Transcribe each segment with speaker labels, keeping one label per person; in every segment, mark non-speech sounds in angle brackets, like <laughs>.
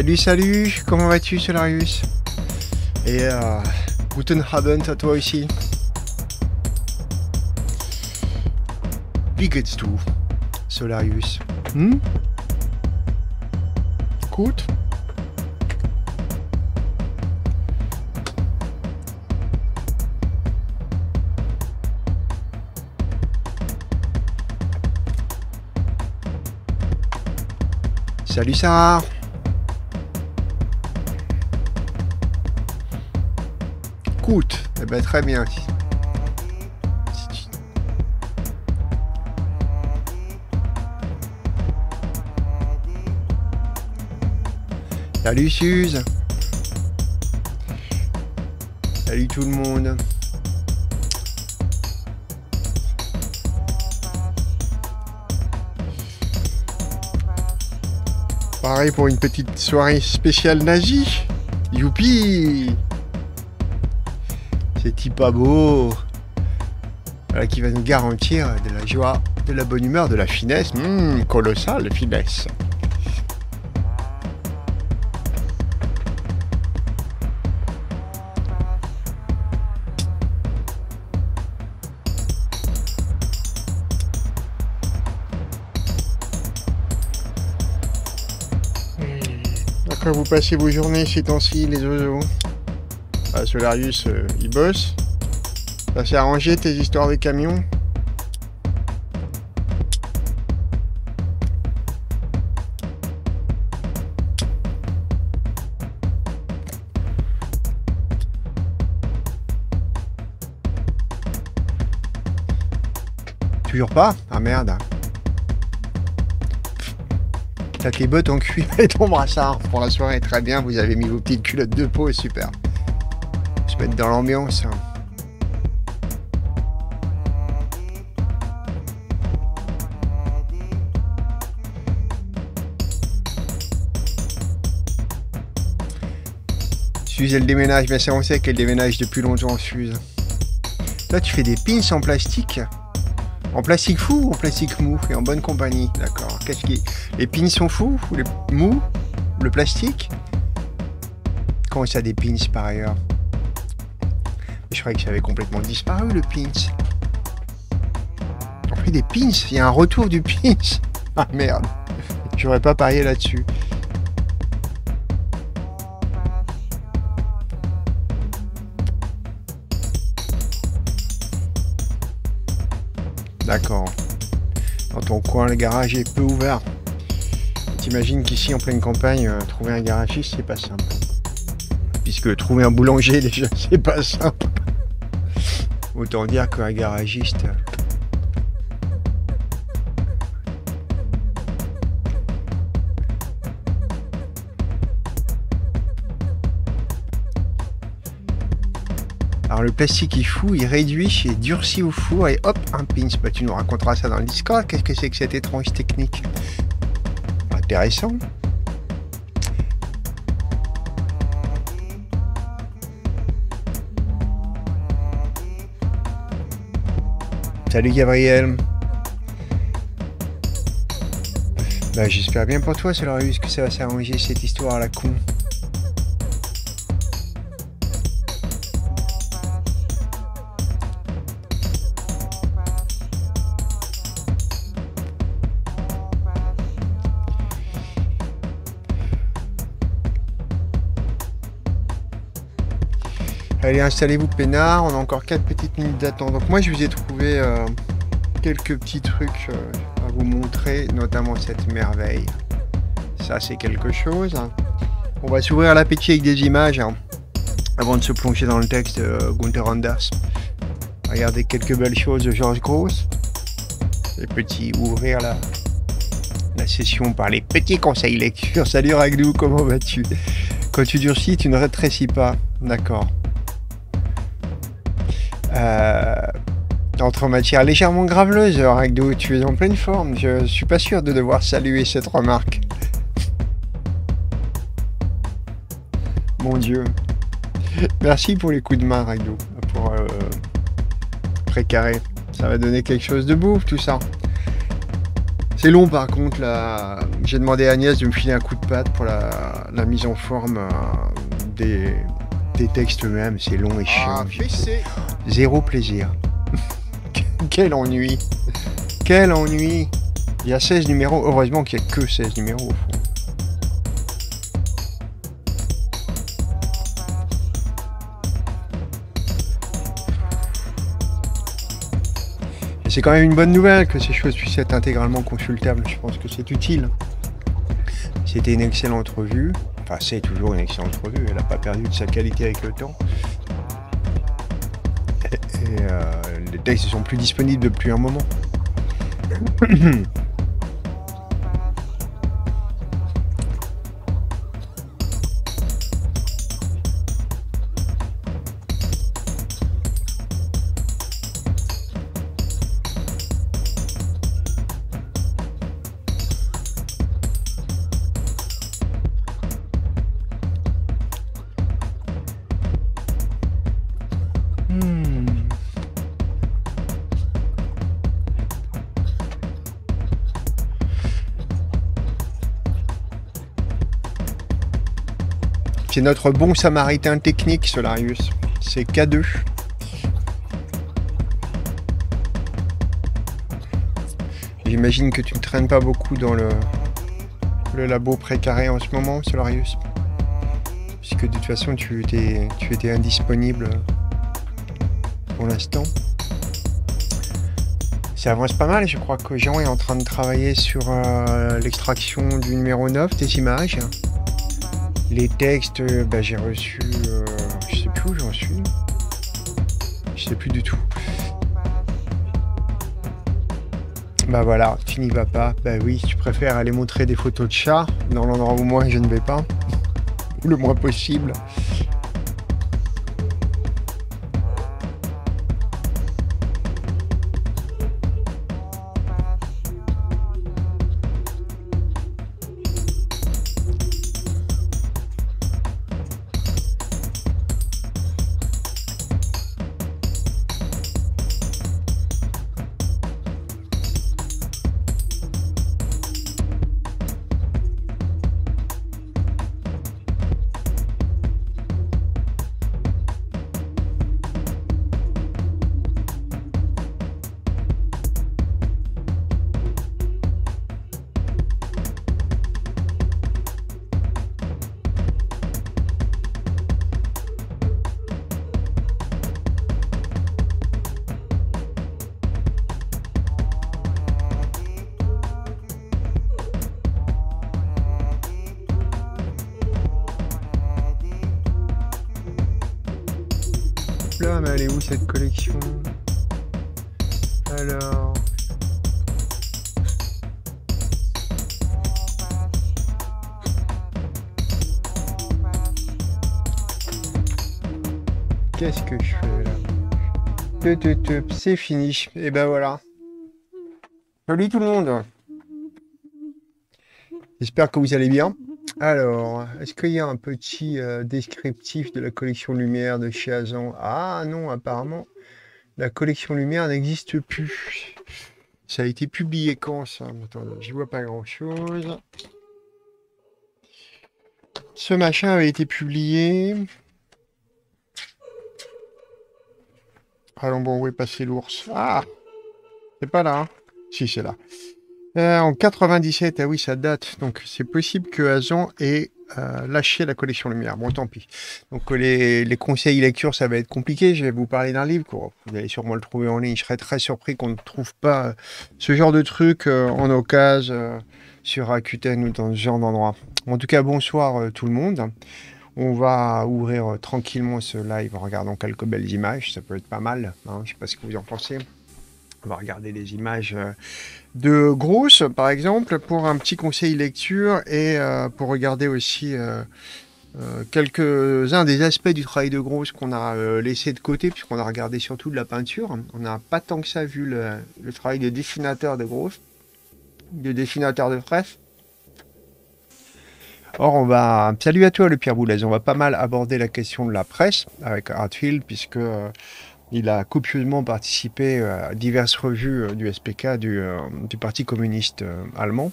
Speaker 1: Salut, salut, comment vas-tu Solarius? Et euh, Guten Abend à toi aussi. Wie geht's du, Solarius? Hm? Salut Sarah Eh ben très bien. Salut Suze. Salut tout le monde. Pareil pour une petite soirée spéciale nazi. Youpi C'est beau Voilà qui va nous garantir de la joie, de la bonne humeur, de la finesse. Hum, colossale finesse. À quoi vous passez vos journées ces temps-ci, les oiseaux? Ah, Solarius, euh, il bosse. Ça s'est arrangé tes histoires de camions Toujours pas? Ah merde. T'as tes bottes en cuir et ton brassard pour la soirée, très bien, vous avez mis vos petites culottes de peau, super. Mettre dans l'ambiance. hein. Suze, elle déménage, bien sûr, on sait qu'elle déménage depuis longtemps, Suze. Là, tu fais des pins en plastique En plastique fou ou en plastique mou? Et en bonne compagnie, d'accord. Qu'est-ce qui... Les pins sont fous ou les mous? Le plastique? Comment ça, des pins par ailleurs? Je croyais que ça avait complètement disparu, le pins. On fait des pins Il y a un retour du pins <laughs> Ah merde J'aurais pas parié là-dessus. D'accord. Dans ton coin, le garage est peu ouvert. T'imagines qu'ici, en pleine campagne, euh, trouver un garagiste, c'est pas simple. Puisque trouver un boulanger, <laughs> déjà, c'est pas simple. Autant dire qu'un garagiste... euh, Alors le plastique il fou, il réduit, il durcit au four et hop, un pins. Bah, tu nous raconteras ça dans le Discord. Qu'est-ce que c'est que cette étrange technique? Intéressant. Salut Gabriel. Bah j'espère bien pour toi, Solarius, que ça va s'arranger cette histoire à la con. Installez-vous peinard, on a encore 4 petites minutes d'attente. Donc moi je vous ai trouvé euh, quelques petits trucs euh, à vous montrer, notamment cette merveille. Ça c'est quelque chose. On va s'ouvrir l'appétit avec des images hein, avant de se plonger dans le texte de Gunther Anders. Regardez quelques belles choses de George Gross. Les petits, ouvrir la, la session par les petits conseils lecture. Salut Raglou, comment vas-tu? Quand tu durcis, tu ne rétrécis pas. D'accord. Euh, entre matière légèrement graveleuse, Ragdo, tu es en pleine forme. Je suis pas sûr de devoir saluer cette remarque. Mon Dieu. Merci pour les coups de main, Ragdo, pour euh, précaré. Ça va donner quelque chose de bouffe, tout ça. C'est long par contre, là. J'ai demandé à Agnès de me filer un coup de patte pour la, la mise en forme euh, des, textes eux-mêmes. C'est long et chiant.
Speaker 2: PC.
Speaker 1: Zéro plaisir. <laughs> Quel ennui. Quel ennui. Il y a 16 numéros. Heureusement qu'il n'y a que 16 numéros au fond. Et c'est quand même une bonne nouvelle que ces choses puissent être intégralement consultables. Je pense que c'est utile. C'était une excellente revue. C'est toujours une excellente revue. Elle n'a pas perdu de sa qualité avec le temps. Et, et, euh, les textes sont plus disponibles depuis un moment. <clears throat> C'est notre bon samaritain technique, Solarius. C'est K2. J'imagine que tu ne traînes pas beaucoup dans le, le labo précaré en ce moment, Solarius. Puisque de toute façon, tu étais, indisponible pour l'instant. Ça avance pas mal, je crois que Jean est en train de travailler sur euh, l'extraction du numéro 9 des images. Les textes, euh, bah, j'ai reçu... euh, je sais plus où j'en suis. Je sais plus du tout. Bah voilà, tu n'y vas pas. Bah oui, tu préfères aller montrer des photos de chats dans l'endroit où moi je ne vais pas. Le moins possible. C'est fini. Et ben voilà. Salut tout le monde. J'espère que vous allez bien. Alors, est-ce qu'il y a un petit euh, descriptif de la collection Lumière de chez Azan? Ah non, apparemment, la collection Lumière n'existe plus. Ça a été publié quand ça? Attendez, je vois pas grand-chose. Ce machin avait été publié. Allons bon, où est passé l'ours Ah C'est pas là. hein si, c'est là. Euh, en 97, ah oui, ça date. Donc, c'est possible que Azan ait euh, lâché la collection Lumière. Bon, tant pis. Donc, euh, les, les conseils lecture, ça va être compliqué. Je vais vous parler d'un livre. Vous allez sûrement le trouver en ligne. Je serais très surpris qu'on ne trouve pas ce genre de truc en occasion sur Rakuten ou dans ce genre d'endroit. En tout cas, bonsoir tout le monde. On va ouvrir euh, tranquillement ce live en regardant quelques belles images. Ça peut être pas mal. Hein. Je sais pas ce que vous en pensez. On va regarder les images euh, de Grosse, par exemple, pour un petit conseil lecture et euh, pour regarder aussi quelques-uns des aspects du travail de Grosse qu'on a laissé de côté, puisqu'on a regardé surtout de la peinture. On n'a pas tant que ça vu le, travail de dessinateur de Grosse, de dessinateur de presse. Or, on va. Salut à toi, le Pierre Boulez. On va pas mal aborder la question de la presse avec Artfield, puisque. euh, Il a copieusement participé à diverses revues du SPK du, Parti communiste allemand.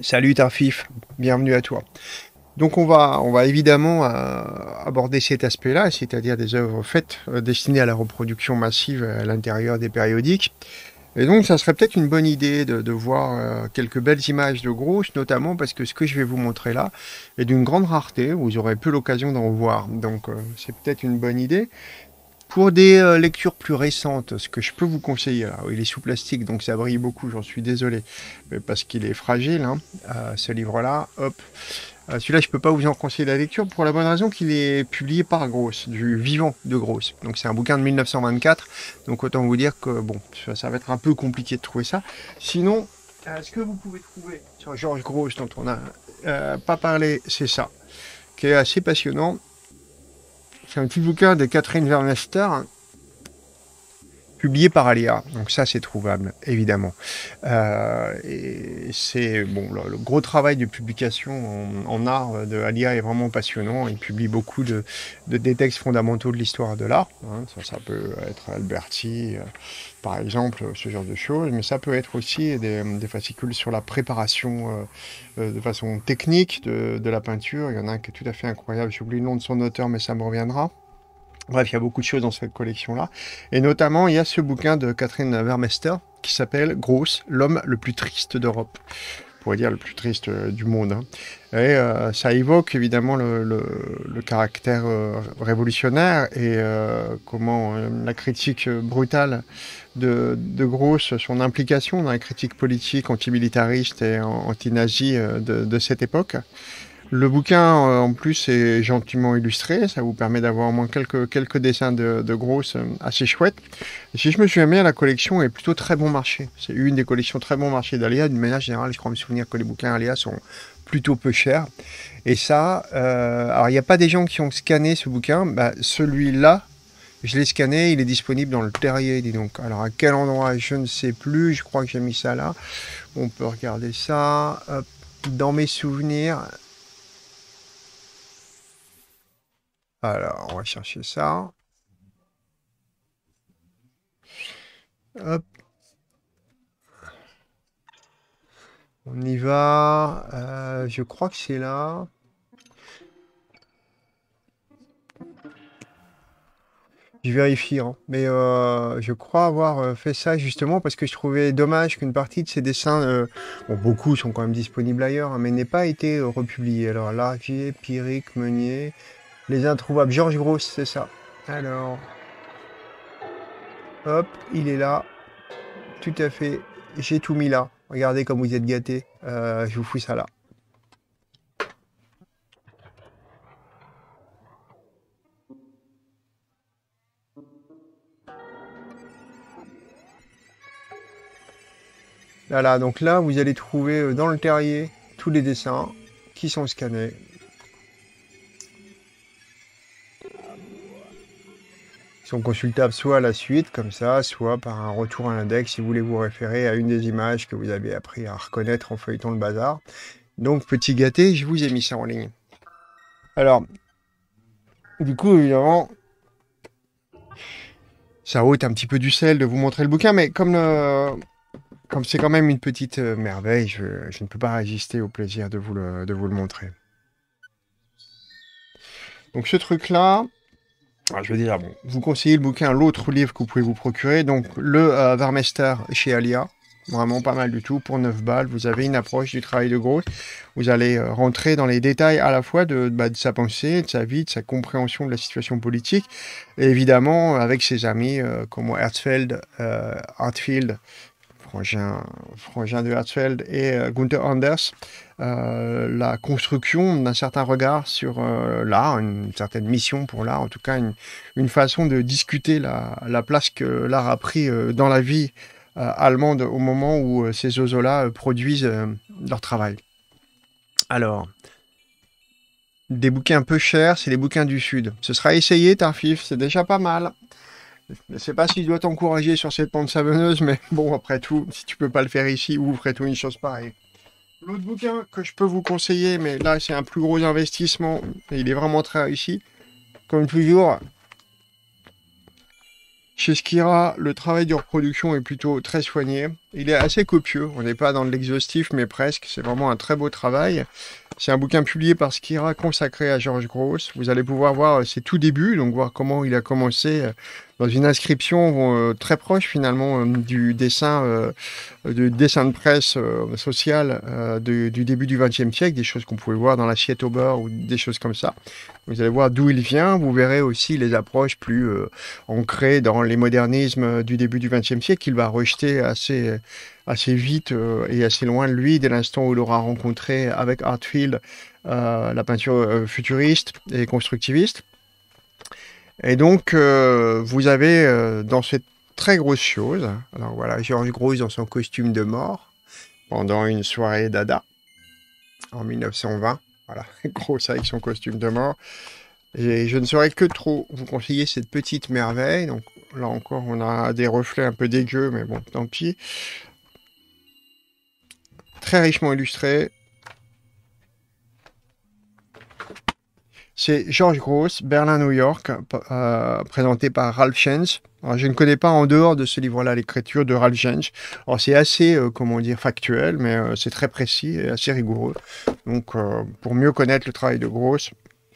Speaker 1: Salut Tarfif, bienvenue à toi. Donc on va, on va évidemment aborder cet aspect-là, c'est-à-dire des œuvres faites destinées à la reproduction massive à l'intérieur des périodiques. Et donc, ça serait peut-être une bonne idée de, voir euh, quelques belles images de grosses, notamment parce que ce que je vais vous montrer là est d'une grande rareté. Vous aurez peu l'occasion d'en voir. Donc, euh, c'est peut-être une bonne idée. Pour des euh, lectures plus récentes, ce que je peux vous conseiller, il est sous plastique, donc ça brille beaucoup, j'en suis désolé, mais parce qu'il est fragile, hein, ce livre-là, hop, euh, celui-là, je ne peux pas vous en conseiller la lecture pour la bonne raison qu'il est publié par Gross, du vivant de Gross. Donc c'est un bouquin de 1924. Donc autant vous dire que bon, ça, va être un peu compliqué de trouver ça. Sinon, euh, ce que vous pouvez trouver sur Georges Gross, dont on n'a euh, pas parlé, c'est ça, qui est assez passionnant. C'est un petit bouquin de Catherine Vermester publié par Alia. Donc ça, c'est trouvable, évidemment. Euh, et c'est bon, le, gros travail de publication en, art de Alia est vraiment passionnant. Il publie beaucoup de, des textes fondamentaux de l'histoire de l'art. Hein. Ça, ça, peut être Alberti, euh, par exemple, ce genre de choses. Mais ça peut être aussi des, fascicules sur la préparation euh, de façon technique de, de la peinture. Il y en a un qui est tout à fait incroyable. J'oublie le nom de son auteur, mais ça me reviendra. Bref, il y a beaucoup de choses dans cette collection-là. Et notamment, il y a ce bouquin de Catherine Vermester qui s'appelle Gross, l'homme le plus triste d'Europe. On pourrait dire le plus triste euh, du monde. Hein. Et euh, ça évoque évidemment le, caractère euh, révolutionnaire et comment la critique brutale de, de, Gross, son implication dans la critique politique antimilitariste et anti-nazi de, de cette époque. Le bouquin, euh, en plus, est gentiment illustré. Ça vous permet d'avoir au moins quelques, quelques dessins de, de grosses euh, assez chouettes. Et si je me souviens bien, la collection est plutôt très bon marché. C'est une des collections très bon marché d'Aléa. D'une manière générale, je crois me souvenir que les bouquins Aléa sont plutôt peu chers. Et ça, euh, alors il n'y a pas des gens qui ont scanné ce bouquin. Bah, Celui-là, je l'ai scanné, il est disponible dans le terrier, dis donc. Alors à quel endroit, je ne sais plus. Je crois que j'ai mis ça là. On peut regarder ça. Dans mes souvenirs, Alors, on va chercher ça. Hop. On y va. Euh, je crois que c'est là. Je vérifie, hein. mais euh, je crois avoir euh, fait ça justement parce que je trouvais dommage qu'une partie de ces dessins, bon, beaucoup sont quand même disponibles ailleurs, hein, mais n'aient pas été republiés. Alors, Largier, Pyrrhic, Meunier, les introuvables. Georges Gross, c'est ça. Alors. Hop, il est là. Tout à fait. J'ai tout mis là. Regardez comme vous êtes gâtés. Euh, je vous fous ça là. Voilà, donc là, vous allez trouver euh, dans le terrier tous les dessins qui sont scannés. Sont consultables soit à la suite, comme ça, soit par un retour à l'index si vous voulez vous référer à une des images que vous avez appris à reconnaître en feuilleton le bazar. Donc, petit gâté, je vous ai mis ça en ligne. Alors, du coup, évidemment, ça ôte un petit peu du sel de vous montrer le bouquin, mais comme comme c'est quand même une petite euh, merveille, je, ne peux pas résister au plaisir de vous de vous le montrer. Donc ce truc-là, ah, je veux dire, vous conseillez le bouquin, l'autre livre que vous pouvez vous procurer, donc le euh, chez Alia, vraiment pas mal du tout, pour 9 balles, vous avez une approche du travail de gros, vous allez euh, rentrer dans les détails à la fois de, bah, de, sa pensée, de sa vie, de sa compréhension de la situation politique, et évidemment avec ses amis euh, comme Herzfeld, Hartfield, frangin, de Herzfeld et euh, Gunther Anders, euh, la construction d'un certain regard sur euh, l'art, une certaine mission pour l'art, en tout cas une, façon de discuter la, place que l'art a pris dans la vie allemande au moment où ces oiseaux-là produisent leur travail. Alors, des bouquins un peu chers, c'est les bouquins du Sud. Ce sera essayé, Tarfif, c'est déjà pas mal. Je ne sais pas si je dois t'encourager sur cette pente savonneuse, mais <laughs> bon, après tout, si tu peux pas le faire ici, vous ferez tout une chose pareille. L'autre bouquin que je peux vous conseiller, mais là c'est un plus gros investissement, et il est vraiment très réussi. Comme toujours, Chez Skira, le travail de reproduction est plutôt très soigné. Il est assez copieux. On n'est pas dans l'exhaustif, mais presque. C'est vraiment un très beau travail. C'est un bouquin publié par Skira consacré à George Gross. Vous allez pouvoir voir ses tout débuts, donc voir comment il a commencé dans une inscription euh, très proche finalement euh, du dessin, du dessin de presse social du début du XXe siècle, des choses qu'on pouvait voir dans l'assiette au beurre ou des choses comme ça. Vous allez voir d'où il vient. Vous verrez aussi les approches plus ancrées dans les modernismes du début du XXe siècle qu'il va rejeter assez assez vite euh, et assez loin de lui dès l'instant où il aura rencontré avec Hartfield euh, la peinture euh, futuriste et constructiviste. Et donc, vous avez dans cette très grosse chose, alors voilà, George Gross dans son costume de mort, pendant une soirée dada, en 1920, voilà, <laughs> Gross avec son costume de mort. Et je ne saurais que trop vous conseiller cette petite merveille. Donc là encore, on a des reflets un peu dégueux, mais bon, tant pis très richement illustré. C'est George Gross, Berlin-New York, euh, présenté par Ralph Jens. je ne connais pas en dehors de ce livre-là l'écriture de Ralph Jens. c'est assez, euh, comment dire, factuel, mais euh, c'est très précis et assez rigoureux. Donc, pour mieux connaître le travail de Gross,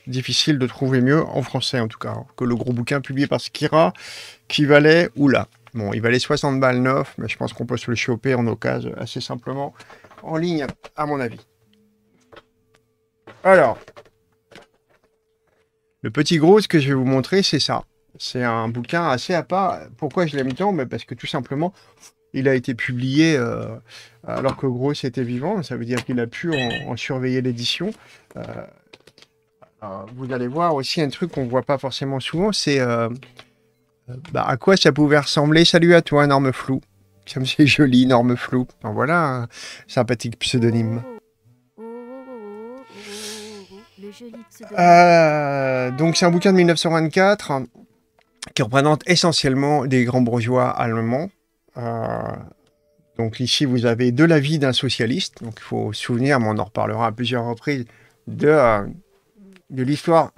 Speaker 1: difficile de trouver mieux, en français en tout cas, que le gros bouquin publié par Skira, qui valait, oula, bon, il valait 60 balles neuf, mais je pense qu'on peut se le choper en occasion assez simplement en ligne, à mon avis. Alors, le petit gros que je vais vous montrer, c'est ça. C'est un bouquin assez à part. Pourquoi je l'ai mis tant Parce que tout simplement, il a été publié euh, alors que Gros était vivant. Ça veut dire qu'il a pu en, surveiller l'édition. Euh, vous allez voir aussi un truc qu'on ne voit pas forcément souvent, c'est euh, bah, à quoi ça pouvait ressembler. Salut à toi, énorme flou. Comme c'est joli, énorme flou. Voilà un sympathique pseudonyme. Euh, donc c'est un bouquin de 1924 qui représente essentiellement des grands bourgeois allemands. Euh, donc ici vous avez de la vie d'un socialiste. Donc il faut se souvenir, mais on en reparlera à plusieurs reprises, de, euh, de l'histoire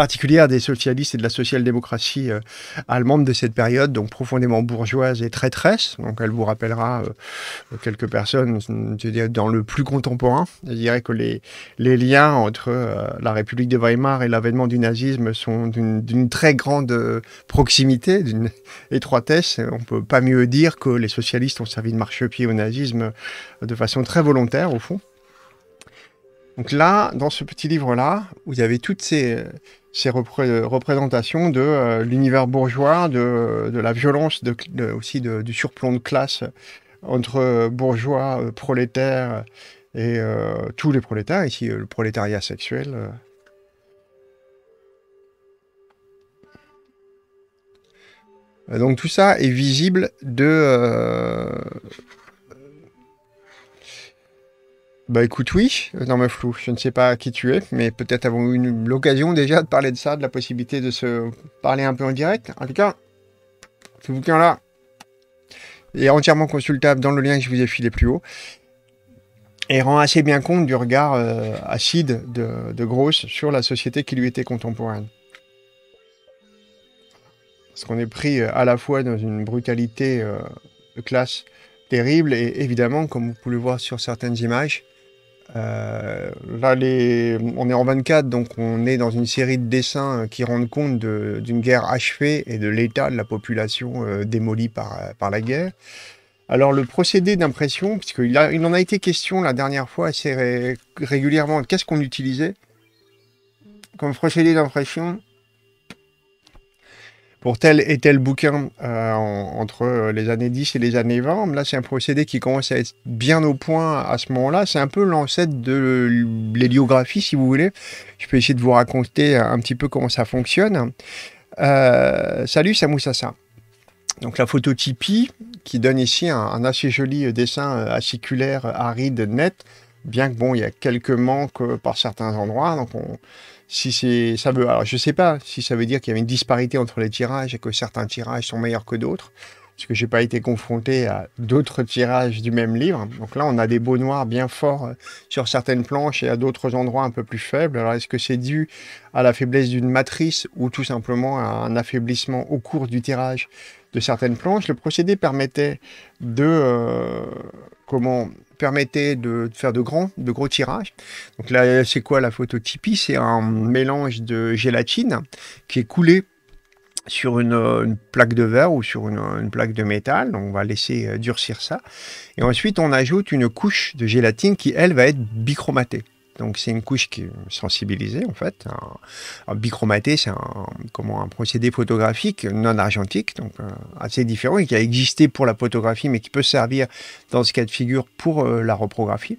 Speaker 1: particulière des socialistes et de la social-démocratie euh, allemande de cette période, donc profondément bourgeoise et traîtresse. Donc elle vous rappellera euh, quelques personnes je dans le plus contemporain. Je dirais que les, les liens entre euh, la République de Weimar et l'avènement du nazisme sont d'une très grande proximité, d'une <laughs> étroitesse. On ne peut pas mieux dire que les socialistes ont servi de marchepied au nazisme de façon très volontaire, au fond. Donc là, dans ce petit livre-là, vous avez toutes ces, représentations de euh, l'univers bourgeois, de, la violence, aussi du surplomb de classe entre bourgeois, euh, prolétaires et euh, tous les prolétaires, ici le prolétariat sexuel. Donc tout ça est visible de, Bah écoute, oui, dans ma flou. Je ne sais pas qui tu es, mais peut-être avons eu l'occasion déjà de parler de ça, de la possibilité de se parler un peu en direct. En tout cas, ce bouquin-là est entièrement consultable dans le lien que je vous ai filé plus haut et rend assez bien compte du regard euh, acide de, Gross sur la société qui lui était contemporaine. Parce qu'on est pris euh, à la fois dans une brutalité euh, de classe terrible et évidemment, comme vous pouvez le voir sur certaines images, euh, là, on est en 24, donc on est dans une série de dessins qui rendent compte d'une guerre achevée et de l'état de la population euh, démolie par, la guerre. Alors le procédé d'impression, puisqu'il il en a été question la dernière fois assez régulièrement, qu'est-ce qu'on utilisait comme procédé d'impression? Pour tel et tel bouquin euh, entre les années 10 et les années 20. Là, c'est un procédé qui commence à être bien au point à ce moment-là. C'est un peu l'ancêtre de l'héliographie, si vous voulez. Je peux essayer de vous raconter un petit peu comment ça fonctionne. Euh, salut, Samoussassa. Donc la phototypie qui donne ici un, assez joli dessin aciculaire, aride, net, bien que bon, il y a quelques manques par certains endroits. Donc on, si c'est ça veut alors je sais pas si ça veut dire qu'il y avait une disparité entre les tirages et que certains tirages sont meilleurs que d'autres parce que j'ai pas été confronté à d'autres tirages du même livre. Donc là, on a des beaux noirs bien forts euh, sur certaines planches et à d'autres endroits un peu plus faibles. Alors est-ce que c'est dû à la faiblesse d'une matrice ou tout simplement à un affaiblissement au cours du tirage de certaines planches? Le procédé permettait de euh, comment permettait de faire de grands, de gros tirages. Donc là, c'est quoi la phototypie? C'est un mélange de gélatine qui est coulé sur une, plaque de verre ou sur une, plaque de métal. Donc on va laisser euh, durcir ça. Et ensuite, on ajoute une couche de gélatine qui, elle, va être bichromatée. Donc c'est une couche qui est sensibilisée en fait. Un, bichromaté, c'est un, comment, un procédé photographique non argentique, donc euh, assez différent qui a existé pour la photographie, mais qui peut servir dans ce cas de figure pour la reprographie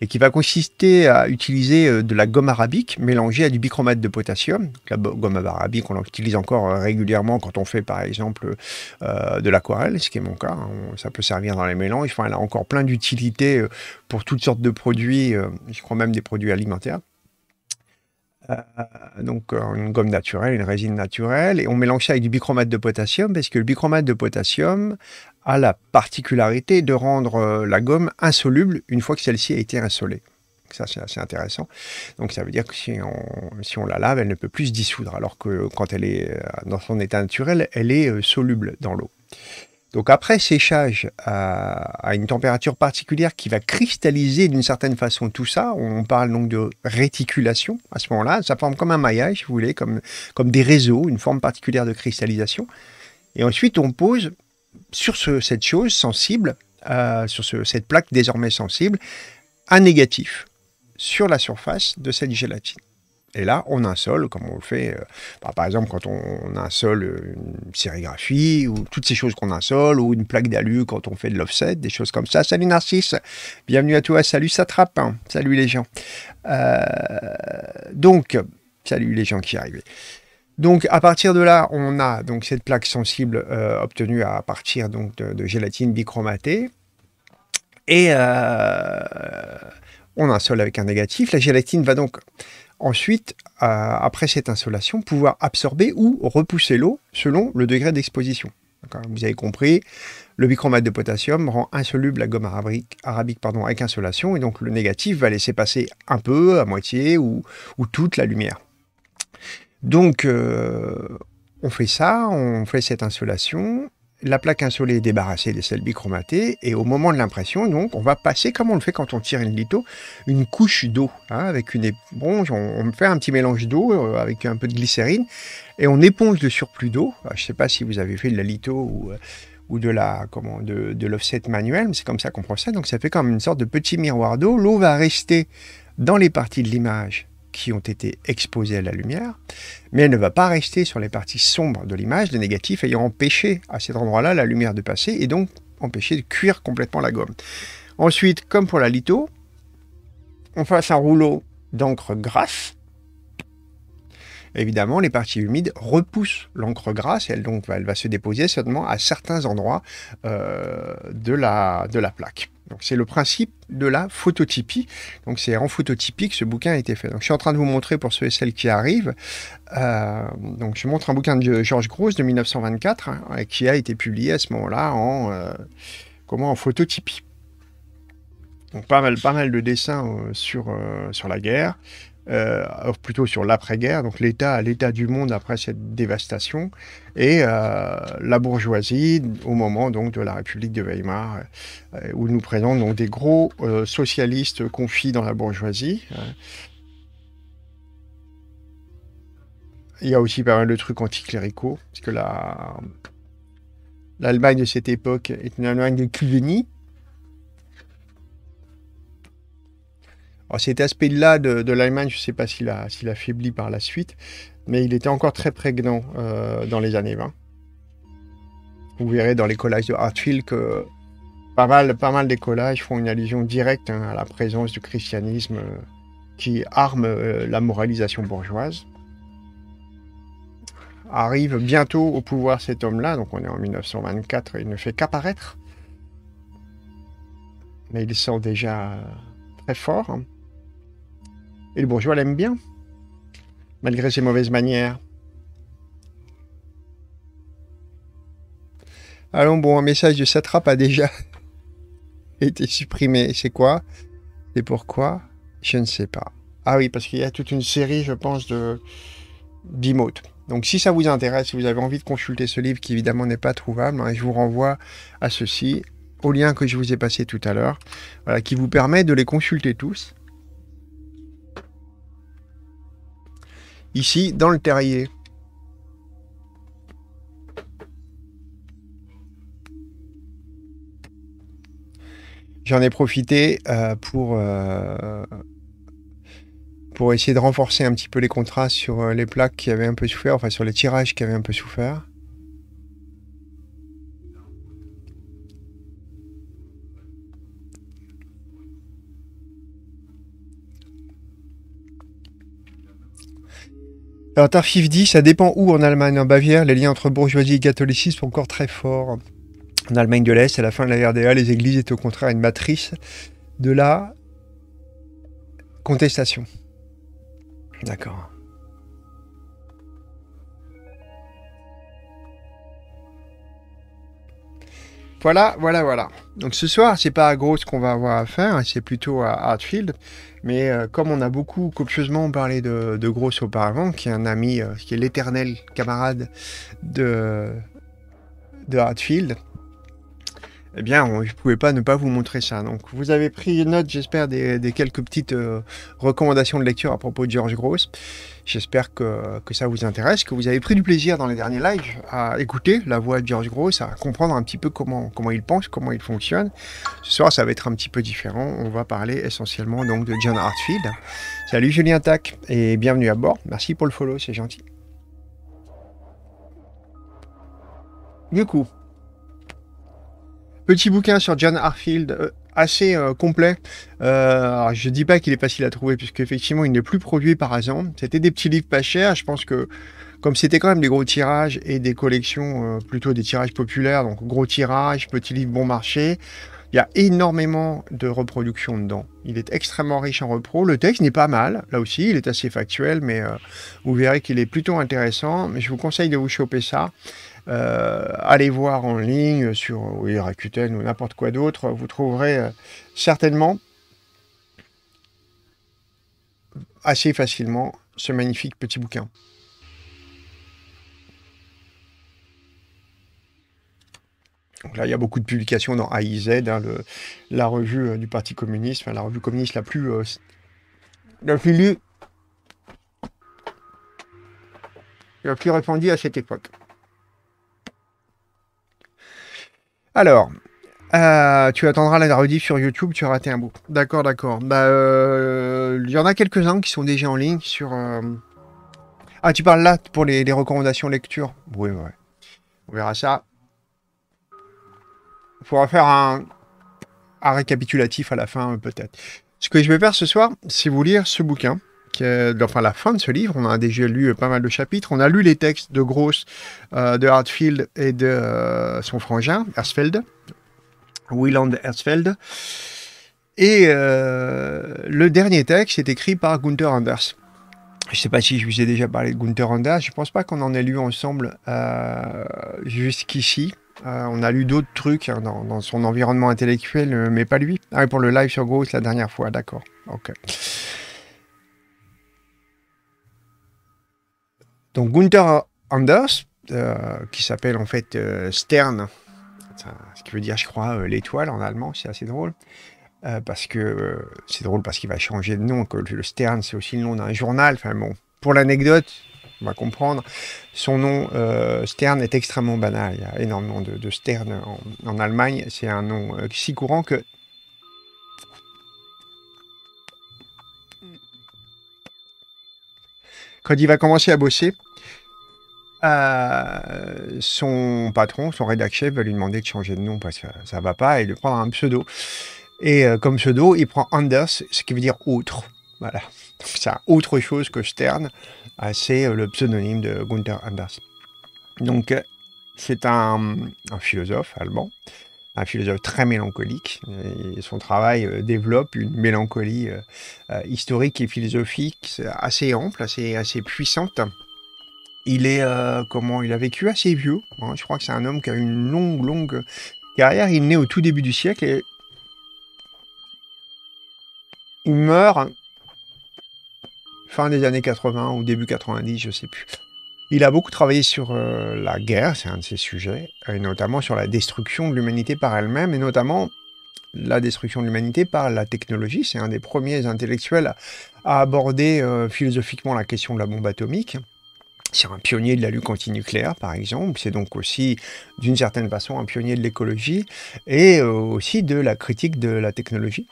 Speaker 1: et qui va consister à utiliser euh, de la gomme arabique mélangée à du bichromate de potassium. La gomme arabique, on l'utilise encore euh, régulièrement quand on fait par exemple euh, de l'aquarelle, ce qui est mon cas. Hein. Ça peut servir dans les mélanges. Enfin, elle a encore plein d'utilités pour toutes sortes de produits, je crois même des produits alimentaires. donc une gomme naturelle, une résine naturelle, et on mélange ça avec du bichromate de potassium parce que le bichromate de potassium a la particularité de rendre euh, la gomme insoluble une fois que celle-ci a été insolée. Ça, c'est assez intéressant. Donc, ça veut dire que si on, la lave, elle ne peut plus se dissoudre, alors que quand elle est euh, dans son état naturel, elle est euh, soluble dans l'eau. Donc, après séchage à, une température particulière qui va cristalliser d'une certaine façon tout ça, on parle donc de réticulation à ce moment-là. Ça forme comme un maillage, si vous voulez, comme des réseaux, une forme particulière de cristallisation. Et ensuite, on pose sur cette chose sensible, euh, sur cette plaque désormais sensible, un négatif sur la surface de cette gélatine. Et là, on sol, comme on le fait, euh, bah, par exemple, quand on, a un sol, une sérigraphie, ou toutes ces choses qu'on sol, ou une plaque d'alu quand on fait de l'offset, des choses comme ça. Salut Narcisse, bienvenue à toi, salut Satrape, salut les gens. Euh, donc, salut les gens qui arrivent. Donc à partir de là, on a donc cette plaque sensible euh, obtenue à partir de, gélatine bichromatée. Et euh, on sol avec un négatif. La gélatine va donc ensuite, euh, après cette insolation, pouvoir absorber ou repousser l'eau selon le degré d'exposition. Vous avez compris, le bichromate de potassium rend insoluble la gomme arabique, arabique pardon, avec insolation, et donc le négatif va laisser passer un peu, à moitié, ou toute la lumière. Donc, euh, on fait ça, on fait cette insolation. La plaque insolée est débarrassée des sels bichromatés et au moment de l'impression, donc, on va passer, comme on le fait quand on tire une litho, une couche d'eau hein, avec une éponge. On, fait un petit mélange d'eau euh, avec un peu de glycérine et on éponge le surplus d'eau. Je ne sais pas si vous avez fait de la litho ou, euh, de la comment l'offset manuel, mais c'est comme ça qu'on procède. Donc ça fait comme une sorte de petit miroir d'eau. L'eau va rester dans les parties de l'image qui ont été exposées à la lumière, mais elle ne va pas rester sur les parties sombres de l'image, les négatifs ayant empêché à cet endroit-là la lumière de passer et donc empêché de cuire complètement la gomme. Ensuite, comme pour la litho, on fasse un rouleau d'encre grasse. Évidemment, les parties humides repoussent l'encre grasse et elle, donc, va se déposer seulement à certains endroits euh, de la plaque. C'est le principe de la phototypie. Donc c'est en phototypie que ce bouquin a été fait. Donc je suis en train de vous montrer pour ceux et celles qui arrivent. Euh, donc je montre un bouquin de Georges Gross de 1924 hein, qui a été publié à ce moment-là en euh, comment en phototypie. Donc pas mal, pas mal de dessins euh, sur, sur la guerre, euh, plutôt sur l'après-guerre, donc l'état, l'état du monde après cette dévastation, et euh, la bourgeoisie au moment donc de la République de Weimar, euh, où nous présente donc des gros socialistes confis dans la bourgeoisie. Il y a aussi pas mal de trucs anticléricaux, parce que la, l'Allemagne de cette époque est une Allemagne de Cuveni, Cet aspect-là de, l'Allemagne, je ne sais pas s'il a, faibli par la suite, mais il était encore très prégnant euh, dans les années 20. Vous verrez dans les collages de Hartfield que pas mal, pas mal des collages font une allusion directe hein, à la présence du christianisme euh, qui arme euh, la moralisation bourgeoise. Arrive bientôt au pouvoir cet homme-là, donc on est en 1924, il ne fait qu'apparaître. Mais il sent déjà très fort. Hein. Et le bourgeois l'aime bien, malgré ses mauvaises manières. Allons, bon, un message de Satrap a déjà <laughs> été supprimé. C'est quoi? Et pourquoi? Je ne sais pas. Ah oui, parce qu'il y a toute une série, je pense, de d'emotes. Donc si ça vous intéresse, si vous avez envie de consulter ce livre qui évidemment n'est pas trouvable, hein, je vous renvoie à ceci, au lien que je vous ai passé tout à l'heure, qui vous permet de les consulter tous. Ici, dans le terrier. J'en ai profité euh, pour, euh, pour essayer de renforcer un petit peu les contrastes sur euh, les plaques qui avaient un peu souffert, enfin sur les tirages qui avaient un peu souffert. Alors Tarfif dit, ça dépend où en Allemagne. En Bavière, les liens entre bourgeoisie et catholicisme sont encore très forts. En Allemagne de l'Est, à la fin de la RDA, les églises étaient au contraire une matrice de la contestation. D'accord. Voilà, voilà, voilà. Donc ce soir, c'est pas à Grosse qu'on va avoir à faire, c'est plutôt à Hartfield. Mais euh, comme on a beaucoup copieusement parlé de, Grosse auparavant, qui est un ami, euh, qui est l'éternel camarade de, de Hartfield, eh bien, je ne pouvais pas ne pas vous montrer ça. Donc, vous avez pris note, j'espère, des, quelques petites euh, recommandations de lecture à propos de George Gross. J'espère que, ça vous intéresse, que vous avez pris du plaisir dans les derniers lives à écouter la voix de George Gross, à comprendre un petit peu comment, comment il pense, comment il fonctionne. Ce soir, ça va être un petit peu différent. On va parler essentiellement donc de John Hartfield. Salut Julien Tac et bienvenue à bord. Merci pour le follow, c'est gentil. Du coup, Petit bouquin sur John Harfield, euh, assez euh, complet. Euh, je dis pas qu'il est facile à trouver, puisque effectivement il n'est plus produit par exemple. C'était des petits livres pas chers. Je pense que comme c'était quand même des gros tirages et des collections, plutôt des tirages populaires, donc gros tirages, petits livres bon marché, il y a énormément de reproductions dedans. Il est extrêmement riche en repro. Le texte n'est pas mal, là aussi, il est assez factuel, mais vous verrez qu'il est plutôt intéressant. Mais je vous conseille de vous choper ça. Euh, allez voir en ligne sur oui, Rakuten ou n'importe quoi d'autre, vous trouverez euh, certainement assez facilement ce magnifique petit bouquin. Donc là, il y a beaucoup de publications dans AIZ, hein, la revue euh, du Parti communiste, la revue communiste la plus, la plus lue, la plus répandue à cette époque. Alors, euh, tu attendras la rediff sur YouTube, tu as raté un bout. D'accord, d'accord. Bah, euh, il y en a quelques-uns qui sont déjà en ligne sur. Euh, ah, tu parles là pour les, recommandations lecture. Oui, ouais. On verra ça. Il faudra faire un, un récapitulatif à la fin, peut-être. Ce que je vais faire ce soir, c'est vous lire ce bouquin enfin la fin de ce livre, on a déjà lu pas mal de chapitres. On a lu les textes de Gross, euh, de Hartfield et de euh, son frangin, Hersfeld, Wieland Hersfeld. Et euh, le dernier texte est écrit par Gunther Anders. Je ne sais pas si je vous ai déjà parlé de Gunther Anders. Je ne pense pas qu'on en ait lu ensemble jusqu'ici. on a lu d'autres trucs hein, dans, son environnement intellectuel, mais pas lui. Ah, pour le live sur Gross la dernière fois, d'accord. Ok. Donc Gunther Anders, euh, qui s'appelle en fait euh, Stern, ce qui veut dire, je crois, euh, l'étoile en allemand, c'est assez drôle. parce que c'est drôle parce qu'il va changer de nom, le Stern c'est aussi le nom d'un journal. Enfin bon, pour l'anecdote, on va comprendre. Son nom, Stern, est extrêmement banal. Il y a énormément de, Stern en, Allemagne. C'est un nom si courant que quand il va commencer à bosser, euh, son patron, son rédac chef, va lui demander de changer de nom parce que ça va pas et de prendre un pseudo. Et euh, comme pseudo, il prend Anders, ce qui veut dire autre. Voilà. C'est autre chose que Stern. Euh, c'est le pseudonyme de Gunther Anders. Donc, c'est un, philosophe allemand, un philosophe très mélancolique. Et son travail développe une mélancolie historique et philosophique assez ample, assez, puissante il est comment Il a vécu assez vieux. Hein. je crois que c'est un homme qui a une longue, longue carrière. Il naît au tout début du siècle et il meurt fin des années 80 ou début 90, je sais plus. Il a beaucoup travaillé sur euh, la guerre, c'est un de ses sujets, et notamment sur la destruction de l'humanité par elle-même, et notamment la destruction de l'humanité par la technologie. C'est un des premiers intellectuels à, aborder euh, philosophiquement la question de la bombe atomique. C'est un pionnier de la lutte anti-nucléaire, par exemple. C'est donc aussi, d'une certaine façon, un pionnier de l'écologie et euh, aussi de la critique de la technologie.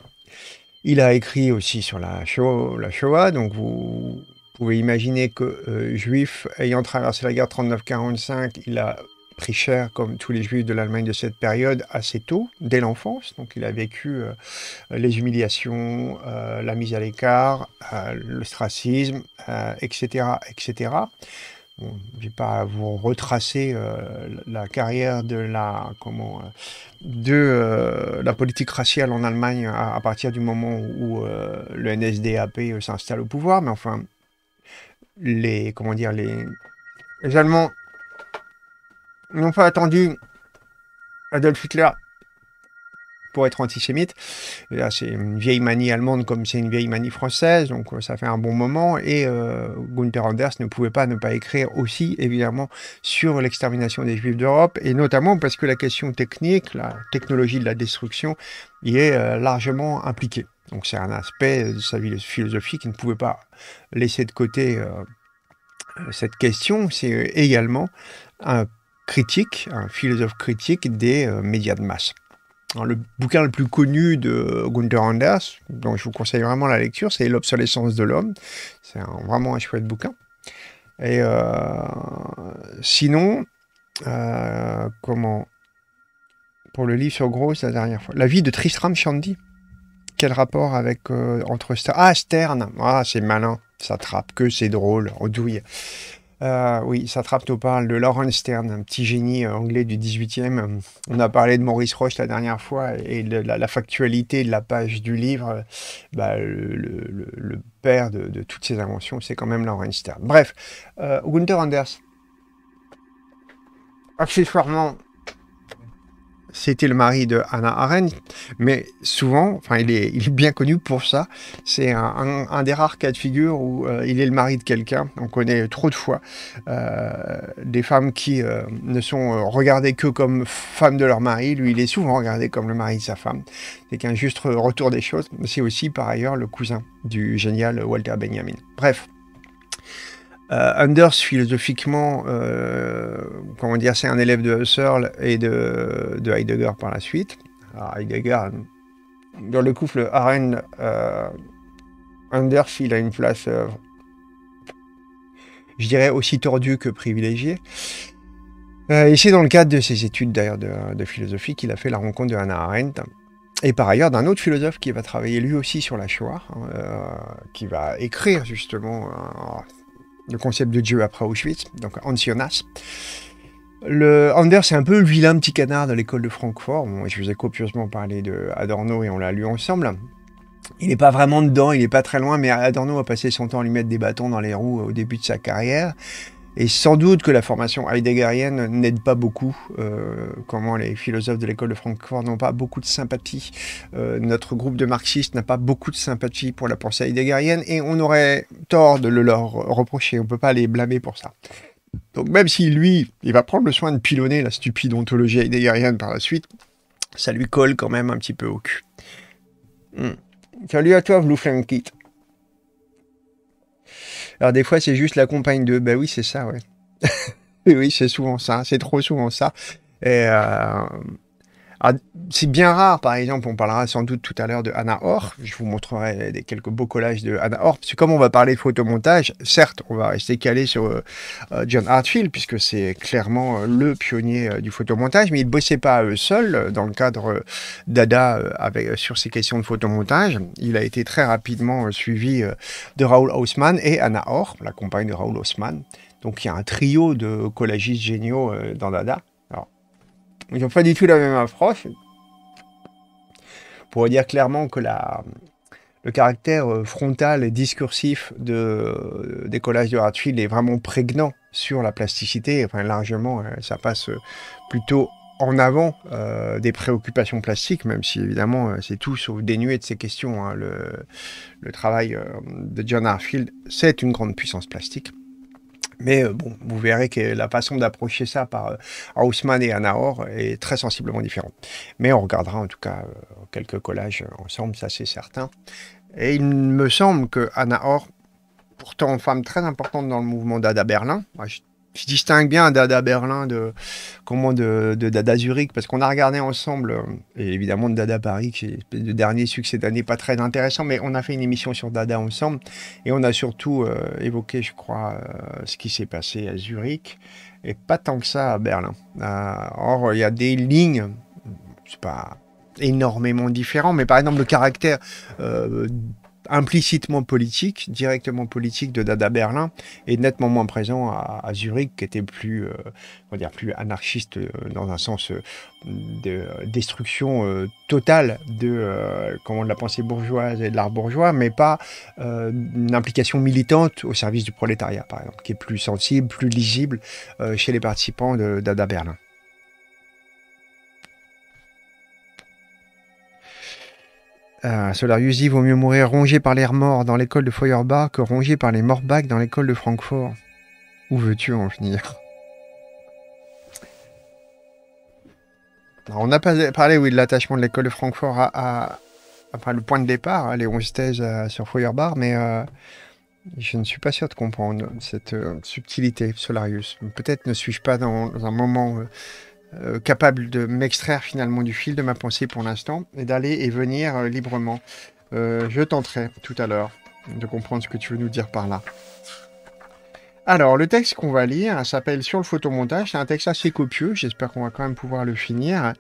Speaker 1: Il a écrit aussi sur la Shoah, la Shoah donc vous pouvez imaginer que euh, juif, ayant traversé la guerre 39-45, il a pris cher, comme tous les juifs de l'Allemagne de cette période, assez tôt, dès l'enfance. Donc il a vécu euh, les humiliations, euh, la mise à l'écart, l'ostracisme, etc. etc. je ne vais pas vous retracer la carrière de la, politique raciale en Allemagne à, partir du moment où le NSDAP s'installe au pouvoir, mais enfin, les, comment dire, les, Allemands n'ont pas attendu Adolf Hitler pour être antisémite. C'est une vieille manie allemande comme c'est une vieille manie française, donc euh, ça fait un bon moment. Et euh, Gunther Anders ne pouvait pas ne pas écrire aussi, évidemment, sur l'extermination des Juifs d'Europe, et notamment parce que la question technique, la technologie de la destruction, y est euh, largement impliquée. Donc c'est un aspect de sa vie philosophique qui ne pouvait pas laisser de côté euh, cette question. C'est également un critique, un philosophe critique des euh, médias de masse. le bouquin le plus connu de Gunther Anders, dont je vous conseille vraiment la lecture, c'est L'obsolescence de l'homme. C'est vraiment un chouette bouquin. Et euh, sinon, comment? Pour le livre sur Gross, la dernière fois. La vie de Tristram Shandy rapport avec euh, entre Stern Ah, Stern Ah, c'est malin. Ça trappe que c'est drôle. Oh, douille. Euh, oui, ça trappe nous parle de Laurence Stern, un petit génie euh, anglais du 18e. On a parlé de Maurice Roche la dernière fois et de la, factualité de la page du livre. Bah, le, père de, toutes ces inventions, c'est quand même Laurence Stern. Bref, Gunther Anders. Accessoirement, c'était le mari de Hannah Arendt, mais souvent, enfin, il est, bien connu pour ça. C'est un, des rares cas de figure où euh, il est le mari de quelqu'un. On connaît trop de fois euh, des femmes qui euh, ne sont regardées que comme femmes de leur mari. Lui, il est souvent regardé comme le mari de sa femme. C'est qu'un juste retour des choses. C'est aussi, par ailleurs, le cousin du génial Walter Benjamin. Bref. Euh, Anders, philosophiquement, euh, comment dire, c'est un élève de Husserl et de, Heidegger par la suite. Heidegger, dans le couple Arendt, euh, Anders, il a une place, je dirais, aussi tordue que privilégiée. et c'est dans le cadre de ses études d'ailleurs de, philosophie qu'il a fait la rencontre de Hannah Arendt. Et par ailleurs d'un autre philosophe qui va travailler lui aussi sur la Shoah, hein, qui va écrire justement le concept de Dieu après Auschwitz, donc Ancionas. Le Anders, c'est un peu le vilain petit canard de l'école de Francfort. je vous ai copieusement parlé de Adorno et on l'a lu ensemble. Il n'est pas vraiment dedans, il n'est pas très loin, mais Adorno a passé son temps à lui mettre des bâtons dans les roues au début de sa carrière. Et sans doute que la formation heideggerienne n'aide pas beaucoup, euh, comment les philosophes de l'école de Francfort n'ont pas beaucoup de sympathie. Euh, notre groupe de marxistes n'a pas beaucoup de sympathie pour la pensée heideggerienne et on aurait tort de le leur reprocher. On ne peut pas les blâmer pour ça. Donc même si lui, il va prendre le soin de pilonner la stupide ontologie heideggerienne par la suite, ça lui colle quand même un petit peu au cul. Hmm. Salut à toi, Blue Kit. Alors des fois, c'est juste la compagne de. Ben oui, c'est ça, ouais. <laughs> oui, c'est souvent ça. C'est trop souvent ça. Et euh, c'est bien rare, par exemple, on parlera sans doute tout à l'heure de Anna Orr. Je vous montrerai des, quelques beaux collages de Anna Orr. Parce que comme on va parler de photomontage, certes, on va rester calé sur euh, euh, John Hartfield, puisque c'est clairement euh, le pionnier du photomontage, mais il ne bossait pas seul dans le cadre d'ADA sur ces questions de photomontage. Il a été très rapidement suivi de Raoul Haussmann et Anna Orr, la compagne de Raoul Haussmann. Donc il y a un trio de collagistes géniaux dans Dada. Ils n'ont pas du tout la même approche. Pour dire clairement que la, le caractère euh, frontal et discursif de, des collages de Hartfield est vraiment prégnant sur la plasticité. Enfin, largement, ça passe plutôt en avant des préoccupations plastiques, même si évidemment c'est tout sauf dénué de ces questions. Hein. Le, le, travail de John Harfield, c'est une grande puissance plastique. Mais euh, bon, vous verrez que la façon d'approcher ça par euh, Haussmann et Anaor est très sensiblement différente. Mais on regardera en tout cas euh, quelques collages ensemble, ça c'est certain. Et il me semble que Anaor, pourtant femme très importante dans le mouvement d'Ada Berlin, je distingue bien Dada Berlin de, comment de, Dada Zurich, parce qu'on a regardé ensemble, euh, et évidemment de Dada Paris, qui est le dernier succès d'année pas très intéressant, mais on a fait une émission sur Dada ensemble, et on a surtout euh, évoqué, je crois, euh, ce qui s'est passé à Zurich, et pas tant que ça à Berlin. or, il y a des lignes, c'est pas énormément différent, mais par exemple le caractère implicitement politique, directement politique de Dada Berlin, est nettement moins présent à, Zurich, qui était plus, euh, on va dire, plus anarchiste euh, dans un sens euh, de destruction totale de, comment, de la pensée bourgeoise et de l'art bourgeois, mais pas une implication militante au service du prolétariat, par exemple, qui est plus sensible, plus lisible chez les participants de Dada Berlin. Euh, Solarius dit vaut mieux mourir rongé par l'air mort dans l'école de Feuerbach que rongé par les Morbach dans l'école de Francfort. Où veux-tu en venir On a parlé oui, de l'attachement de l'école de Francfort à, le point de départ, hein, les 11 thèses euh, sur Feuerbach, mais euh, je ne suis pas sûr de comprendre cette subtilité, Solarius. Peut-être ne suis-je pas dans un moment euh, capable de m'extraire finalement du fil de ma pensée pour l'instant et d'aller et venir euh, librement. Euh, je tenterai tout à l'heure de comprendre ce que tu veux nous dire par là. Alors, le texte qu'on va lire s'appelle Sur le photomontage. C'est un texte assez copieux. J'espère qu'on va quand même pouvoir le finir.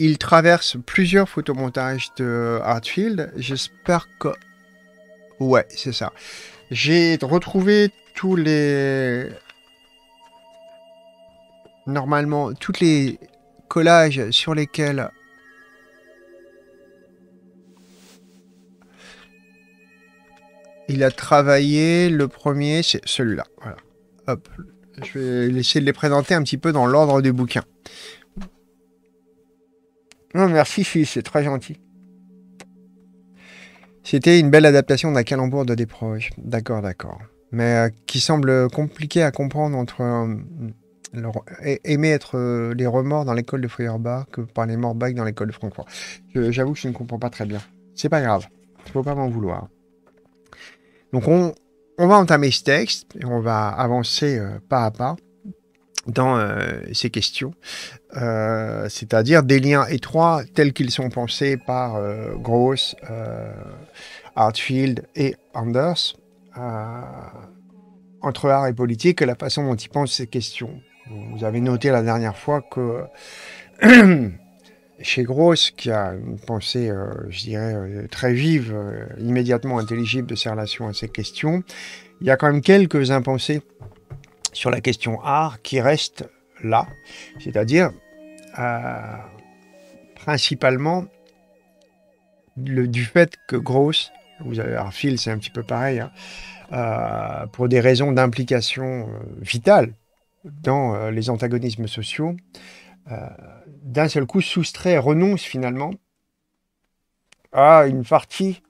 Speaker 1: il traverse plusieurs photomontages de Hartfield. J'espère que. Ouais, c'est ça. J'ai retrouvé tous les normalement tous les collages sur lesquels il a travaillé, le premier c'est celui-là. Voilà. Hop, je vais essayer de les présenter un petit peu dans l'ordre du bouquin. Non, merci, c'est très gentil. C'était une belle adaptation d'un calembour de des proches. D'accord, d'accord. Mais euh, qui semble compliqué à comprendre entre euh, aimer être euh, les remords dans l'école de Feuerbach que par les Morbach dans l'école de Francfort. J'avoue que je ne comprends pas très bien. C'est pas grave. Il faut pas m'en vouloir. Donc on, on, va entamer ce texte et on va avancer euh, pas à pas dans euh, ces questions, c'est-à-dire des liens étroits tels qu'ils sont pensés par Gross, Hartfield et Anders entre art et politique et la façon dont ils pensent ces questions. Vous avez noté la dernière fois que <clears throat> chez Gross, qui a une pensée, euh, je dirais, euh, très vive, euh, immédiatement intelligible de ses relations à ces questions, il y a quand même quelques impensés sur la question art qui restent là, c'est-à-dire principalement le, du fait que Gross, vous avez Phil, c'est un petit peu pareil, hein, pour des raisons d'implication vitale dans euh, les antagonismes sociaux, euh, d'un seul coup soustrait, renonce finalement à une partie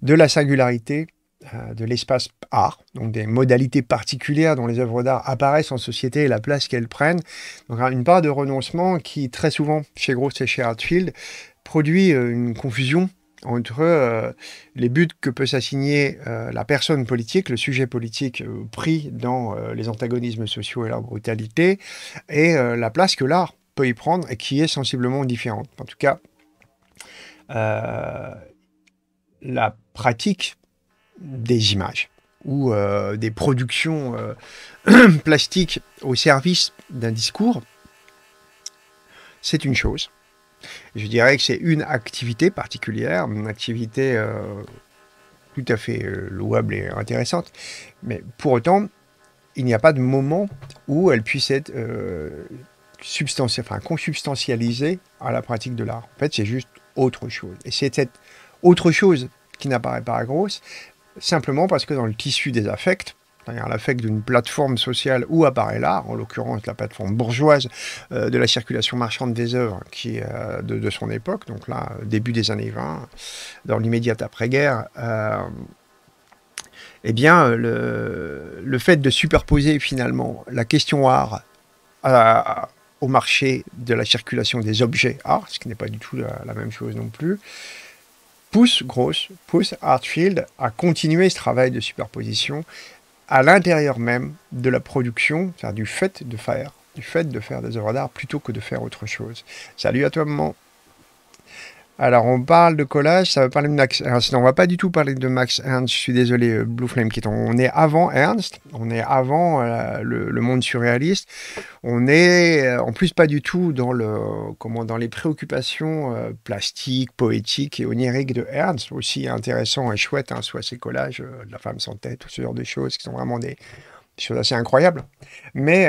Speaker 1: de la singularité euh, de l'espace art, donc des modalités particulières dont les œuvres d'art apparaissent en société et la place qu'elles prennent. Donc une part de renoncement qui, très souvent, chez Gross et chez Hartfield, produit une confusion entre euh, les buts que peut s'assigner euh, la personne politique, le sujet politique euh, pris dans les antagonismes sociaux et leur brutalité, et la place que l'art peut y prendre et qui est sensiblement différente. En tout cas, la pratique des images ou des productions <clears throat> plastiques au service d'un discours, c'est une chose. Je dirais que c'est une activité particulière, une activité euh, tout à fait euh, louable et intéressante, mais pour autant, il n'y a pas de moment où elle puisse être euh, consubstantialisée à la pratique de l'art. En fait, c'est juste autre chose. Et c'est cette autre chose qui n'apparaît pas grosse, simplement parce que dans le tissu des affects, c'est-à-dire l'affect d'une plateforme sociale où apparaît l'art, en l'occurrence la plateforme bourgeoise euh, de la circulation marchande des œuvres qui euh, de, son époque, donc là, début des années 20, dans l'immédiate après-guerre, eh bien, le, le, fait de superposer finalement la question art au marché de la circulation des objets art, ce qui n'est pas du tout la, même chose non plus, pousse Gross, pousse Artfield à continuer ce travail de superposition à l'intérieur même de la production, du fait de faire, du fait de faire des œuvres d'art plutôt que de faire autre chose. Salut à toi, maman. Alors, on parle de collage, ça va parler de Max Ernst. Non, on va pas du tout parler de Max Ernst, je suis désolé, euh, Blue Flame Kit. On est avant Ernst, on est avant euh, le, monde surréaliste. On est euh, en plus pas du tout dans, le, comment, dans les préoccupations plastiques, poétiques et oniriques de Ernst, aussi intéressant et chouette, hein, soit ses collages de la femme sans tête, tout ce genre de choses qui sont vraiment des, choses assez incroyables. Mais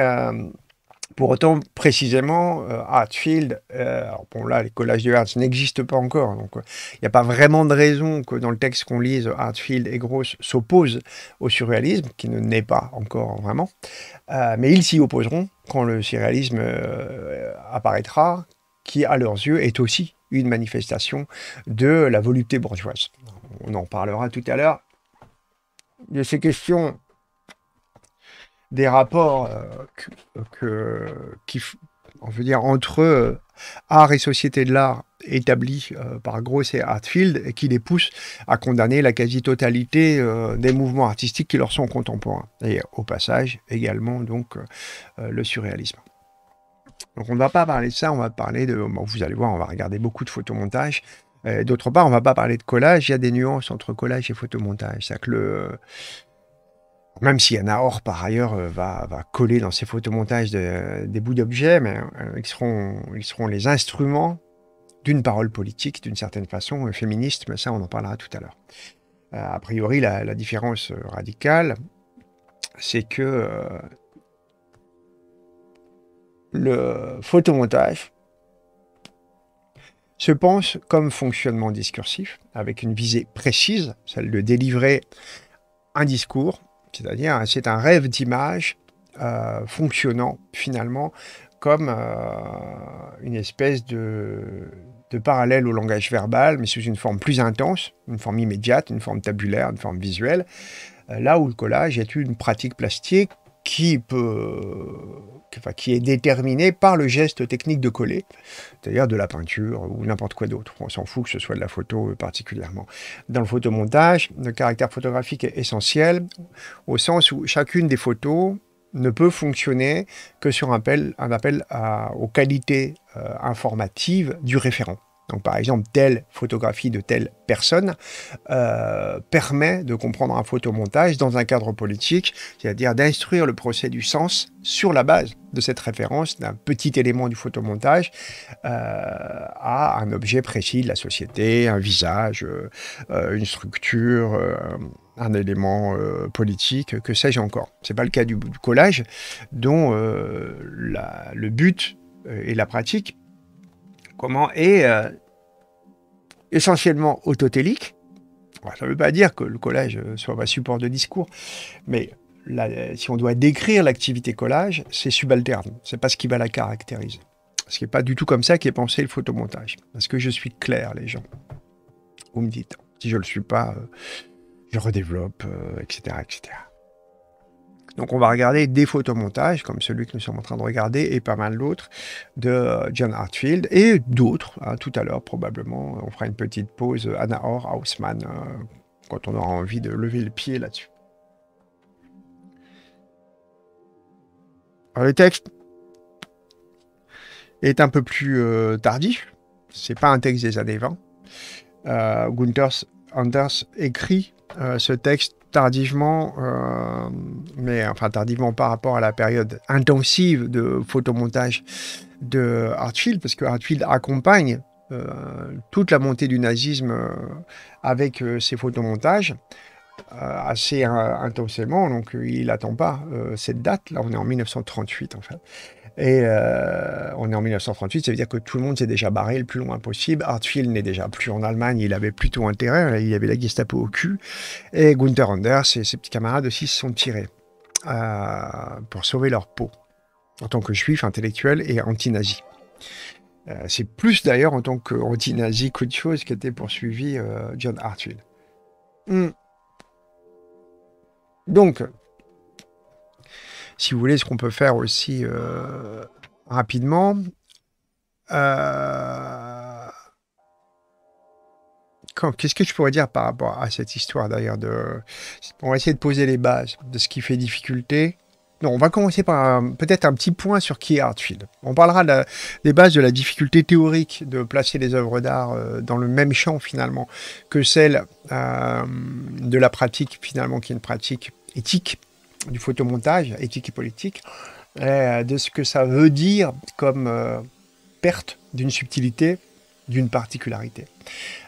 Speaker 1: pour autant, précisément, euh, Hartfield, euh, bon là, les collages de Hartz n'existent pas encore, donc il euh, n'y a pas vraiment de raison que dans le texte qu'on lise, Hartfield et Gross s'opposent au surréalisme, qui ne naît pas encore vraiment, mais ils s'y opposeront quand le surréalisme apparaîtra, qui à leurs yeux est aussi une manifestation de la volupté bourgeoise. On en parlera tout à l'heure de ces questions des rapports euh, veut dire, entre euh, art et société de l'art établis euh, par Gross et Hartfield et qui les poussent à condamner la quasi-totalité des mouvements artistiques qui leur sont contemporains. Et au passage, également, donc, le surréalisme. Donc on ne va pas parler de ça, on va parler de... vous allez voir, on va regarder beaucoup de photomontages. D'autre part, on ne va pas parler de collage, il y a des nuances entre collage et photomontage. C'est-à-dire que le, même si Anna Or, par ailleurs, euh, va, coller dans ses photomontages des bouts d'objets, mais euh, ils, seront, ils seront les instruments d'une parole politique, d'une certaine façon, euh, féministe, mais ça, on en parlera tout à l'heure. a priori, la, différence radicale, c'est que le photomontage se pense comme fonctionnement discursif, avec une visée précise, celle de délivrer un discours c'est-à-dire, c'est un rêve d'image euh, fonctionnant finalement comme euh, une espèce de, parallèle au langage verbal, mais sous une forme plus intense, une forme immédiate, une forme tabulaire, une forme visuelle. Euh, là où le collage est une pratique plastique qui est déterminé par le geste technique de coller, c'est-à-dire de la peinture ou n'importe quoi d'autre. On s'en fout que ce soit de la photo euh, particulièrement. Dans le photomontage, le caractère photographique est essentiel au sens où chacune des photos ne peut fonctionner que sur un appel, un appel aux qualités euh, informatives du référent. Donc, par exemple, telle photographie de telle personne euh, permet de comprendre un photomontage dans un cadre politique, c'est-à-dire d'instruire le procès du sens sur la base de cette référence d'un petit élément du photomontage euh, à un objet précis de la société, un visage, euh, une structure, un élément politique, que sais-je encore. Ce n'est pas le cas du, collage, dont le but et la pratique comment est euh, essentiellement autotélique. Ça ne veut pas dire que le collage euh, soit un support de discours, mais si on doit décrire l'activité collage, c'est subalterne. C'est pas ce qui va la caractériser. Ce n'est pas du tout comme ça qu'est pensé le photomontage. Parce que je suis clair, les gens. Vous me dites. Si je ne le suis pas, euh, je redéveloppe, etc., etc. Donc on va regarder des photomontages, comme celui que nous sommes en train de regarder, et pas mal d'autres, de euh, John Hartfield, et d'autres, hein, tout à l'heure probablement. On fera une petite pause euh, Anna Or, Haussmann, euh, quand on aura envie de lever le pied là-dessus. le texte est un peu plus tardif. C'est pas un texte des années 20. Gunther Anders écrit ce texte tardivement, euh, mais enfin tardivement par rapport à la période intensive de photomontage de Hartfield, parce que Hartfield accompagne euh, toute la montée du nazisme euh, avec ses photomontages assez intensément, donc il n'attend pas cette date, là on est en 1938 en fait. Et euh, on est en 1938, ça veut dire que tout le monde s'est déjà barré le plus loin possible. Hartfield n'est déjà plus en Allemagne, il avait plutôt intérêt, il avait la Gestapo au cul. Et Gunther Anders et ses petits camarades aussi se sont tirés. pour sauver leur peau, en tant que juif intellectuel et anti-nazi. C'est plus d'ailleurs en tant qu'anti-nazi qu'autre chose qui était poursuivi John Hartfield. Hmm. Donc, si vous voulez, ce qu'on peut faire aussi rapidement, euh, qu'est-ce que je pourrais dire par rapport à cette histoire d'ailleurs de... On va essayer de poser les bases de ce qui fait difficulté. Non, on va commencer par peut-être un petit point sur qui est Hartfield. On parlera des bases de la difficulté théorique de placer les œuvres d'art euh, dans le même champ finalement que celle euh, de la pratique finalement qui est une pratique éthique du photomontage, éthique et politique, de ce que ça veut dire comme perte d'une subtilité, d'une particularité.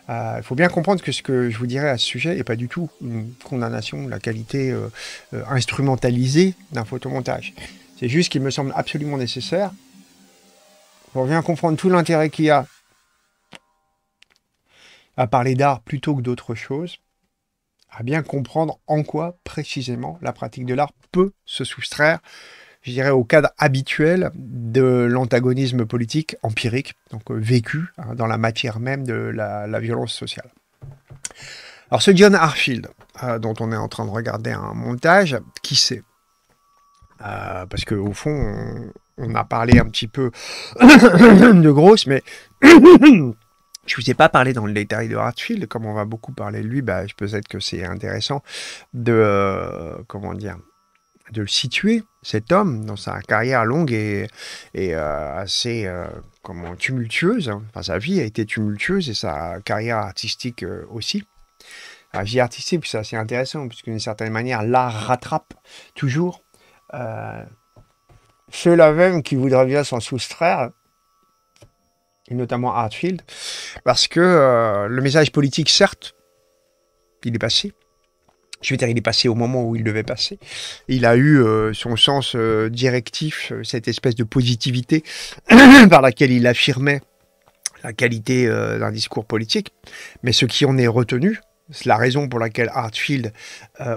Speaker 1: Euh, il faut bien comprendre que ce que je vous dirais à ce sujet n'est pas du tout une condamnation de la qualité euh, euh, instrumentalisée d'un photomontage. C'est juste qu'il me semble absolument nécessaire, pour bien comprendre tout l'intérêt qu'il y a à parler d'art plutôt que d'autre chose, à bien comprendre en quoi précisément la pratique de l'art peut se soustraire je dirais, au cadre habituel de l'antagonisme politique empirique, donc euh, vécu hein, dans la matière même de la, violence sociale. Alors ce John Harfield, euh, dont on est en train de regarder un montage, qui c'est euh, Parce qu'au fond, on, a parlé un petit peu <coughs> de grosse, mais <coughs> je vous ai pas parlé dans le détail de Hartfield, comme on va beaucoup parler de lui, bah, peut-être que c'est intéressant de, comment dire, de le situer, cet homme, dans sa carrière longue et, euh, assez euh, comment, tumultueuse. Hein. Enfin, sa vie a été tumultueuse et sa carrière artistique euh, aussi. La vie artistique, c'est assez intéressant, puisque d'une certaine manière, l'art rattrape toujours ceux-là même qui voudraient bien s'en soustraire, et notamment Hartfield, parce que le message politique, certes, il est passé, je veux dire, il est passé au moment où il devait passer. Il a eu euh, son sens euh, directif, euh, cette espèce de positivité <coughs> par laquelle il affirmait la qualité d'un discours politique. Mais ce qui en est retenu, c'est la raison pour laquelle Hartfield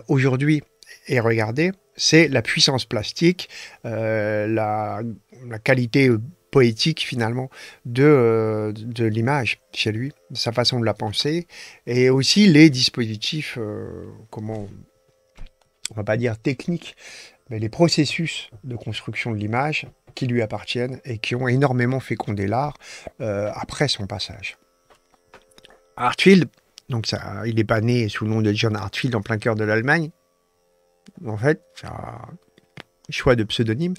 Speaker 1: aujourd'hui est regardé, c'est la puissance plastique, la, la, qualité poétique finalement de, euh, de l'image chez lui, sa façon de la penser, et aussi les dispositifs, euh, comment, on va pas dire techniques, mais les processus de construction de l'image qui lui appartiennent et qui ont énormément fécondé l'art euh, après son passage. Hartfield, donc ça, il n'est pas né sous le nom de John Hartfield en plein cœur de l'Allemagne. En fait, un choix de pseudonyme.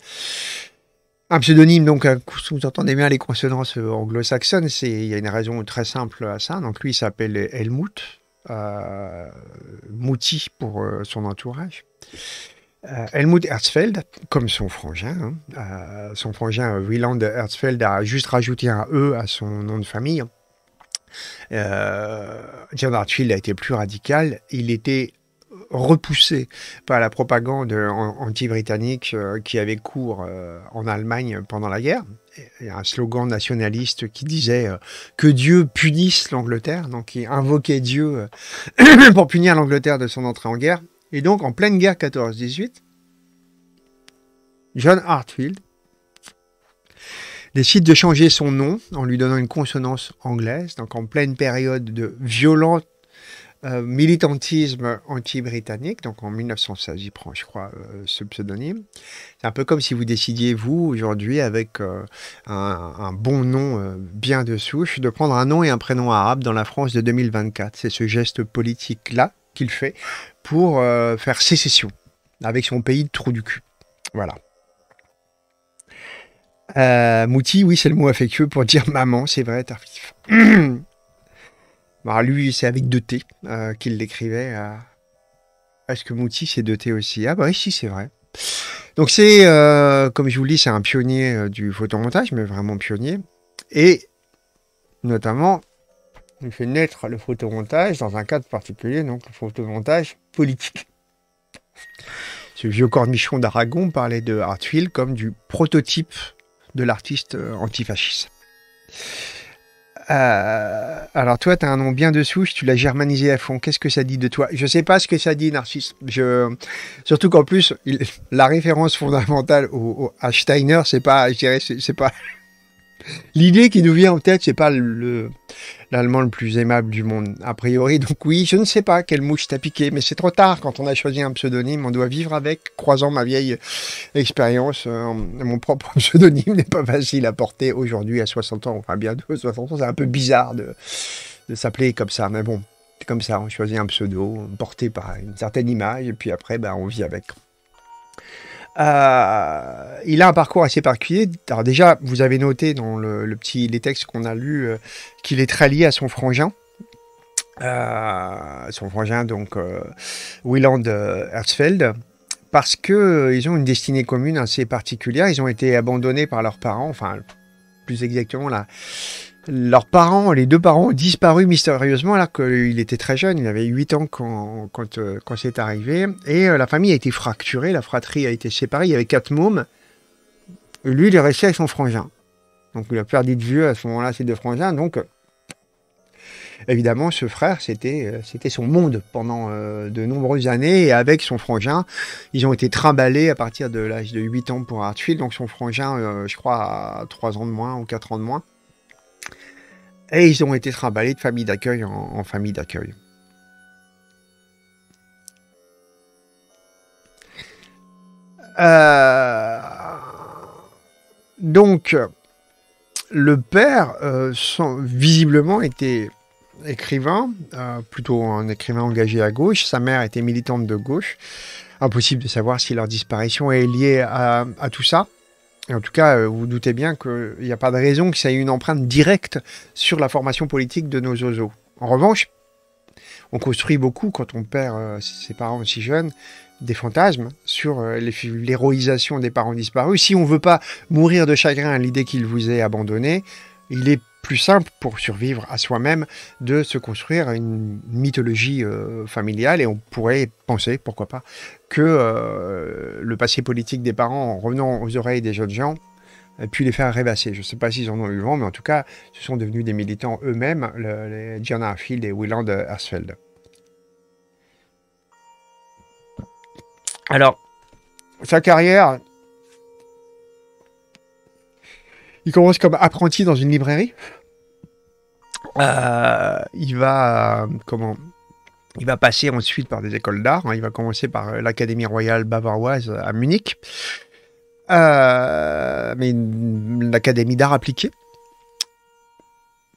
Speaker 1: Un pseudonyme, donc, euh, vous entendez bien les consonances euh, anglo-saxonnes, il y a une raison très simple à ça. Donc, lui, il s'appelle Helmut, euh, Mouti pour euh, son entourage. Helmut Herzfeld, comme son frangin. Hein, son frangin Wieland Herzfeld a juste rajouté un E à son nom de famille. John Herzfeld a été plus radical. Il était repoussé par la propagande anti-britannique euh, qui avait cours euh, en Allemagne pendant la guerre. Il y a un slogan nationaliste qui disait euh, que Dieu punisse l'Angleterre, donc il invoquait Dieu <coughs> pour punir l'Angleterre de son entrée en guerre. Et donc en pleine guerre 14-18, John Hartfield décide de changer son nom en lui donnant une consonance anglaise, donc en pleine période de violente euh, militantisme anti-britannique, donc en 1916, il prend, je crois, euh, ce pseudonyme. C'est un peu comme si vous décidiez, vous, aujourd'hui, avec euh, un, bon nom bien de souche, de prendre un nom et un prénom arabe dans la France de 2024. C'est ce geste politique-là qu'il fait pour faire sécession avec son pays de trou du cul. Voilà. Mouti, oui, c'est le mot affectueux pour dire maman, c'est vrai, tardif. <clears throat> Bah, lui, c'est avec deux T euh, qu'il l'écrivait. Est-ce que Mouti, c'est deux T aussi Ah bah oui, si, c'est vrai. Donc c'est, euh, comme je vous le dis, c'est un pionnier euh, du photomontage, mais vraiment pionnier. Et notamment, il fait naître le photomontage dans un cadre particulier, donc le photomontage politique. Ce vieux cornichon d'Aragon parlait de Hartfield comme du prototype de l'artiste antifasciste. Euh, alors toi, tu as un nom bien de souche, tu l'as germanisé à fond. Qu'est-ce que ça dit de toi? Je sais pas ce que ça dit, Narcisse. Surtout qu'en plus, la référence fondamentale au, à Steiner, c'est pas, je dirais, c'est pas L'idée qui nous vient en tête, c'est pas le, l'allemand le plus aimable du monde, a priori. Donc oui, je ne sais pas quelle mouche t'a piqué, mais c'est trop tard quand on a choisi un pseudonyme. On doit vivre avec, croisant ma vieille expérience. Euh, mon propre <laughs> pseudonyme n'est pas facile à porter aujourd'hui à 60 ans. Enfin, bientôt 60 ans, c'est un peu bizarre de, s'appeler comme ça. Mais bon, comme ça, on choisit un pseudo porté par une certaine image, et puis après, ben, on vit avec. Euh, il a un parcours assez particulier. Alors déjà, vous avez noté dans le, petit, les textes qu'on a lus euh, qu'il est très lié à son frangin. Euh, son frangin, donc Willand Herzfeld, parce qu'ils ont une destinée commune assez particulière. Ils ont été abandonnés par leurs parents, enfin, plus exactement, là, leurs parents, les deux parents, ont disparu mystérieusement alors qu'il était très jeune, il avait 8 ans quand, quand, euh, quand c'est arrivé. Et euh, la famille a été fracturée, la fratrie a été séparée, il y avait quatre mômes. lui, il est resté avec son frangin. Donc il a perdu de vue à ce moment-là ses deux frangins. Donc évidemment, ce frère, c'était euh, c'était son monde pendant de nombreuses années. Et avec son frangin, ils ont été trimballés à partir de l'âge de 8 ans pour Hartfield. Donc son frangin, je crois, a 3 ans de moins ou 4 ans de moins. Et ils ont été trimballés de famille d'accueil en, famille d'accueil. Euh, donc, le père, euh, visiblement, était écrivain, euh, plutôt un écrivain engagé à gauche. Sa mère était militante de gauche. Impossible de savoir si leur disparition est liée à tout ça en tout cas, euh, vous, doutez bien qu'il n'y a pas de raison que ça ait une empreinte directe sur la formation politique de nos oiseaux. En revanche, on construit beaucoup, quand on perd euh, ses parents si jeunes, des fantasmes sur euh, l'héroïsation des parents disparus. Si on ne veut pas mourir de chagrin à l'idée qu'il vous ait abandonné, il est plus simple pour survivre à soi-même de se construire une mythologie euh, familiale et on pourrait penser, pourquoi pas, que euh, le passé politique des parents en revenant aux oreilles des jeunes gens a pu les faire rêvasser. Je ne sais pas s'ils en ont eu le vent, mais en tout cas, ce sont devenus des militants eux-mêmes, les Gianna Field et Willand Hersfeld. Alors, sa carrière Il commence comme apprenti dans une librairie. Euh, il va comment Il va passer ensuite par des écoles d'art. Hein. Il va commencer par euh, l'Académie royale bavaroise à Munich, euh, mais l'Académie d'art appliqué.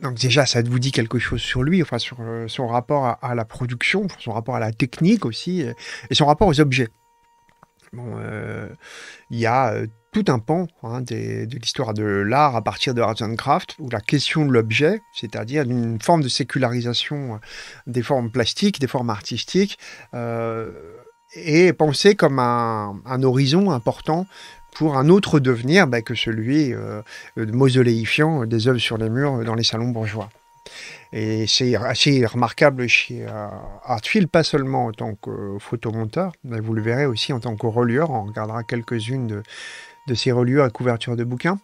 Speaker 1: Donc déjà, ça vous dit quelque chose sur lui, enfin sur son rapport à, la production, son rapport à la technique aussi, et son rapport aux objets. Bon, il y a tout un pan hein, de l'histoire de l'art à partir de Arts and Craft, où la question de l'objet, c'est-à-dire une forme de sécularisation euh, des formes plastiques, des formes artistiques, euh, est pensée comme un, horizon important pour un autre devenir bah, que celui euh, mausoléifiant des œuvres sur les murs dans les salons bourgeois. Et c'est assez remarquable chez euh, Artfield, pas seulement en tant que photomonteur, mais vous le verrez aussi en tant que relieur. On regardera quelques-unes de, de ces reliures à couverture de bouquins.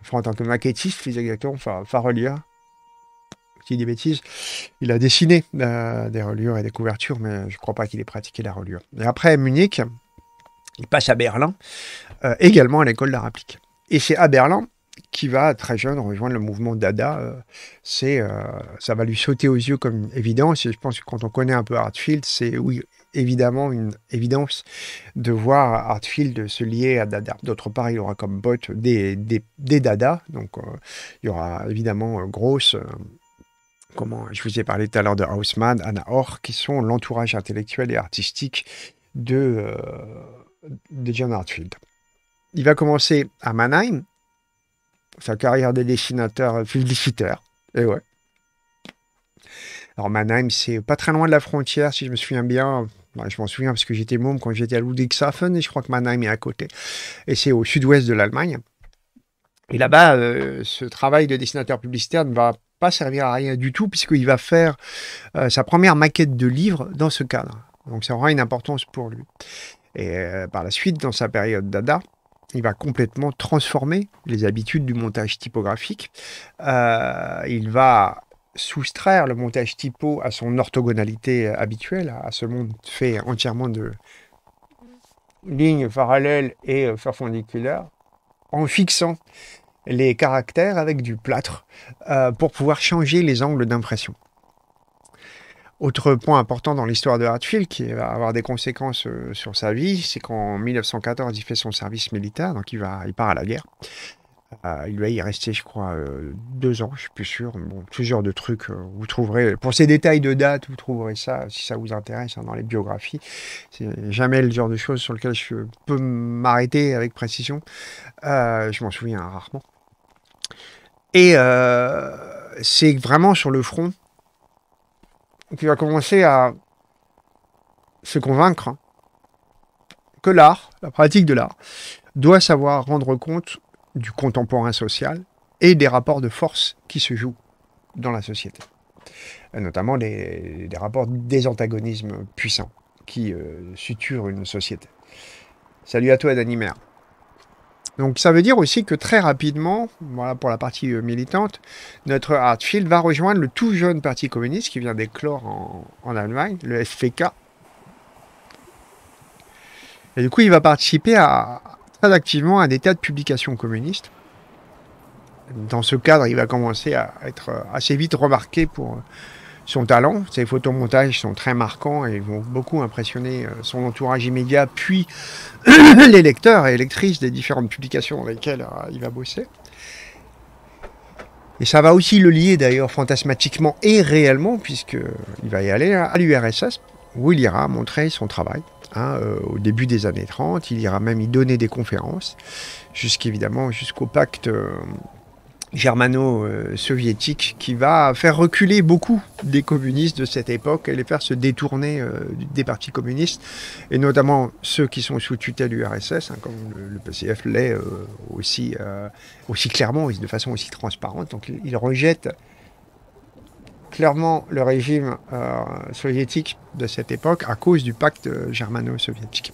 Speaker 1: Enfin, en tant que maquettiste, plus exactement, enfin, enfin bêtises, il a dessiné euh, des reliures et des couvertures, mais je ne crois pas qu'il ait pratiqué la reliure. Et après Munich, il passe à Berlin, euh, également à l'école d'art appliqué. Et c'est à Berlin qui va très jeune rejoindre le mouvement Dada. Euh, c'est, ça va lui sauter aux yeux comme évidence. Et je pense que quand on connaît un peu Hartfield, c'est oui, évidemment une évidence de voir Hartfield se lier à Dada. D'autre part, il aura comme bot des, des, Dada, donc euh, il y aura évidemment euh, Grosse, euh, comment, je vous ai parlé tout à l'heure de Haussmann, Anna Orr, qui sont l'entourage intellectuel et artistique de, de John Hartfield. Il va commencer à Mannheim, sa carrière de dessinateur publicitaire, et ouais. Alors Mannheim, c'est pas très loin de la frontière, si je me souviens bien, je m'en souviens parce que j'étais môme quand j'étais à Ludwigshafen et je crois que Mannheim est à côté. Et c'est au sud-ouest de l'Allemagne. Et là-bas, euh, ce travail de dessinateur publicitaire ne va pas servir à rien du tout puisqu'il va faire euh, sa première maquette de livre dans ce cadre. Donc ça aura une importance pour lui. Et euh, par la suite, dans sa période dada, il va complètement transformer les habitudes du montage typographique. Il va soustraire le montage typo à son orthogonalité habituelle, à ce monde fait entièrement de lignes parallèles et euh, perpendiculaires, en fixant les caractères avec du plâtre euh, pour pouvoir changer les angles d'impression. Autre point important dans l'histoire de Hartfield qui va avoir des conséquences euh, sur sa vie, c'est qu'en 1914, il fait son service militaire, donc il, va, il part à la guerre. Euh, il va y rester, je crois, euh, deux ans, je suis plus sûr. Bon, plusieurs de trucs, vous trouverez. Pour ces détails de date, vous trouverez ça, si ça vous intéresse, hein, dans les biographies. C'est jamais le genre de choses sur lesquelles je peux m'arrêter avec précision. je m'en souviens rarement. Et c'est vraiment sur le front qui va commencer à se convaincre que l'art, la pratique de l'art, doit savoir rendre compte du contemporain social et des rapports de force qui se jouent dans la société. notamment des, rapports des antagonismes puissants qui euh, suturent une société. Salut à toi, Dani donc ça veut dire aussi que très rapidement, voilà pour la partie euh, militante, notre Hartfield va rejoindre le tout jeune parti communiste qui vient d'éclore en, Allemagne, le SFK. Et du coup, il va participer à, très activement à des tas de publications communistes. Dans ce cadre, il va commencer à être assez vite remarqué pour son talent. Ses photomontages sont très marquants et vont beaucoup impressionner euh, son entourage immédiat, puis <clears throat> les lecteurs et lectrices des différentes publications avec lesquelles euh, il va bosser. Et ça va aussi le lier d'ailleurs fantasmatiquement et réellement, puisqu'il va y aller à l'URSS, où il ira montrer son travail. Hein, euh, au début des années 30, il ira même y donner des conférences, jusqu'évidemment jusqu'au pacte germano-soviétique qui va faire reculer beaucoup des communistes de cette époque et les faire se détourner euh, des partis communistes, et notamment ceux qui sont sous tutelle URSS, hein, comme le, PCF l'est euh, aussi, euh, aussi clairement, de façon aussi transparente. Donc il, rejette clairement le régime soviétique de cette époque à cause du pacte germano-soviétique.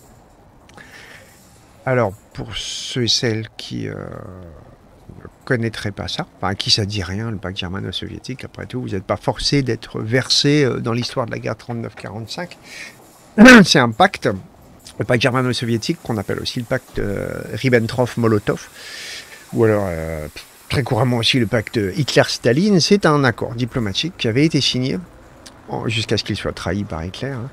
Speaker 1: Alors, pour ceux et celles qui ne connaîtrait pas ça. Enfin, à qui ça dit rien, le pacte germano-soviétique, après tout, vous n'êtes pas forcé d'être versé euh, dans l'histoire de la guerre 39-45. <clears throat> C'est un pacte, le pacte germano-soviétique, qu'on appelle aussi le pacte euh, Ribbentrop-Molotov, ou alors euh, très couramment aussi le pacte Hitler-Staline. C'est un accord diplomatique qui avait été signé, jusqu'à ce qu'il soit trahi par Hitler. Hein.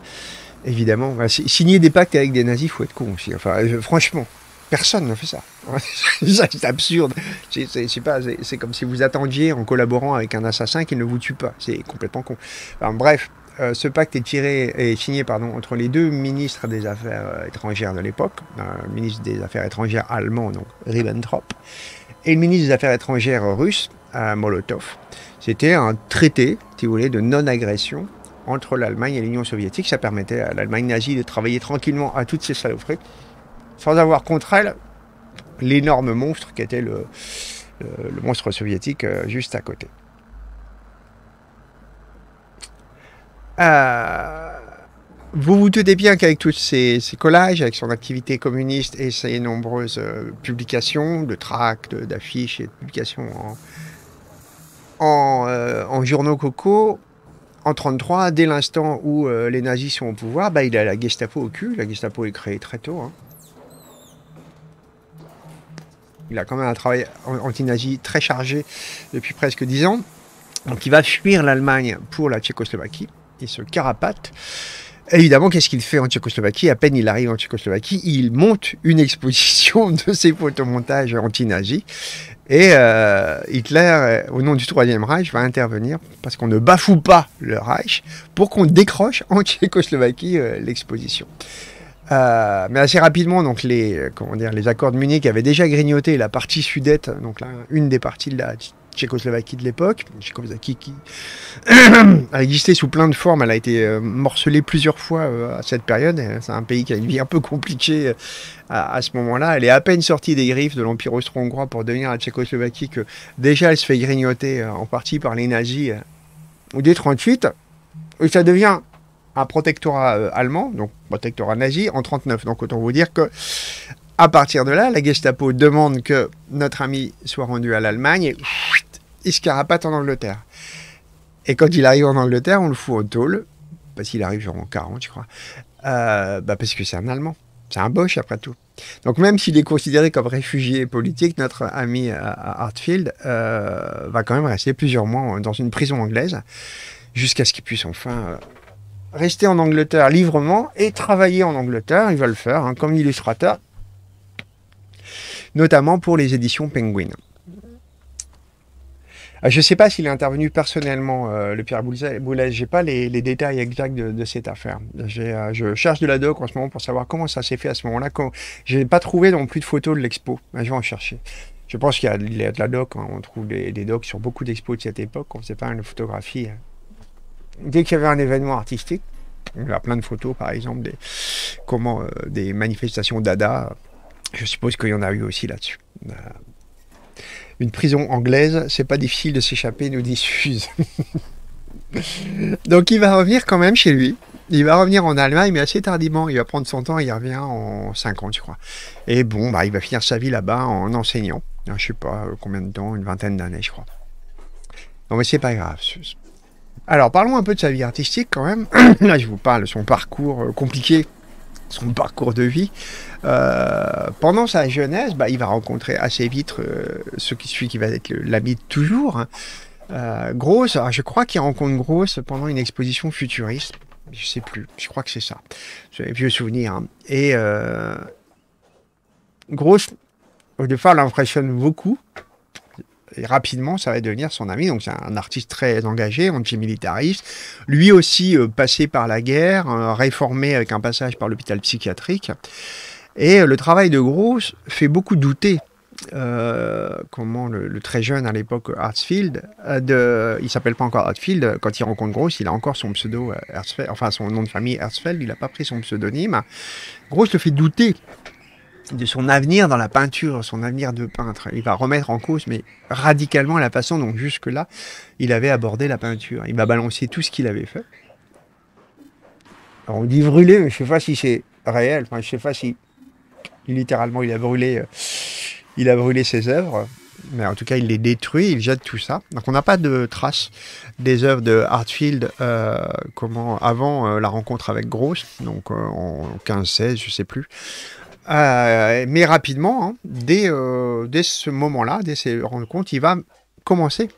Speaker 1: Évidemment, signer des pactes avec des nazis, faut être con aussi. Enfin, franchement, Personne ne fait ça. <laughs> c'est absurde. C'est comme si vous attendiez en collaborant avec un assassin qui ne vous tue pas. C'est complètement con. bref, euh, ce pacte est tiré et signé pardon entre les deux ministres des Affaires euh, étrangères de l'époque, le ministre des Affaires étrangères allemand donc Ribbentrop et le ministre des Affaires étrangères russe Molotov. C'était un traité, si vous voulez, de non-agression entre l'Allemagne et l'Union soviétique. Ça permettait à l'Allemagne nazie de travailler tranquillement à toutes ces saloperies sans avoir contre elle l'énorme monstre qui était le, monstre soviétique euh, juste à côté. Euh, vous vous doutez bien qu'avec tous ces, collages, avec son activité communiste et ses nombreuses euh, publications de tracts, d'affiches et de publications en, journaux coco, en 1933, dès l'instant où les nazis sont au pouvoir, bah, il a la Gestapo au cul. La Gestapo est créée très tôt. Hein. Il a quand même un travail anti-nazi très chargé depuis presque dix ans. Donc il va fuir l'Allemagne pour la Tchécoslovaquie. Il se carapate. Évidemment, qu'est-ce qu'il fait en Tchécoslovaquie? À peine il arrive en Tchécoslovaquie, il monte <laughs> une exposition de ses photomontages anti-nazis. Et euh, Hitler, au nom du Troisième Reich, va intervenir parce qu'on ne bafoue pas le Reich pour qu'on décroche en Tchécoslovaquie euh, l'exposition. Euh, mais assez rapidement, donc les, comment dire, les accords de Munich avaient déjà grignoté la partie sudette, donc là, une des parties de la Tchécoslovaquie de l'époque, Tchécoslovaquie qui <coughs> a existé sous plein de formes, elle a été euh, morcelée plusieurs fois euh, à cette période, c'est un pays qui a une vie un peu compliquée à, ce moment-là, elle est à peine sortie des griffes de l'Empire austro-hongrois pour devenir la Tchécoslovaquie que déjà elle se fait grignoter en partie par les nazis ou des 38, et ça devient un protectorat euh, allemand, donc protectorat nazi, en 39. Donc autant vous dire que À partir de là, la Gestapo demande que notre ami soit rendu à l'Allemagne. et carapate en Angleterre. Et quand il arrive en Angleterre, on le fout au tôle, parce qu'il arrive genre en 40, je crois, euh, bah parce que c'est un Allemand. C'est un Bosch, après tout. Donc même s'il est considéré comme réfugié politique, notre ami à Hartfield euh, va quand même rester plusieurs mois dans une prison anglaise, jusqu'à ce qu'il puisse enfin euh, rester en Angleterre librement et travailler en Angleterre. Il va le faire hein, comme illustrateur, notamment pour les éditions Penguin. Euh, je ne sais pas s'il est intervenu personnellement, euh, le Pierre Boulez. Je n'ai pas les, détails exacts de, cette affaire. Euh, je cherche de la doc en ce moment pour savoir comment ça s'est fait à ce moment-là. Je n'ai pas trouvé non plus de photos de l'expo. Je vais en chercher. Je pense qu'il y, a de la doc. Hein. On trouve des, docs sur beaucoup d'expos de cette époque. On ne faisait pas une photographie. Dès qu'il y avait un événement artistique, y a plein de photos, par exemple, des, comment, des manifestations d'ADA. Je suppose qu'il y en a eu aussi là-dessus une prison anglaise, c'est pas difficile de s'échapper, nous dit Suze. <laughs> Donc il va revenir quand même chez lui. Il va revenir en Allemagne, mais assez tardivement. Il va prendre son temps, il revient en 50, je crois. Et bon, bah, il va finir sa vie là-bas en enseignant. Je sais pas euh, combien de temps, une vingtaine d'années, je crois. Non, mais c'est pas grave. Alors, parlons un peu de sa vie artistique quand même. <clears throat> Là, je vous parle de son parcours euh, compliqué son parcours de vie. Euh, pendant sa jeunesse, bah, il va rencontrer assez vite euh, ce qui suit, qui va être l'ami de toujours. Hein. Euh, Grosse, je crois qu'il rencontre Grosse pendant une exposition futuriste. Je sais plus, je crois que c'est ça. C'est un vieux souvenir. Hein. Et Grosse, de fois, l'impressionne beaucoup et rapidement, ça va devenir son ami. Donc, c'est un artiste très engagé, anti-militariste. Lui aussi, euh, passé par la guerre, euh, réformé avec un passage par l'hôpital psychiatrique. Et euh, le travail de Gross fait beaucoup douter. comment le, très jeune à l'époque Hartsfield, de, il s'appelle pas encore Hartsfield, quand il rencontre Gross, il a encore son pseudo enfin son nom de famille Herzfeld, il n'a pas pris son pseudonyme. Gross le fait douter de son avenir dans la peinture, son avenir de peintre. Il va remettre en cause, mais radicalement, la façon dont jusque-là, il avait abordé la peinture. Il va balancer tout ce qu'il avait fait. on dit brûler, mais je ne sais pas si c'est réel. Enfin, je ne sais pas si littéralement il a brûlé, euh, il a brûlé ses œuvres. Mais en tout cas, il les détruit, il jette tout ça. Donc, on n'a pas de traces des œuvres de Hartfield euh, comment, avant euh, la rencontre avec Gross, donc en 15-16, je ne sais plus. Euh, mais rapidement, hein, dès, euh, dès ce moment-là, dès rendre compte, il va commencer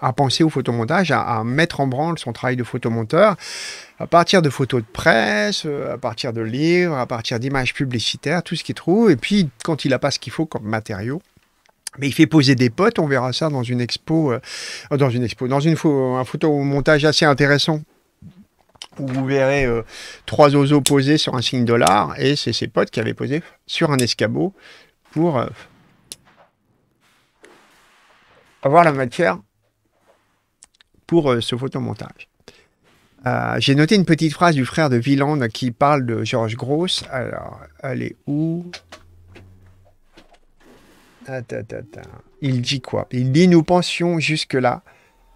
Speaker 1: à penser au photomontage, à, mettre en branle son travail de photomonteur, à partir de photos de presse, euh, à partir de livres, à partir d'images publicitaires, tout ce qu'il trouve. Et puis, quand il n'a pas ce qu'il faut comme matériau, mais il fait poser des potes, on verra ça dans une expo, dans une expo, dans une un photomontage assez intéressant où vous verrez euh, trois oiseaux posés sur un signe dollar, et c'est ses potes qui avaient posé sur un escabeau pour euh, avoir la matière pour euh, ce photomontage. J'ai noté une petite phrase du frère de Wieland qui parle de Georges Gross. Alors, elle est où? Il dit quoi? Il dit Nous pensions jusque-là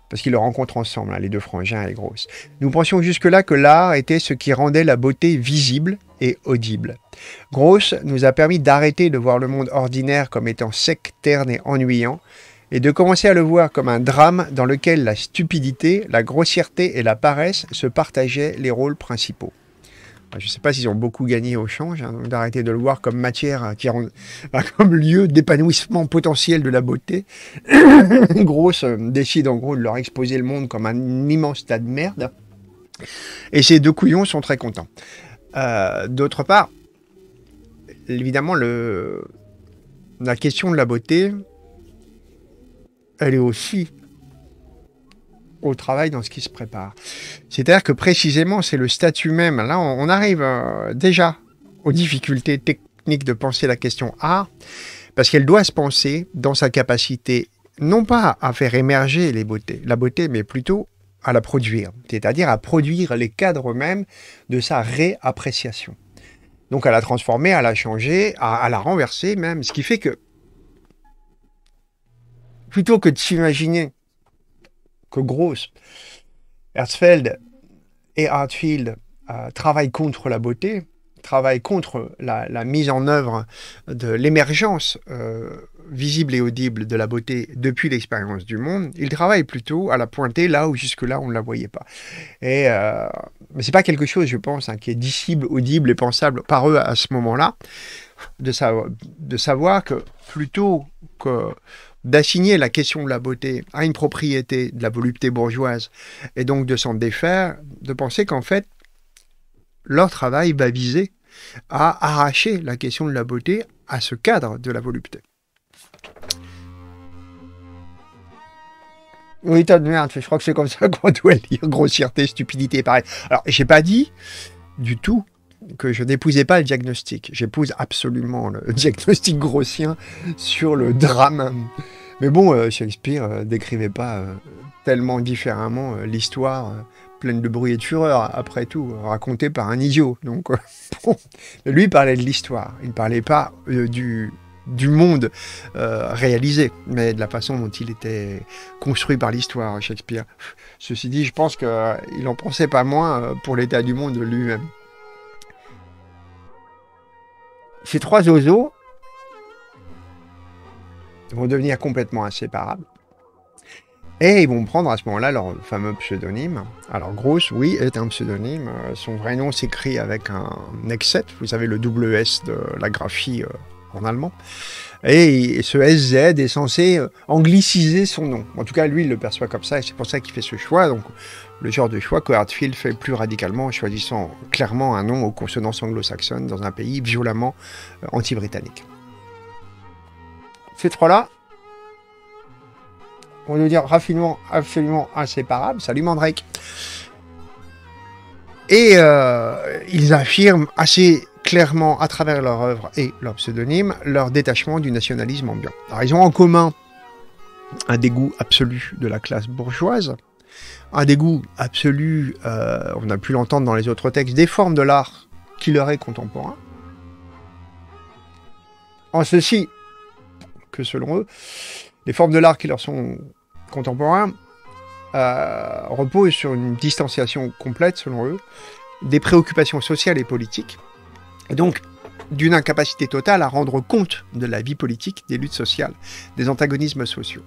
Speaker 1: parce qu'ils le rencontrent ensemble, hein, les deux frangins et grosses. Nous pensions jusque-là que l'art était ce qui rendait la beauté visible et audible. Grosse nous a permis d'arrêter de voir le monde ordinaire comme étant sec, terne et ennuyant, et de commencer à le voir comme un drame dans lequel la stupidité, la grossièreté et la paresse se partageaient les rôles principaux. Je ne sais pas s'ils ont beaucoup gagné au change, hein, d'arrêter de le voir comme matière, qui rend, <laughs> comme lieu d'épanouissement potentiel de la beauté. <coughs> Grosse euh, décide en gros de leur exposer le monde comme un immense tas de merde. Et ces deux couillons sont très contents. Euh, d'autre part, évidemment, la question de la beauté, elle est aussi au travail dans ce qui se prépare. C'est-à-dire que précisément, c'est le statut même. Là, on, arrive euh, déjà aux difficultés techniques de penser la question art, parce qu'elle doit se penser dans sa capacité, non pas à faire émerger les beautés, la beauté, mais plutôt à la produire, c'est-à-dire à produire les cadres même de sa réappréciation. Donc à la transformer, à la changer, à la renverser même, ce qui fait que plutôt que de s'imaginer que grosse. Herzfeld et Hartfield euh, travaillent contre la beauté, travaille contre la, mise en œuvre de l'émergence euh, visible et audible de la beauté depuis l'expérience du monde. Il travaille plutôt à la pointer là où jusque-là on ne la voyait pas. Et euh, c'est pas quelque chose, je pense, hein, qui est dissible, audible et pensable par eux à ce moment-là, de, de savoir que plutôt que d'assigner la question de la beauté à une propriété de la volupté bourgeoise et donc de s'en défaire, de penser qu'en fait, leur travail va viser à arracher la question de la beauté à ce cadre de la volupté. Oui, t'as de merde, je crois que c'est comme ça qu'on doit lire grossièreté, stupidité, pareil. Alors, j'ai pas dit du tout que je n'épousais pas le diagnostic. J'épouse absolument le <laughs> diagnostic grossier sur le drame. Mais bon, euh, Shakespeare euh, décrivait pas euh, tellement différemment l'histoire pleine de bruit et de fureur, après tout, racontée par un idiot. Donc, <laughs> bon. lui, parlait de l'histoire. Il ne parlait pas du, du monde euh, réalisé, mais de la façon dont il était construit par l'histoire, Shakespeare. Ceci dit, je pense qu'il euh, n'en pensait pas moins euh, pour l'état du monde lui-même. Ces trois oiseaux vont devenir complètement inséparables. Et ils vont prendre à ce moment-là leur fameux pseudonyme. Alors, Gross, oui, est un pseudonyme. Son vrai nom s'écrit avec un X7, vous savez, le WS de la graphie en allemand. Et ce SZ est censé euh, angliciser son nom. En tout cas, lui, il le perçoit comme ça, et c'est pour ça qu'il fait ce choix. Donc, le genre de choix que Hartfield fait plus radicalement, en choisissant clairement un nom aux consonances anglo-saxonnes dans un pays violemment euh, anti-britannique. Ces trois-là, on va dire rapidement, absolument inséparables. Salut Mandrake. Et euh, ils affirment assez clairement à travers leur œuvre et leur pseudonyme leur détachement du nationalisme ambiant. Alors ils ont en commun un dégoût absolu de la classe bourgeoise, un dégoût absolu, euh, on a pu l'entendre dans les autres textes, des formes de l'art qui leur est contemporain. En ceci que selon eux, les formes de l'art qui leur sont contemporains euh, reposent sur une distanciation complète, selon eux, des préoccupations sociales et politiques, et donc d'une incapacité totale à rendre compte de la vie politique, des luttes sociales, des antagonismes sociaux.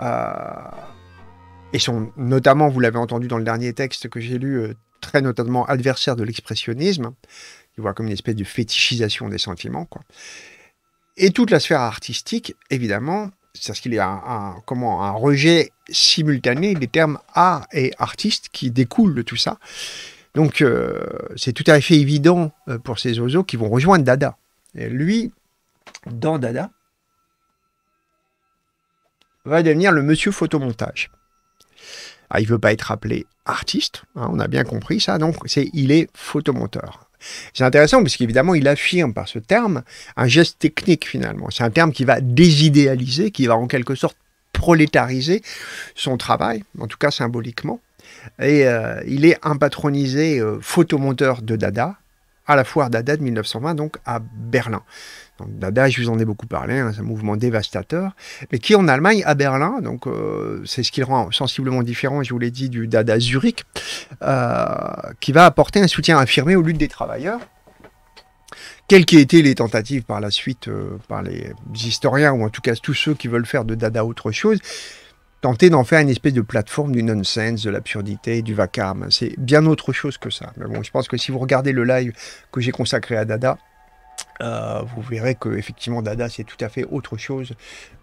Speaker 1: Euh, et sont notamment, vous l'avez entendu dans le dernier texte que j'ai lu, euh, très notamment adversaires de l'expressionnisme, qui voit comme une espèce de fétichisation des sentiments. Quoi. Et toute la sphère artistique, évidemment, c'est parce qu'il y a un, comment, un rejet simultané des termes art et artiste qui découlent de tout ça. Donc, euh, c'est tout à fait évident euh, pour ces oiseaux qui vont rejoindre Dada. Et lui, dans Dada, va devenir le monsieur photomontage. Ah, il veut pas être appelé artiste, hein, on a bien compris ça, donc c'est il est photomonteur. C'est intéressant parce qu'évidemment, il affirme par ce terme un geste technique finalement. C'est un terme qui va désidéaliser, qui va en quelque sorte prolétariser son travail, en tout cas symboliquement. Et euh, il est un patronisé euh, photomonteur de Dada, à la foire Dada de 1920, donc à Berlin. Dada, je vous en ai beaucoup parlé, hein, c'est un mouvement dévastateur, mais qui en Allemagne, à Berlin, donc euh, c'est ce qui le rend sensiblement différent, je vous l'ai dit, du Dada Zurich, qui va apporter un soutien affirmé aux luttes des travailleurs. Quelles qu'aient été les tentatives par la suite par les historiens, ou en tout cas tous ceux qui veulent faire de Dada autre chose, tenter d'en faire une espèce de plateforme du nonsense, de l'absurdité, du vacarme. C'est bien autre chose que ça. Mais bon, je pense que si vous regardez le live que j'ai consacré à Dada, euh, vous verrez que effectivement Dada c'est tout à fait autre chose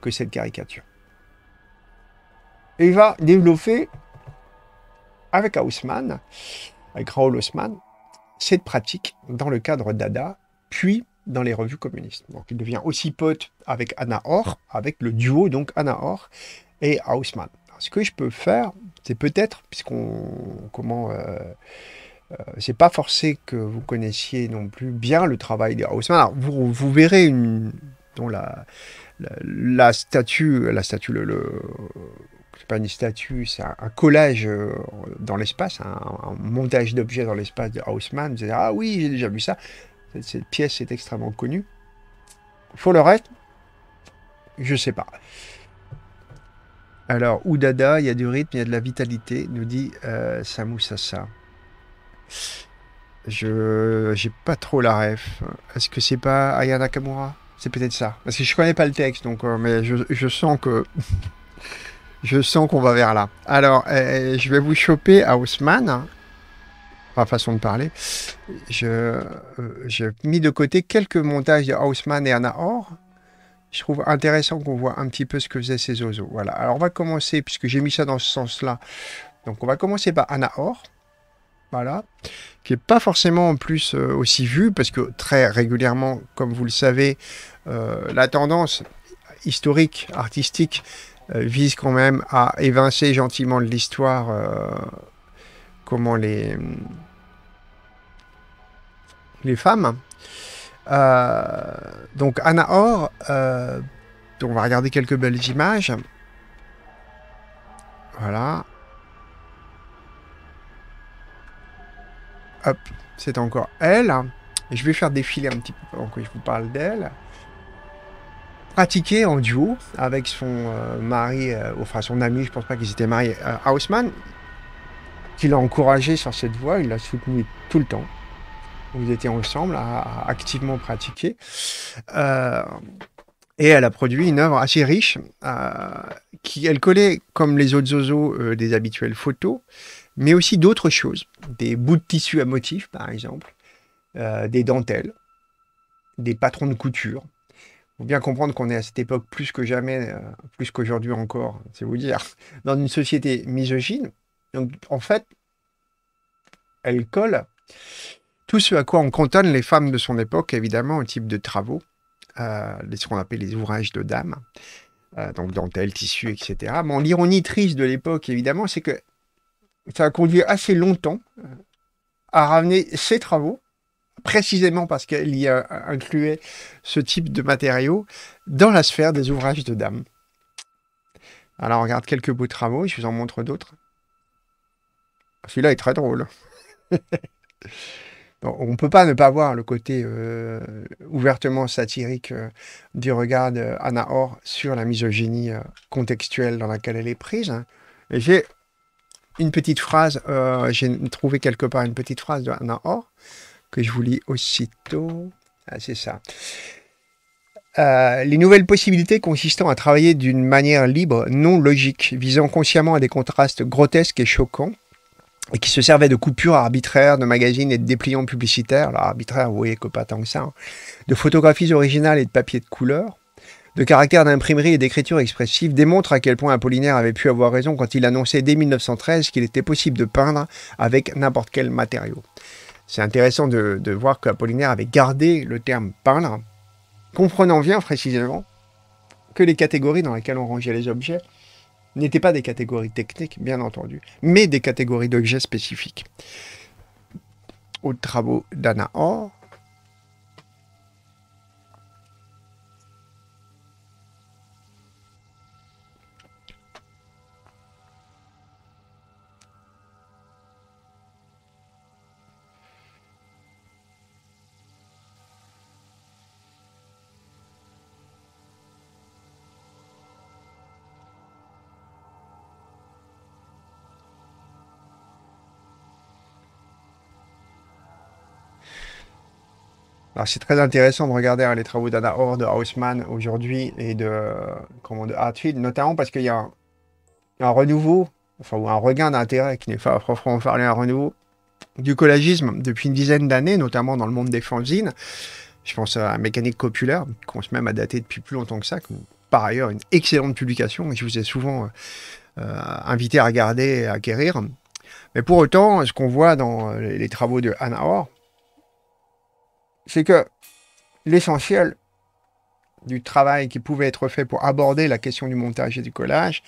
Speaker 1: que cette caricature. Et il va développer avec Haussmann, avec Raoul Haussmann, cette pratique dans le cadre Dada, puis dans les revues communistes. Donc il devient aussi pote avec Anna Orr, avec le duo donc Anna Orr et Haussmann. ce que je peux faire, c'est peut-être, puisqu'on comment euh, c'est pas forcé que vous connaissiez non plus bien le travail de Haussmann. Vous, verrez une, dont la, statue, la statue, c'est pas une statue, c'est un, collage euh, dans l'espace, un, montage d'objets dans l'espace de Haussmann. Vous allez dire, ah oui, j'ai déjà vu ça. Cette, pièce est extrêmement connue. Pour le reste, je sais pas. Alors, Oudada, il y a du rythme, il y a de la vitalité, nous dit euh, Samu Sassa. Je j'ai pas trop la ref. Est-ce que c'est pas Ayana Kamura C'est peut-être ça. Parce que je connais pas le texte, donc euh, mais je, sens que <laughs> je sens qu'on va vers là. Alors, euh, je vais vous choper Haussmann. Enfin, façon de parler. Je euh, j'ai mis de côté quelques montages de Haussmann et Anna Or. Je trouve intéressant qu'on voit un petit peu ce que faisaient ces oiseaux. Voilà. Alors, on va commencer, puisque j'ai mis ça dans ce sens-là. Donc, on va commencer par Anna Or. Voilà. Qui n'est pas forcément en plus euh, aussi vu, parce que très régulièrement, comme vous le savez, euh, la tendance historique, artistique, euh, vise quand même à évincer gentiment de l'histoire comment les, les femmes. donc Anna Or, on va regarder quelques belles images. Voilà. Hop, c'est encore elle. je vais faire défiler un petit peu que je vous parle d'elle. Pratiquer en duo avec son euh, mari, euh, enfin son ami, je pense pas qu'ils étaient mariés, euh, Haussmann, qui l'a encouragé sur cette voie, il l'a soutenu tout le temps. Vous étiez ensemble à, activement pratiquer. et elle a produit une œuvre assez riche, qui elle collait, comme les autres zozos, des habituelles photos, mais aussi d'autres choses, des bouts de tissu à motifs par exemple, euh, des dentelles, des patrons de couture. Il faut bien comprendre qu'on est à cette époque plus que jamais, euh, plus qu'aujourd'hui encore, c'est vous dire, <laughs> dans une société misogyne. Donc en fait, elle colle tout ce à quoi on cantonne les femmes de son époque, évidemment, au type de travaux, euh, ce qu'on appelle les ouvrages de dames, donc dentelle, tissu, etc. Bon, l'ironie triste de l'époque, évidemment, c'est que ça a conduit assez longtemps euh, à ramener ces travaux, précisément parce qu'il y a incluait ce type de matériaux, dans la sphère des ouvrages de dames. Alors on regarde quelques beaux travaux, je vous en montre d'autres. Celui-là est très drôle. <laughs> on ne peut pas ne pas voir le côté euh, ouvertement satirique euh, du regard d'Anna Or sur la misogynie contextuelle dans laquelle elle est prise. Hein. J'ai une petite phrase, euh, j'ai trouvé quelque part une petite phrase de Anna Or, que je vous lis aussitôt. Ah, c'est ça. Euh, les nouvelles possibilités consistant à travailler d'une manière libre, non logique, visant consciemment à des contrastes grotesques et choquants, et qui se servaient de coupures arbitraires de magazines et de dépliants publicitaires, alors arbitraire, vous voyez que pas tant que ça, hein, de photographies originales et de papier de couleur, de caractère d'imprimerie et d'écriture expressive démontre à quel point Apollinaire avait pu avoir raison quand il annonçait dès 1913 qu'il était possible de peindre avec n'importe quel matériau. C'est intéressant de, voir qu'Apollinaire avait gardé le terme peindre, comprenant bien précisément que les catégories dans lesquelles on rangeait les objets n'étaient pas des catégories techniques, bien entendu, mais des catégories d'objets spécifiques. Aux travaux d'Anna Or, Alors c'est très intéressant de regarder hein, les travaux d'Anna Orr, de Haussmann aujourd'hui et de, comment, de Hartfield, notamment parce qu'il y a un, renouveau, enfin ou un regain d'intérêt qui n'est pas proprement parler un renouveau du collagisme depuis une dizaine d'années, notamment dans le monde des fanzines. Je pense à Mécanique Copulaire, qu'on se même à dater depuis plus longtemps que ça, par ailleurs une excellente publication et je vous ai souvent euh, invité à regarder et à acquérir. Mais pour autant, ce qu'on voit dans les travaux de Anna Orr, c'est que l'essentiel du travail qui pouvait être fait pour aborder la question du montage et du collage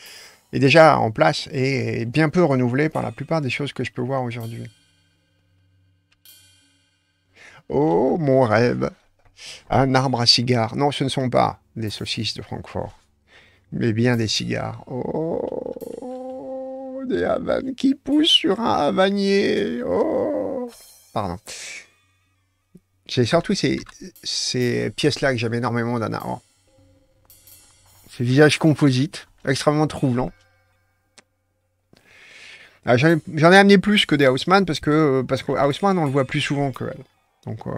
Speaker 1: est déjà en place et bien peu renouvelé par la plupart des choses que je peux voir aujourd'hui. Oh, mon rêve Un arbre à cigares. Non, ce ne sont pas des saucisses de Francfort, mais bien des cigares. Oh, des havanes qui poussent sur un havanier. Oh, pardon. C'est surtout ces, ces pièces-là que j'aime énormément d'Anna. Ces visages composites, extrêmement troublants. Ah, J'en ai, amené plus que des Houseman parce que parce on le voit plus souvent que elle. Donc euh,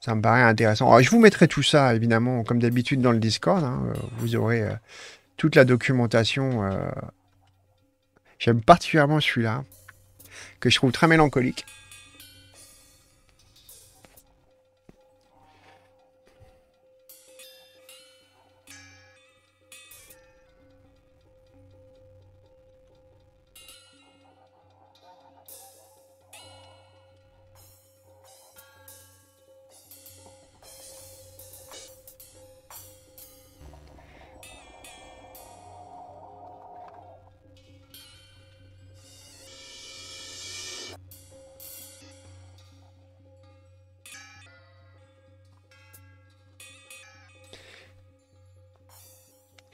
Speaker 1: ça me paraît intéressant. Alors, je vous mettrai tout ça évidemment comme d'habitude dans le Discord. hein. Vous aurez euh, toute la documentation. euh. J'aime particulièrement celui-là que je trouve très mélancolique.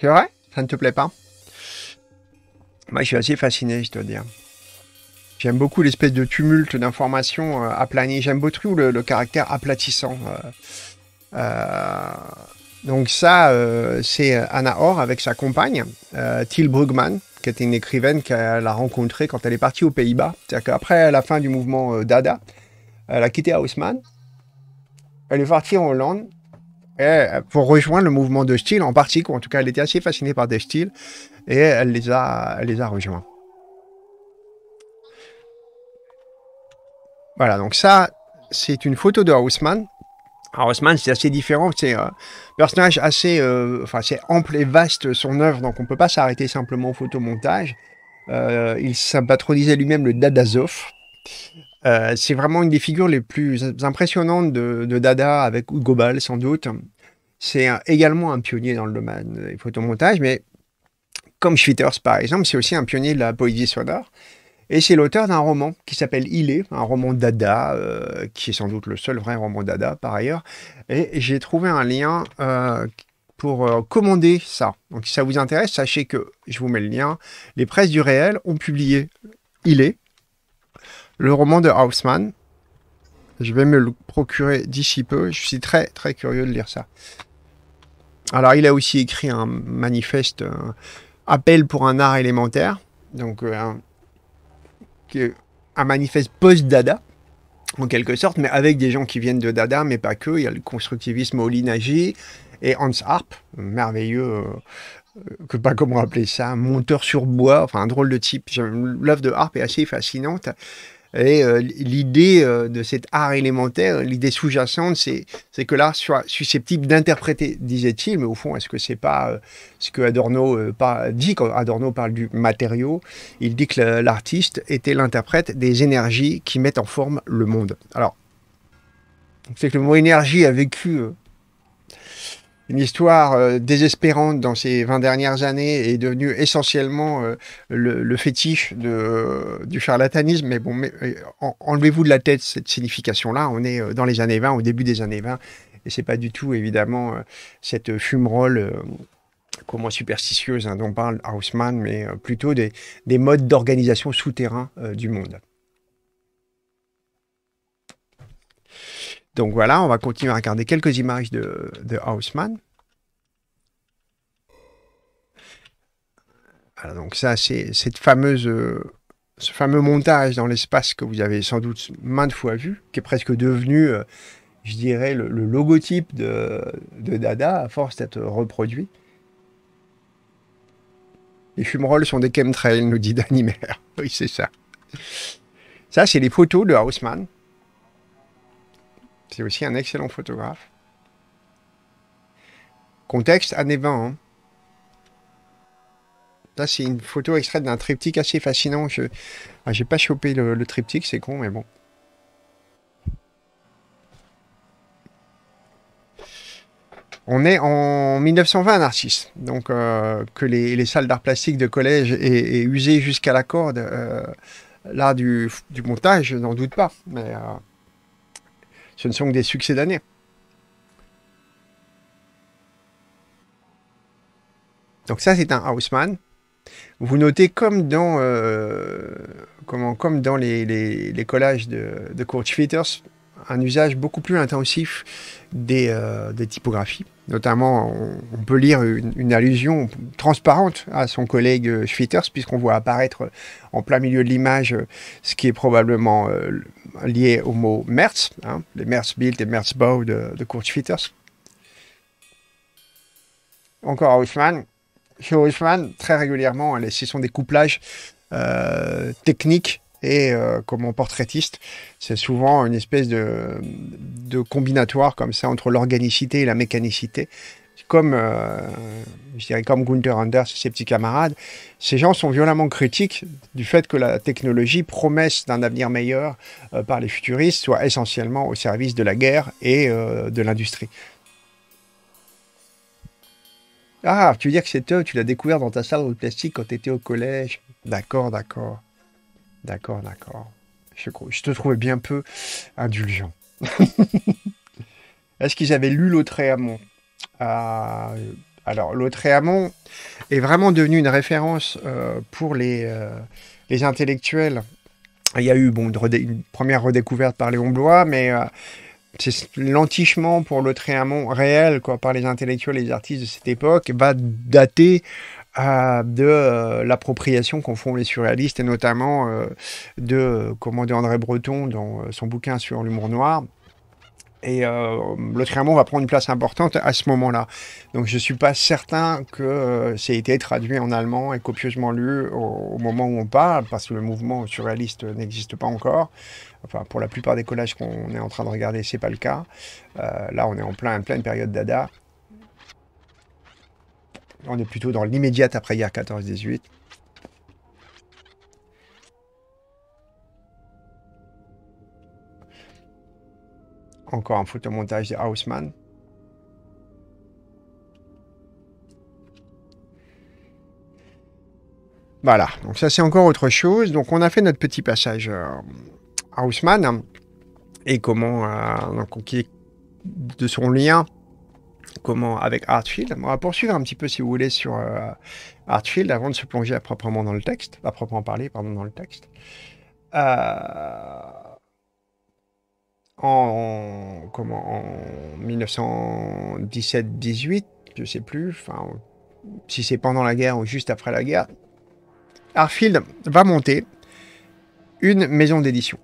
Speaker 1: C'est vrai? Ça ne te plaît pas? Moi, je suis assez fasciné, je dois dire. J'aime beaucoup l'espèce de tumulte d'informations euh, aplanies. J'aime beaucoup le, caractère aplatissant. euh. Euh, donc ça, c'est Anna Orr avec sa compagne, euh, Brugman, qui était une écrivaine qu'elle a rencontrée quand elle est partie aux Pays-Bas. C'est-à-dire qu'après la fin du mouvement Dada, elle a quitté Haussmann. Elle est partie en Hollande pour rejoindre le mouvement de style en partie, en tout cas elle était assez fascinée par des styles et elle les a, elle les a rejoints. Voilà, donc ça, c'est une photo de Haussmann. Haussmann, c'est assez différent, c'est un personnage assez, euh, enfin, ample et vaste son œuvre, donc on peut pas s'arrêter simplement au photomontage. Euh, il sympatronisait lui-même le Dadazov. Euh, c'est vraiment une des figures les plus impressionnantes de, Dada avec Hugo Ball, sans doute. C'est également un pionnier dans le domaine des photomontages, mais comme Schwitters par exemple, c'est aussi un pionnier de la poésie sonore. Et c'est l'auteur d'un roman qui s'appelle Il est, un roman Dada, euh, qui est sans doute le seul vrai roman Dada par ailleurs. Et j'ai trouvé un lien euh, pour commander ça. Donc si ça vous intéresse, sachez que, je vous mets le lien, les presses du réel ont publié Il est, le roman de Haussmann. Je vais me le procurer d'ici peu. Je suis très très curieux de lire ça. Alors il a aussi écrit un manifeste, un appel pour un art élémentaire. Donc euh, un, manifeste post-Dada, en quelque sorte, mais avec des gens qui viennent de Dada, mais pas que. Il y a le constructivisme Oli Nagy et Hans Harp, merveilleux, euh, euh, que pas comment appeler ça, monteur sur bois, enfin un drôle de type. L'œuvre de Harp est assez fascinante. Et euh, l'idée euh, de cet art élémentaire, l'idée sous-jacente, c'est que l'art soit susceptible d'interpréter, disait-il, mais au fond, est-ce que c'est pas euh, ce que Adorno euh, dit quand Adorno parle du matériau Il dit que l'artiste était l'interprète des énergies qui mettent en forme le monde. Alors, c'est que le mot énergie a vécu euh, une histoire euh, désespérante dans ces 20 dernières années est devenu essentiellement euh, le, fétiche euh, du charlatanisme. Mais bon, enlevez-vous de la tête cette signification-là. On est dans les années 20, au début des années 20, et c'est pas du tout évidemment cette fumerole. euh, comment superstitieuse hein, dont parle Haussmann, mais plutôt des, des modes d'organisation souterrains du monde. Donc voilà, on va continuer à regarder quelques images de, Haussmann. Voilà, donc ça, c'est cette fameuse, euh, ce fameux montage dans l'espace que vous avez sans doute maintes fois vu, qui est presque devenu, euh, je dirais, le, logotype de, de Dada à force d'être reproduit. Les fumerolles sont des chemtrails, nous dit Danny Mer. <laughs> Oui, c'est ça. Ça, c'est les photos de Haussmann. C'est aussi un excellent photographe. Contexte années 20. hein. Ça, c'est une photo extraite d'un triptyque assez fascinant. Je ah, j'ai pas chopé le, triptyque, c'est con, mais bon. On est en 1920 Narcisse, donc euh, que les, les salles d'art plastique de collège aient, aient usé jusqu'à la corde euh, du, du montage, je n'en doute pas, mais euh, ce ne sont que des succès d'année. Donc ça, c'est un Haussmann. Vous notez comme dans, euh, comment, comme dans les, les- les collages de, de Kurt Schwitters, un usage beaucoup plus intensif des, euh, des typographies. Notamment, on, peut lire une, allusion transparente à son collègue euh, Schwitters, puisqu'on voit apparaître en plein milieu de l'image ce qui est probablement lié au mot Merz, hein, les Merzbild et Merzbau de, de Kurt Schwitters. Encore Haussmann. Chez Haussmann, très régulièrement, ce sont des couplages techniques et euh, comme portraitiste, c'est souvent une espèce de, combinatoire comme ça entre l'organicité et la mécanicité. Comme, euh, je dirais, comme Gunther Anders et ses petits camarades, ces gens sont violemment critiques du fait que la technologie, promesse d'un avenir meilleur euh, par les futuristes, soit essentiellement au service de la guerre et de l'industrie. Ah, tu veux dire que c'est toi, tu l'as découvert dans ta salle de plastique quand tu étais au collège? D'accord, d'accord. D'accord, d'accord. Je, je, te trouvais bien peu indulgent. <laughs> Est-ce qu'ils avaient lu Lautréamont? Euh, Alors, Lautréamont est vraiment devenu une référence euh, pour les, euh, les intellectuels. Il y a eu bon, une, première redécouverte par Léon Blois, mais c'est l'entichement pour Lautréamont réel quoi, par les intellectuels et les artistes de cette époque va dater de euh, l'appropriation qu'en font les surréalistes et notamment euh, de, comment dit André Breton dans euh, son bouquin sur l'humour noir. Et le Trianon va prendre une place importante à ce moment-là. Donc je ne suis pas certain que ça ait été traduit en allemand et copieusement lu au, moment où on parle, parce que le mouvement surréaliste n'existe pas encore. Enfin, pour la plupart des collages qu'on est en train de regarder, c'est pas le cas. là, on est en plein, pleine période d'ADA. On est plutôt dans l'immédiate après-guerre 14-18. Encore un photomontage de Haussmann. Voilà, donc ça c'est encore autre chose. Donc on a fait notre petit passage à euh, Haussmann et comment, euh, de son lien comment avec Artfield. On va poursuivre un petit peu, si vous voulez, sur euh, Artfield avant de se plonger à proprement dans le texte, à parler, pardon, dans le texte. Euh, en, comment, en 1917-18, je sais plus, enfin, si c'est pendant la guerre ou juste après la guerre, Artfield va monter une maison d'édition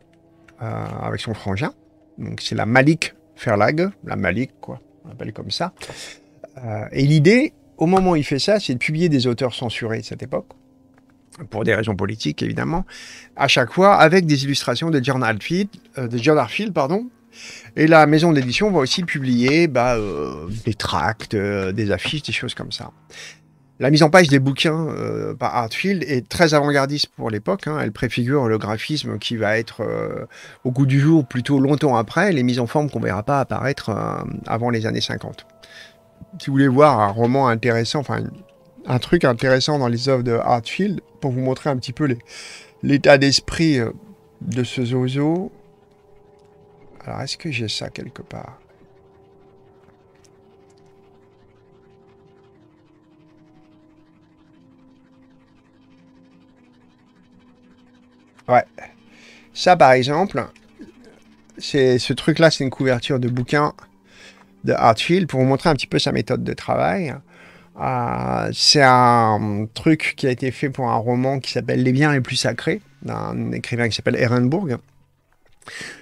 Speaker 1: euh, avec son frangin. Donc c'est la Malik Verlag, la Malik quoi, on appelle comme ça. Euh, et l'idée, au moment où il fait ça, c'est de publier des auteurs censurés de cette époque, pour des raisons politiques évidemment, à chaque fois avec des illustrations de John Harfield, euh, de John pardon. Et la maison d'édition va aussi publier bah, euh, des tracts, des affiches, des choses comme ça. La mise en page des bouquins euh, par Hartfield est très avant-gardiste pour l'époque. Hein. Elle préfigure le graphisme qui va être euh, au goût du jour plutôt longtemps après, les mises en forme qu'on ne verra pas apparaître euh, avant les années 50. Si vous voulez voir un roman intéressant, enfin un truc intéressant dans les œuvres de Hartfield, pour vous montrer un petit peu l'état d'esprit de ce zozo. Alors est-ce que j'ai ça quelque part? Ouais. Ça, par exemple, c'est ce truc-là, c'est une couverture de bouquin de Hartfield pour vous montrer un petit peu sa méthode de travail. Euh, c'est un truc qui a été fait pour un roman qui s'appelle Les biens les plus sacrés, d'un écrivain qui s'appelle Ehrenburg.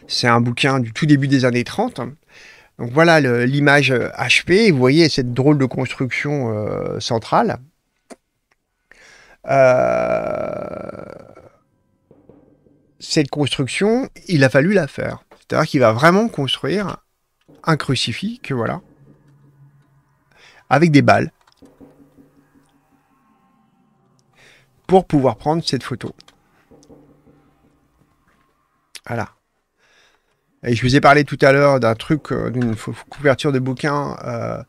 Speaker 1: C'est un bouquin du tout début des années 30. Donc voilà l'image HP. Vous voyez cette drôle de construction euh, centrale. Euh, cette construction, il a fallu la faire. C'est-à-dire qu'il va vraiment construire un crucifix, que voilà, avec des balles, pour pouvoir prendre cette photo. Voilà. Et je vous ai parlé tout à l'heure d'un truc, euh, d'une couverture de bouquin euh,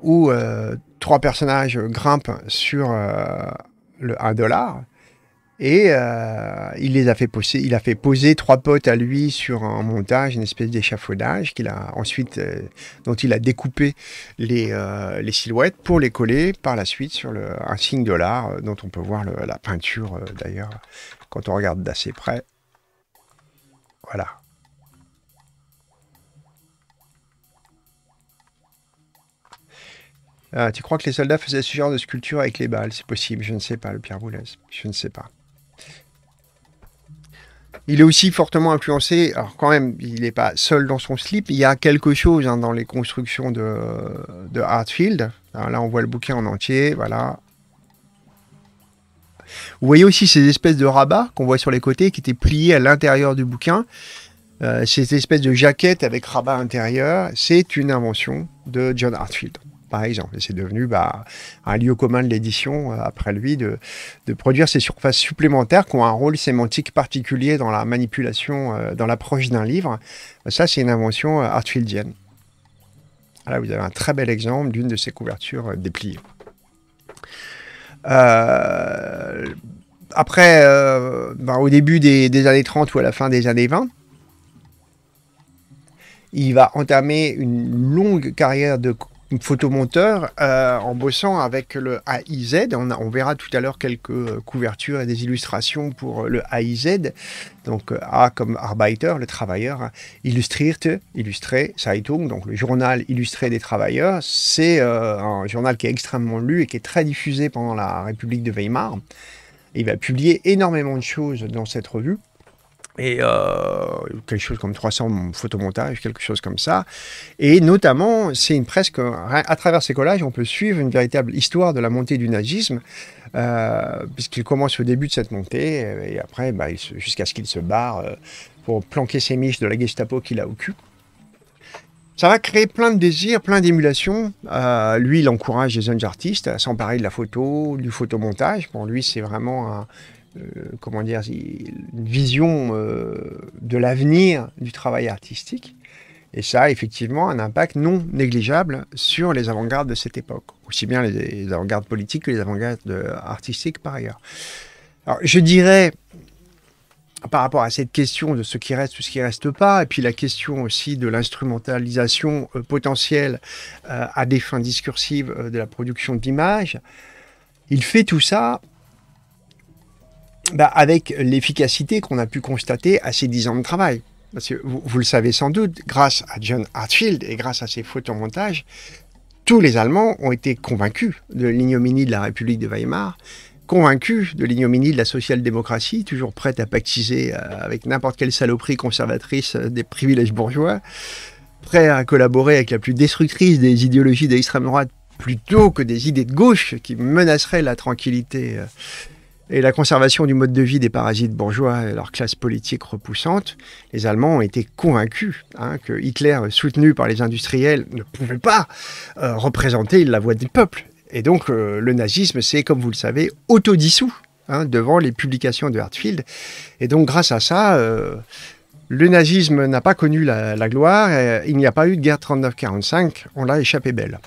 Speaker 1: où euh, trois personnages grimpent sur le 1 dollar. Et euh, il les a fait poser, il a fait poser trois potes à lui sur un montage, une espèce d'échafaudage qu'il a ensuite, euh, dont il a découpé les, euh, les, silhouettes pour les coller par la suite sur un signe de l'art dont on peut voir la peinture d'ailleurs quand on regarde d'assez près. Voilà. Euh, tu crois que les soldats faisaient ce genre de sculpture avec les balles? C'est possible, je ne sais pas, le Pierre Boulez. Je ne sais pas. Il est aussi fortement influencé, alors quand même, il n'est pas seul dans son slip, il y a quelque chose hein, dans les constructions de, Hartfield. là, on voit le bouquin en entier, voilà. Vous voyez aussi ces espèces de rabats qu'on voit sur les côtés qui étaient pliés à l'intérieur du bouquin. Euh, ces espèces de jaquettes avec rabat intérieur, c'est une invention de John Hartfield par exemple. C'est devenu bah, un lieu commun de l'édition, euh, après lui, de, produire ces surfaces supplémentaires qui ont un rôle sémantique particulier dans la manipulation, euh, dans l'approche d'un livre. Ça, c'est une invention euh, hartfieldienne. Là, vous avez un très bel exemple d'une de ces couvertures dépliées. après, bah, au début des, années 30 ou à la fin des années 20, il va entamer une longue carrière de photomonteur euh, en bossant avec le AIZ. On, verra tout à l'heure quelques euh, couvertures et des illustrations pour le AIZ. Donc euh, A comme Arbeiter, le travailleur. Illustriert, illustré, Zeitung, donc le journal illustré des travailleurs. C'est un journal qui est extrêmement lu et qui est très diffusé pendant la République de Weimar. Il va publier énormément de choses dans cette revue et euh, quelque chose comme 300 photomontages, quelque chose comme ça. Et notamment, c'est une presque, à travers ces collages, on peut suivre une véritable histoire de la montée du nazisme, euh, puisqu'il commence au début de cette montée, et après, bah, jusqu'à ce qu'il se barre euh, pour planquer ses miches de la Gestapo qu'il a au cul. Ça va créer plein de désirs, plein d'émulations. lui, il encourage les jeunes artistes à s'emparer de la photo, du photomontage. Pour lui, c'est vraiment un, euh, comment dire, une vision euh, de l'avenir du travail artistique. Et ça a effectivement un impact non négligeable sur les avant-gardes de cette époque, aussi bien les, avant-gardes politiques que les avant-gardes euh, artistiques par ailleurs. Alors je dirais, par rapport à cette question de ce qui reste ou ce qui ne reste pas, et puis la question aussi de l'instrumentalisation potentielle à des fins discursives de la production d'images, il fait tout ça bah, avec l'efficacité qu'on a pu constater à ces dix ans de travail. Vous, le savez sans doute, grâce à John Hartfield et grâce à ses photomontages, tous les Allemands ont été convaincus de l'ignominie de la République de Weimar, convaincus de l'ignominie de la social-démocratie, toujours prête à pactiser euh, avec n'importe quelle saloperie conservatrice euh, des privilèges bourgeois, prêt à collaborer avec la plus destructrice des idéologies d'extrême droite plutôt que des idées de gauche qui menaceraient la tranquillité euh, et la conservation du mode de vie des parasites bourgeois et leur classe politique repoussante, les Allemands ont été convaincus hein, que Hitler, soutenu par les industriels, ne pouvait pas euh, représenter la voix du peuple. Et donc euh, le nazisme s'est, comme vous le savez, autodissous hein, devant les publications de Hartfield. Et donc grâce à ça, euh, le nazisme n'a pas connu la, gloire, il n'y a pas eu de guerre 39-45, on l'a échappé belle.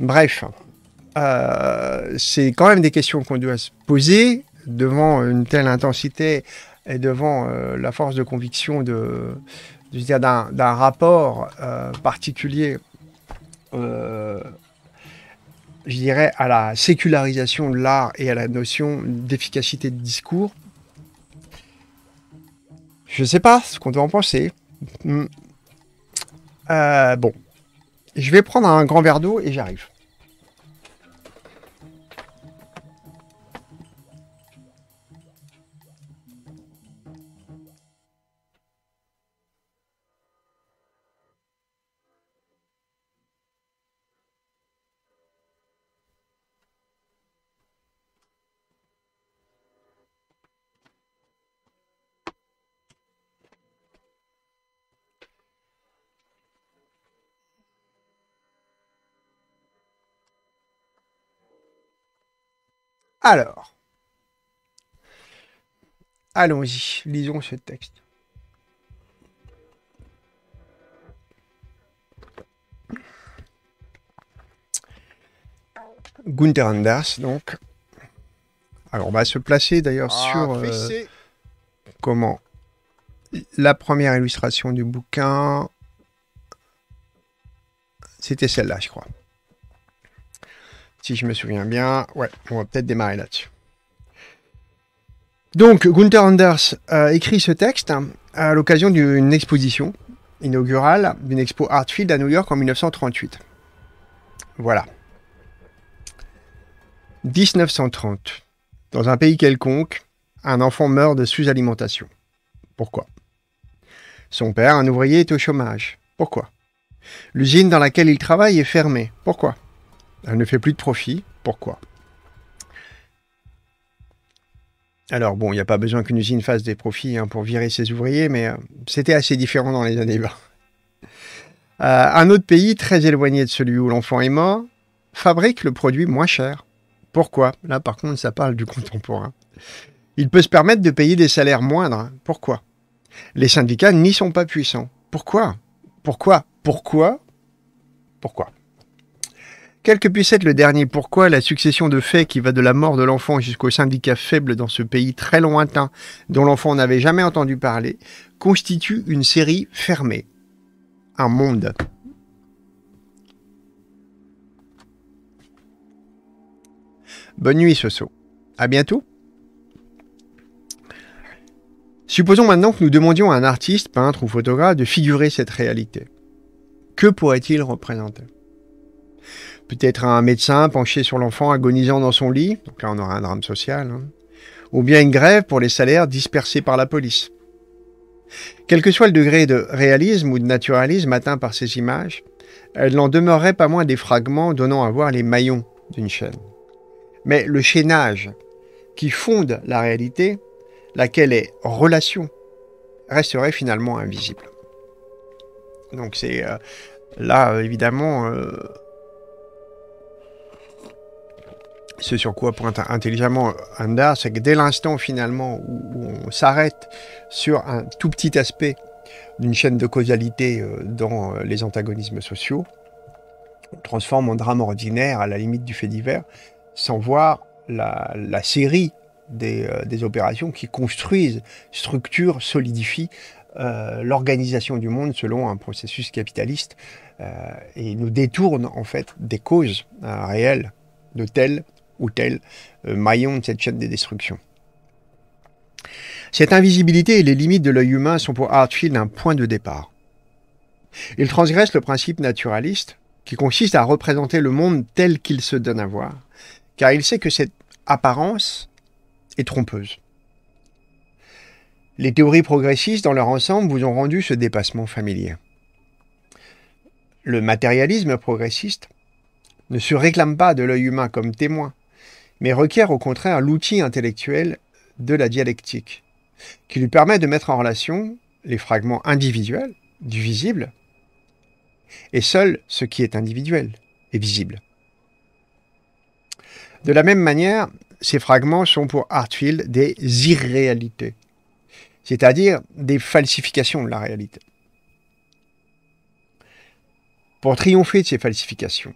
Speaker 1: Bref, euh, c'est quand même des questions qu'on doit se poser devant une telle intensité et devant euh, la force de conviction de, d'un, rapport euh, particulier, je dirais, à la sécularisation de l'art et à la notion d'efficacité de discours. Je ne sais pas ce qu'on doit en penser. Hmm. bon, je vais prendre un grand verre d'eau et j'arrive. Alors, allons-y, lisons ce texte. Gunther Anders, donc. Alors, on va se placer d'ailleurs ah, sur euh, comment la première illustration du bouquin. C'était celle-là, je crois. Si je me souviens bien, ouais, on va peut-être démarrer là-dessus. Donc, Gunther Anders a écrit ce texte à l'occasion d'une exposition inaugurale d'une expo Artfield à New York en 1938. Voilà. 1930. Dans un pays quelconque, un enfant meurt de sous-alimentation. Pourquoi? Son père, un ouvrier, est au chômage. Pourquoi? L'usine dans laquelle il travaille est fermée. Pourquoi? Elle ne fait plus de profit. Pourquoi? Alors bon, il n'y a pas besoin qu'une usine fasse des profits hein, pour virer ses ouvriers, mais euh, c'était assez différent dans les années 20. <laughs> Euh, un autre pays très éloigné de celui où l'enfant est mort fabrique le produit moins cher. Pourquoi? Là par contre, ça parle du contemporain. Il peut se permettre de payer des salaires moindres. Pourquoi? Les syndicats n'y sont pas puissants. Pourquoi? Pourquoi? Pourquoi? Pourquoi? Quel que puisse être le dernier pourquoi, la succession de faits qui va de la mort de l'enfant jusqu'au syndicat faible dans ce pays très lointain dont l'enfant n'avait jamais entendu parler, constitue une série fermée. Un monde. Bonne nuit, Soso. À bientôt. Supposons maintenant que nous demandions à un artiste, peintre ou photographe de figurer cette réalité. Que pourrait-il représenter? Peut-être un médecin penché sur l'enfant agonisant dans son lit, donc là on aura un drame social, hein. ou bien une grève pour les salaires dispersés par la police. Quel que soit le degré de réalisme ou de naturalisme atteint par ces images, elles n'en demeureraient pas moins des fragments donnant à voir les maillons d'une chaîne. Mais le chaînage qui fonde la réalité, laquelle est relation, resterait finalement invisible. Donc c'est euh, là évidemment euh, ce sur quoi pointe intelligemment Andar, c'est que dès l'instant finalement où, on s'arrête sur un tout petit aspect d'une chaîne de causalité euh, dans euh, les antagonismes sociaux, on transforme en drame ordinaire à la limite du fait divers, sans voir la, série euh, des, opérations qui construisent, structurent, solidifient l'organisation du monde selon un processus capitaliste et nous détournent en fait des causes réelles de telles ou tel euh, maillon de cette chaîne des destructions. Cette invisibilité et les limites de l'œil humain sont pour Hartfield un point de départ. Il transgresse le principe naturaliste qui consiste à représenter le monde tel qu'il se donne à voir, car il sait que cette apparence est trompeuse. Les théories progressistes dans leur ensemble vous ont rendu ce dépassement familier. Le matérialisme progressiste ne se réclame pas de l'œil humain comme témoin, mais requiert au contraire l'outil intellectuel de la dialectique, qui lui permet de mettre en relation les fragments individuels du visible, et seul ce qui est individuel est visible. De la même manière, ces fragments sont pour Hartfield des irréalités, c'est-à-dire des falsifications de la réalité. Pour triompher de ces falsifications,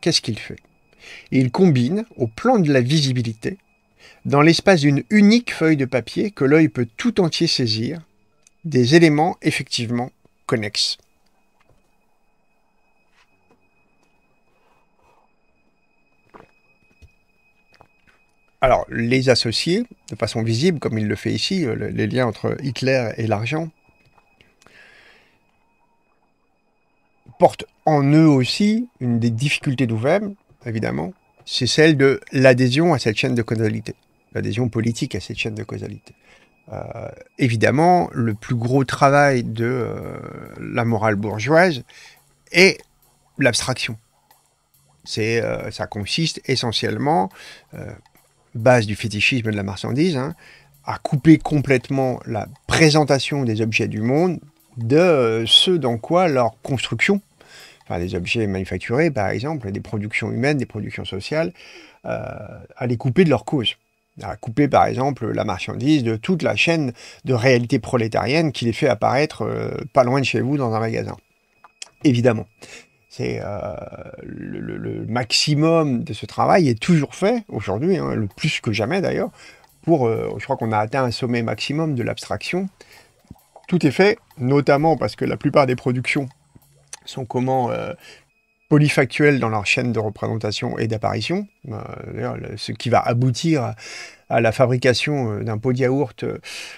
Speaker 1: qu'est-ce qu'il fait? Il combine, au plan de la visibilité, dans l'espace d'une unique feuille de papier que l'œil peut tout entier saisir, des éléments effectivement connexes. Alors, les associer de façon visible, comme il le fait ici, euh, les liens entre Hitler et l'argent, portent en eux aussi une des difficultés du évidemment, c'est celle de l'adhésion à cette chaîne de causalité, l'adhésion politique à cette chaîne de causalité. Euh, évidemment, le plus gros travail de euh, la morale bourgeoise est l'abstraction. C'est, euh, ça consiste essentiellement, base du fétichisme de la marchandise, hein, à couper complètement la présentation des objets du monde de ce dans quoi leur construction des objets manufacturés, par exemple, des productions humaines, des productions sociales, euh, à les couper de leur cause. À couper, par exemple, la marchandise de toute la chaîne de réalité prolétarienne qui les fait apparaître euh, pas loin de chez vous dans un magasin. Évidemment. C'est euh, le, maximum de ce travail est toujours fait aujourd'hui, hein, le plus que jamais d'ailleurs, pour, je crois qu'on a atteint un sommet maximum de l'abstraction. Tout est fait, notamment parce que la plupart des productions sont comment euh, polyfactuels dans leur chaîne de représentation et d'apparition, euh, ce qui va aboutir à, la fabrication euh, d'un pot de yaourt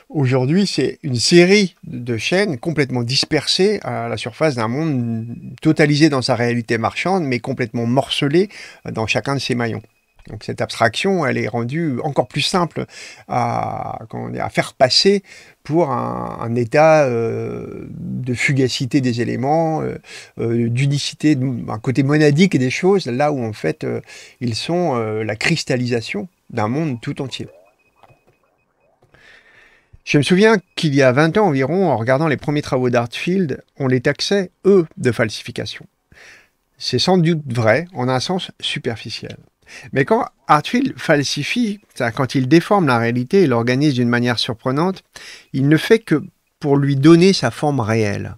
Speaker 1: aujourd'hui, c'est une série de chaînes complètement dispersées à la surface d'un monde totalisé dans sa réalité marchande, mais complètement morcelé dans chacun de ses maillons. Donc cette abstraction, elle est rendue encore plus simple à, faire passer pour un, état euh, de fugacité des éléments, euh, euh, d'unicité, un côté monadique des choses, là où en fait ils sont la cristallisation d'un monde tout entier. Je me souviens qu'il y a 20 ans environ, en regardant les premiers travaux d'Artfield, on les taxait, eux, de falsification. C'est sans doute vrai, en un sens superficiel. Mais quand Hartfield falsifie, quand il déforme la réalité et l'organise d'une manière surprenante, il ne fait que pour lui donner sa forme réelle.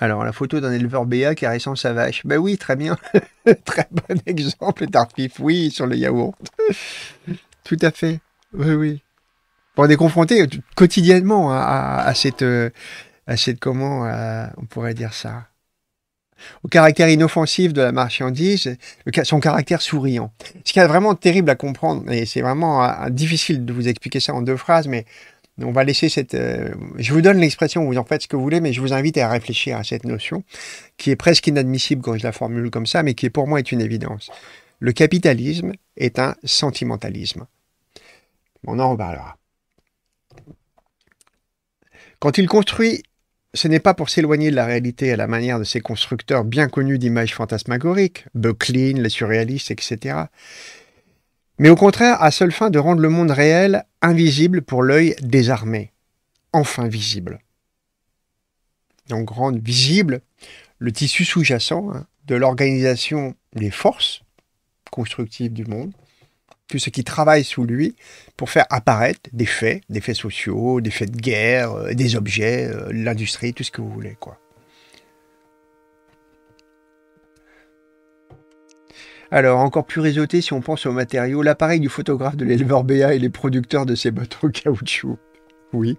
Speaker 1: Alors, la photo d'un éleveur béat caressant sa vache. Ben oui, très bien. <laughs> très bon exemple d'Artfif, oui, sur le yaourt. <laughs> Tout à fait. Oui, oui. On est confronté quotidiennement à, cette, à cette, comment on pourrait dire ça, au caractère inoffensif de la marchandise, son caractère souriant. Ce qui est vraiment terrible à comprendre, et c'est vraiment euh, difficile de vous expliquer ça en deux phrases, mais on va laisser cette... Euh, je vous donne l'expression, vous en faites ce que vous voulez, mais je vous invite à réfléchir à cette notion, qui est presque inadmissible quand je la formule comme ça, mais qui pour moi est une évidence. Le capitalisme est un sentimentalisme. On en reparlera. Quand il construit ce n'est pas pour s'éloigner de la réalité à la manière de ces constructeurs bien connus d'images fantasmagoriques, Bucklin, les surréalistes, etc. Mais au contraire, à seule fin de rendre le monde réel invisible pour l'œil désarmé, enfin visible. Donc rendre visible le tissu sous-jacent hein, de l'organisation des forces constructives du monde, tout ce qui travaille sous lui pour faire apparaître des faits, des faits sociaux, des faits de guerre, euh, des objets, euh, l'industrie, tout ce que vous voulez, quoi. Alors, encore plus réseauté si on pense aux matériaux, l'appareil du photographe de l'éleveur Béa et les producteurs de ces bateaux caoutchouc. Oui.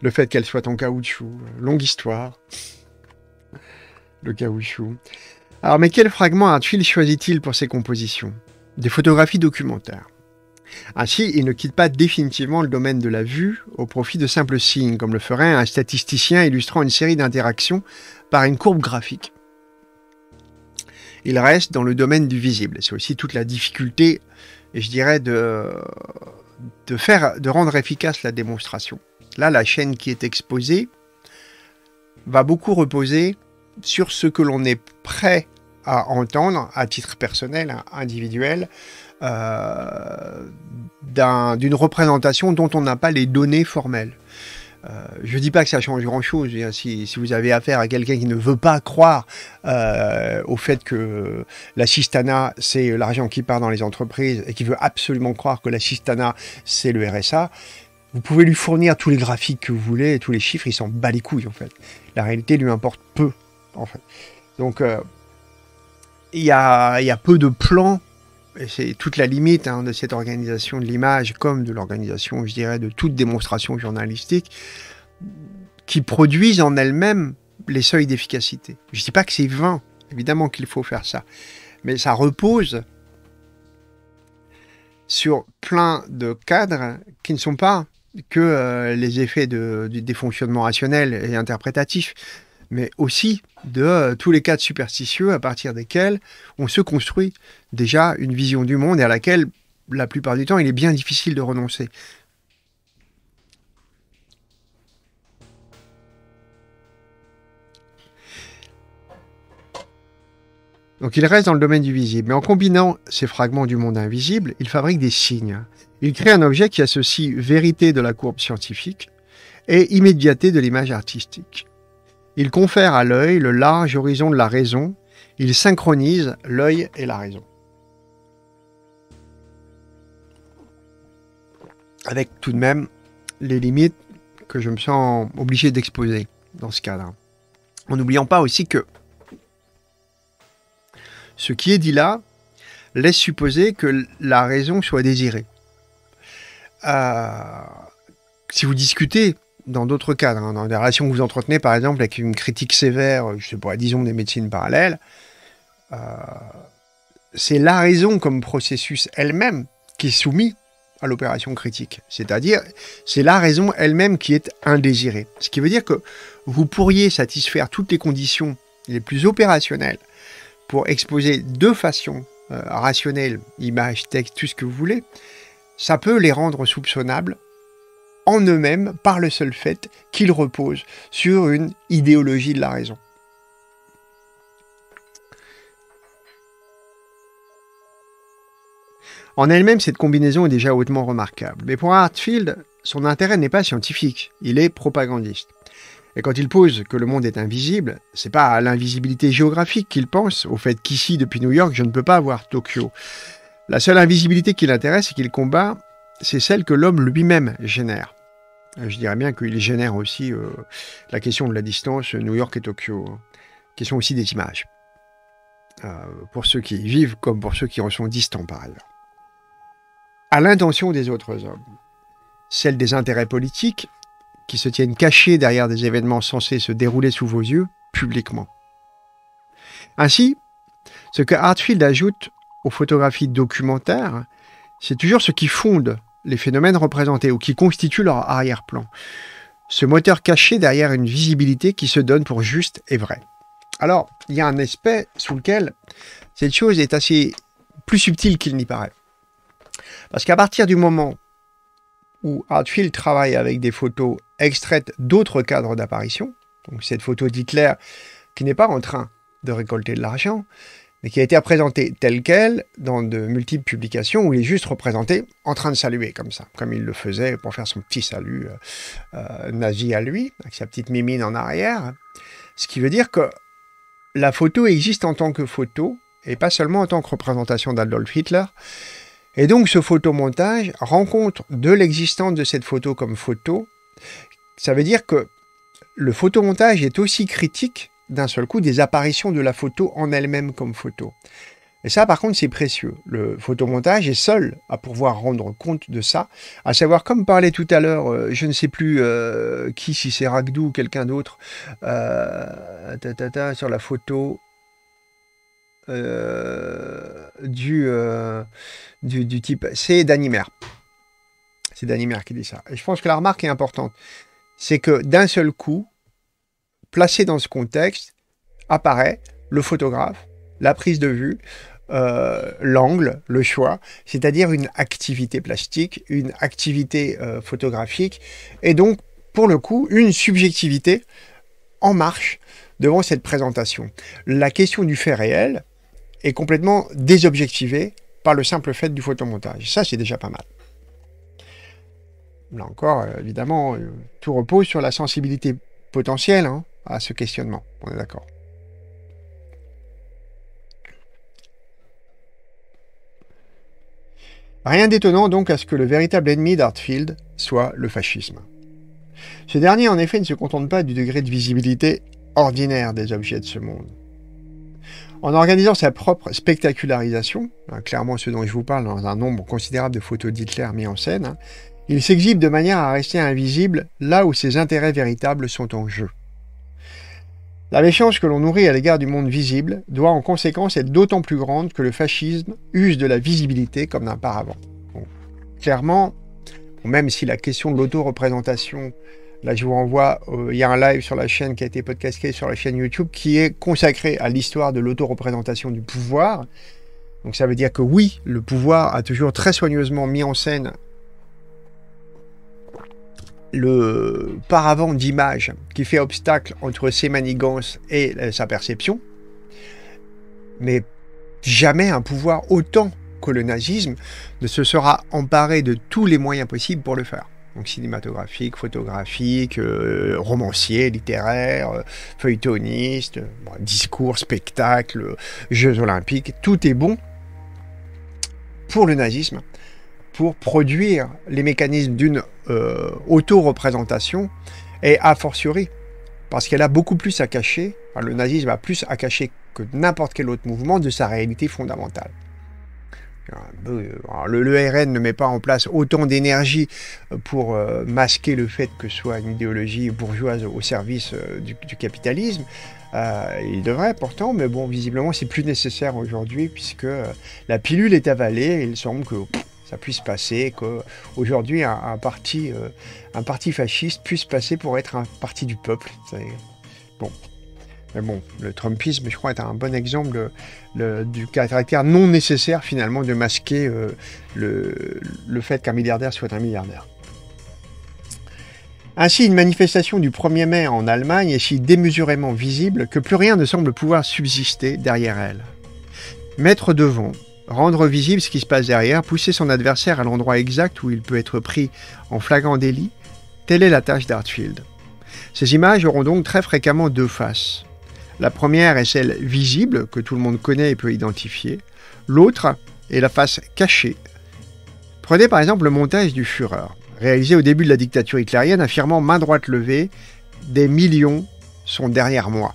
Speaker 1: Le fait qu'elle soit en caoutchouc. Longue histoire. Le caoutchouc. Alors, mais quel fragment Hartfield choisit-il pour ses compositions? Des photographies documentaires. Ainsi, il ne quitte pas définitivement le domaine de la vue au profit de simples signes, comme le ferait un statisticien illustrant une série d'interactions par une courbe graphique. Il reste dans le domaine du visible. C'est aussi toute la difficulté, je dirais, de, faire, de rendre efficace la démonstration. Là, la chaîne qui est exposée va beaucoup reposer sur ce que l'on est prêt à entendre à titre personnel, hein, individuel, euh, d'une représentation dont on n'a pas les données formelles. Euh, je ne dis pas que ça change grand-chose. Si, si, vous avez affaire à quelqu'un qui ne veut pas croire euh, au fait que la cistana, c'est l'argent qui part dans les entreprises et qui veut absolument croire que la cistana, c'est le RSA, vous pouvez lui fournir tous les graphiques que vous voulez, tous les chiffres, il s'en bat les couilles en fait. La réalité lui importe peu en fait. Donc il y a, peu de plans, et c'est toute la limite hein, de cette organisation de l'image, comme de l'organisation, je dirais, de toute démonstration journalistique, qui produisent en elles-mêmes les seuils d'efficacité. Je ne dis pas que c'est vain, évidemment qu'il faut faire ça, mais ça repose sur plein de cadres qui ne sont pas que euh, les effets de, des fonctionnements rationnels et interprétatifs mais aussi de euh, tous les cadres superstitieux à partir desquels on se construit déjà une vision du monde et à laquelle, la plupart du temps, il est bien difficile de renoncer. Donc il reste dans le domaine du visible. Mais en combinant ces fragments du monde invisible, il fabrique des signes. Il crée un objet qui associe vérité de la courbe scientifique et immédiateté de l'image artistique. Il confère à l'œil le large horizon de la raison, il synchronise l'œil et la raison. Avec tout de même les limites que je me sens obligé d'exposer dans ce cadre. En n'oubliant pas aussi que ce qui est dit là laisse supposer que la raison soit désirée. Euh, si vous discutez dans d'autres cadres, dans des relations que vous entretenez, par exemple, avec une critique sévère, je sais pas, disons des médecines parallèles, euh, c'est la raison comme processus elle-même qui est soumis à l'opération critique. C'est-à-dire, c'est la raison elle-même qui est indésirée. Ce qui veut dire que vous pourriez satisfaire toutes les conditions les plus opérationnelles pour exposer de façon rationnels, images, textes, tout ce que vous voulez, ça peut les rendre soupçonnables en eux-mêmes par le seul fait qu'ils reposent sur une idéologie de la raison. En elle-même, cette combinaison est déjà hautement remarquable. Mais pour Hartfield, son intérêt n'est pas scientifique, il est propagandiste. Et quand il pose que le monde est invisible, c'est pas à l'invisibilité géographique qu'il pense, au fait qu'ici, depuis New York, je ne peux pas voir Tokyo. La seule invisibilité qui l'intéresse et qu'il combat, c'est celle que l'homme lui-même génère. Je dirais bien qu'il génère aussi euh, la question de la distance New York et Tokyo. Hein. Question aussi des images. Euh, pour ceux qui y vivent comme pour ceux qui en sont distants par ailleurs à l'intention des autres hommes, celle des intérêts politiques qui se tiennent cachés derrière des événements censés se dérouler sous vos yeux publiquement. Ainsi, ce que Hartfield ajoute aux photographies documentaires, c'est toujours ce qui fonde les phénomènes représentés ou qui constituent leur arrière-plan. Ce moteur caché derrière une visibilité qui se donne pour juste et vrai. Alors, il y a un aspect sous lequel cette chose est assez plus subtile qu'il n'y paraît. Parce qu'à partir du moment où Hartfield travaille avec des photos extraites d'autres cadres d'apparition, donc cette photo d'Hitler qui n'est pas en train de récolter de l'argent, mais qui a été représentée telle qu'elle dans de multiples publications où il est juste représenté en train de saluer comme ça, comme il le faisait pour faire son petit salut euh, euh, nazi à lui, avec sa petite mimine en arrière. Ce qui veut dire que la photo existe en tant que photo et pas seulement en tant que représentation d'Adolf Hitler, et donc ce photomontage rend compte de l'existence de cette photo comme photo. Ça veut dire que le photomontage est aussi critique d'un seul coup des apparitions de la photo en elle-même comme photo. Et ça, par contre, c'est précieux. Le photomontage est seul à pouvoir rendre compte de ça, à savoir, comme parlait tout à l'heure, euh, je ne sais plus euh, qui, si c'est Ragdou ou quelqu'un d'autre, euh, sur la photo du du, type. C'est Danimer. C'est Danimer qui dit ça. Et je pense que la remarque est importante. C'est que d'un seul coup, placé dans ce contexte, apparaît le photographe, la prise de vue, euh, l'angle, le choix, c'est-à-dire une activité plastique, une activité euh, photographique, et donc, pour le coup, une subjectivité en marche devant cette présentation. La question du fait réel est complètement désobjectivée par le simple fait du photomontage. Ça, c'est déjà pas mal. Là encore, euh, évidemment, tout repose sur la sensibilité potentielle hein, à ce questionnement. On est d'accord. Rien d'étonnant donc à ce que le véritable ennemi d'Artfield soit le fascisme. Ce dernier, en effet, ne se contente pas du degré de visibilité ordinaire des objets de ce monde. En organisant sa propre spectacularisation, hein, clairement ce dont je vous parle dans un nombre considérable de photos d'Hitler mis en scène, hein, il s'exhibe de manière à rester invisible là où ses intérêts véritables sont en jeu. La méfiance que l'on nourrit à l'égard du monde visible doit en conséquence être d'autant plus grande que le fascisme use de la visibilité comme d'un paravent. clairement, même si la question de l'auto-représentation Là, je vous renvoie, il y a un live sur la chaîne qui a été podcasté sur la chaîne YouTube qui est consacré à l'histoire de l'autoreprésentation du pouvoir. Donc ça veut dire que oui, le pouvoir a toujours très soigneusement mis en scène le paravent d'image qui fait obstacle entre ses manigances et euh, sa perception. Mais jamais un pouvoir autant que le nazisme ne se sera emparé de tous les moyens possibles pour le faire donc cinématographique, photographique, euh, romancier, littéraire, euh, feuilletoniste, discours, spectacle, Jeux olympiques, tout est bon pour le nazisme, pour produire les mécanismes d'une euh, auto-représentation, et a fortiori, parce qu'elle a beaucoup plus à cacher, le nazisme a plus à cacher que n'importe quel autre mouvement de sa réalité fondamentale. Le, RN ne met pas en place autant d'énergie pour euh, masquer le fait que ce soit une idéologie bourgeoise au service euh, du, capitalisme. Euh, il devrait pourtant, mais bon, visiblement, c'est plus nécessaire aujourd'hui puisque la pilule est avalée et il semble que ça puisse passer, qu'aujourd'hui, un, parti, un parti fasciste puisse passer pour être un parti du peuple. Bon, bon, le Trumpisme, je crois, est un bon exemple du caractère non nécessaire finalement de masquer euh, le, fait qu'un milliardaire soit un milliardaire. Ainsi, une manifestation du 1er mai en Allemagne est si démesurément visible que plus rien ne semble pouvoir subsister derrière elle. Mettre devant, rendre visible ce qui se passe derrière, pousser son adversaire à l'endroit exact où il peut être pris en flagrant délit, telle est la tâche d'Artfield. Ces images auront donc très fréquemment deux faces. La première est celle visible, que tout le monde connaît et peut identifier. L'autre est la face cachée. Prenez par exemple le montage du Führer, réalisé au début de la dictature hitlérienne, affirmant main droite levée Des millions sont derrière moi.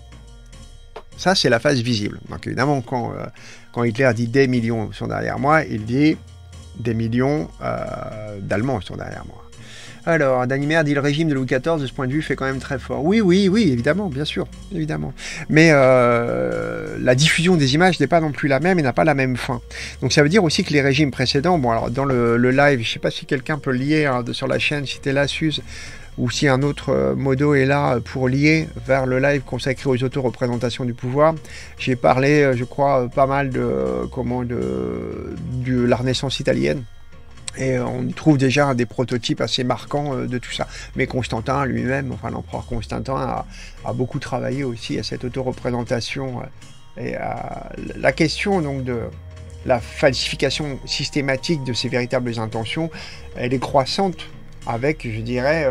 Speaker 1: Ça, c'est la face visible. Donc évidemment, quand, euh, quand Hitler dit des millions sont derrière moi, il dit des millions euh, d'Allemands sont derrière moi. Alors, Danimer dit le régime de Louis XIV, de ce point de vue, fait quand même très fort. Oui, oui, oui, évidemment, bien sûr, évidemment. Mais euh, la diffusion des images n'est pas non plus la même et n'a pas la même fin. Donc ça veut dire aussi que les régimes précédents, bon alors dans le, live, je ne sais pas si quelqu'un peut lier hein, sur la chaîne, si tu es là, Suze, ou si un autre euh, modo est là pour lier vers le live consacré aux auto-représentations du pouvoir. J'ai parlé, euh, je crois, pas mal de comment de, de la Renaissance italienne et euh, on trouve déjà des prototypes assez marquants euh, de tout ça. Mais Constantin lui-même, enfin l'empereur Constantin, a, beaucoup travaillé aussi à cette autoreprésentation. Euh, et à la question donc de la falsification systématique de ses véritables intentions, elle est croissante avec, je dirais,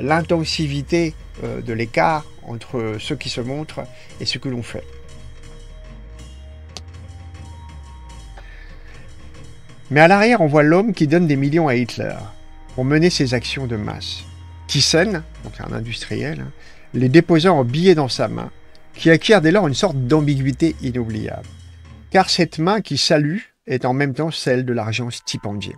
Speaker 1: l'intensivité de l'écart entre ce qui se montre et ce que l'on fait. Mais à l'arrière, on voit l'homme qui donne des millions à Hitler pour mener ses actions de masse. Thyssen, donc un industriel, hein, les déposant en billets dans sa main, qui acquiert dès lors une sorte d'ambiguïté inoubliable. Car cette main qui salue est en même temps celle de l'argent stipendié.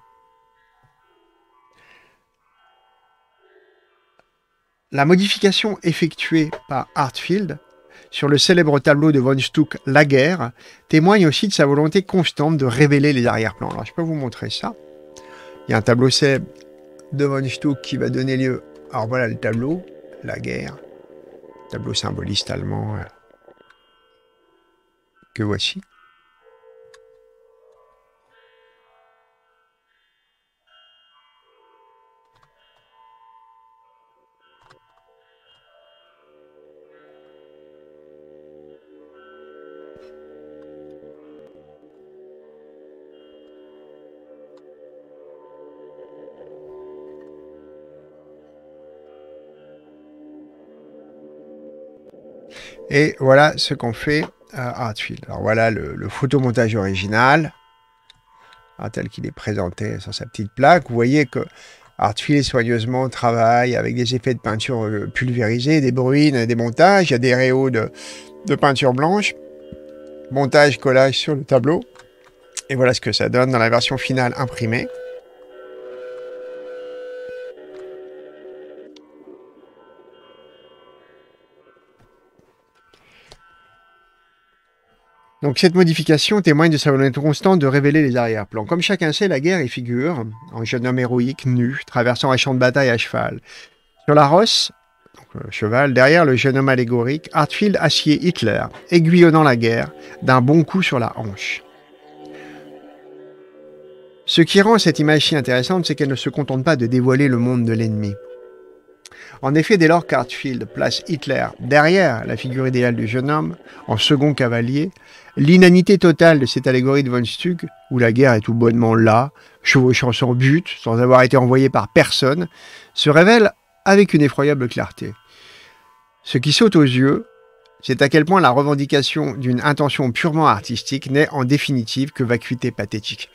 Speaker 1: La modification effectuée par Hartfield sur le célèbre tableau de von Stuck La guerre, témoigne aussi de sa volonté constante de révéler les arrière-plans. Alors je peux vous montrer ça. Il y a un tableau célèbre de von Stuck qui va donner lieu. Alors voilà le tableau, La guerre, tableau symboliste allemand euh, que voici. Et voilà ce qu'on fait à Artfield. Alors voilà le, photomontage original, hein, tel qu'il est présenté sur sa petite plaque. Vous voyez que Artfield soigneusement travaille avec des effets de peinture euh, pulvérisés, des bruines, des montages. Il y a des réaux de peinture blanche. Montage, collage sur le tableau. Et voilà ce que ça donne dans la version finale imprimée. Donc cette modification témoigne de sa volonté constante de révéler les arrière-plans. Comme chacun sait, la guerre y figure, un jeune homme héroïque, nu, traversant un champ de bataille à cheval. Sur la rosse, le cheval, derrière le jeune homme allégorique, Hartfield assied Hitler, aiguillonnant la guerre d'un bon coup sur la hanche. Ce qui rend cette image si intéressante, c'est qu'elle ne se contente pas de dévoiler le monde de l'ennemi. En effet, dès lors qu'Hartfield place Hitler derrière la figure idéale du jeune homme, en second cavalier, l'inanité totale de cette allégorie de von Stuck, où la guerre est tout bonnement là, chevauchant son but, sans avoir été envoyée par personne, se révèle avec une effroyable clarté. Ce qui saute aux yeux, c'est à quel point la revendication d'une intention purement artistique n'est en définitive que vacuité pathétique.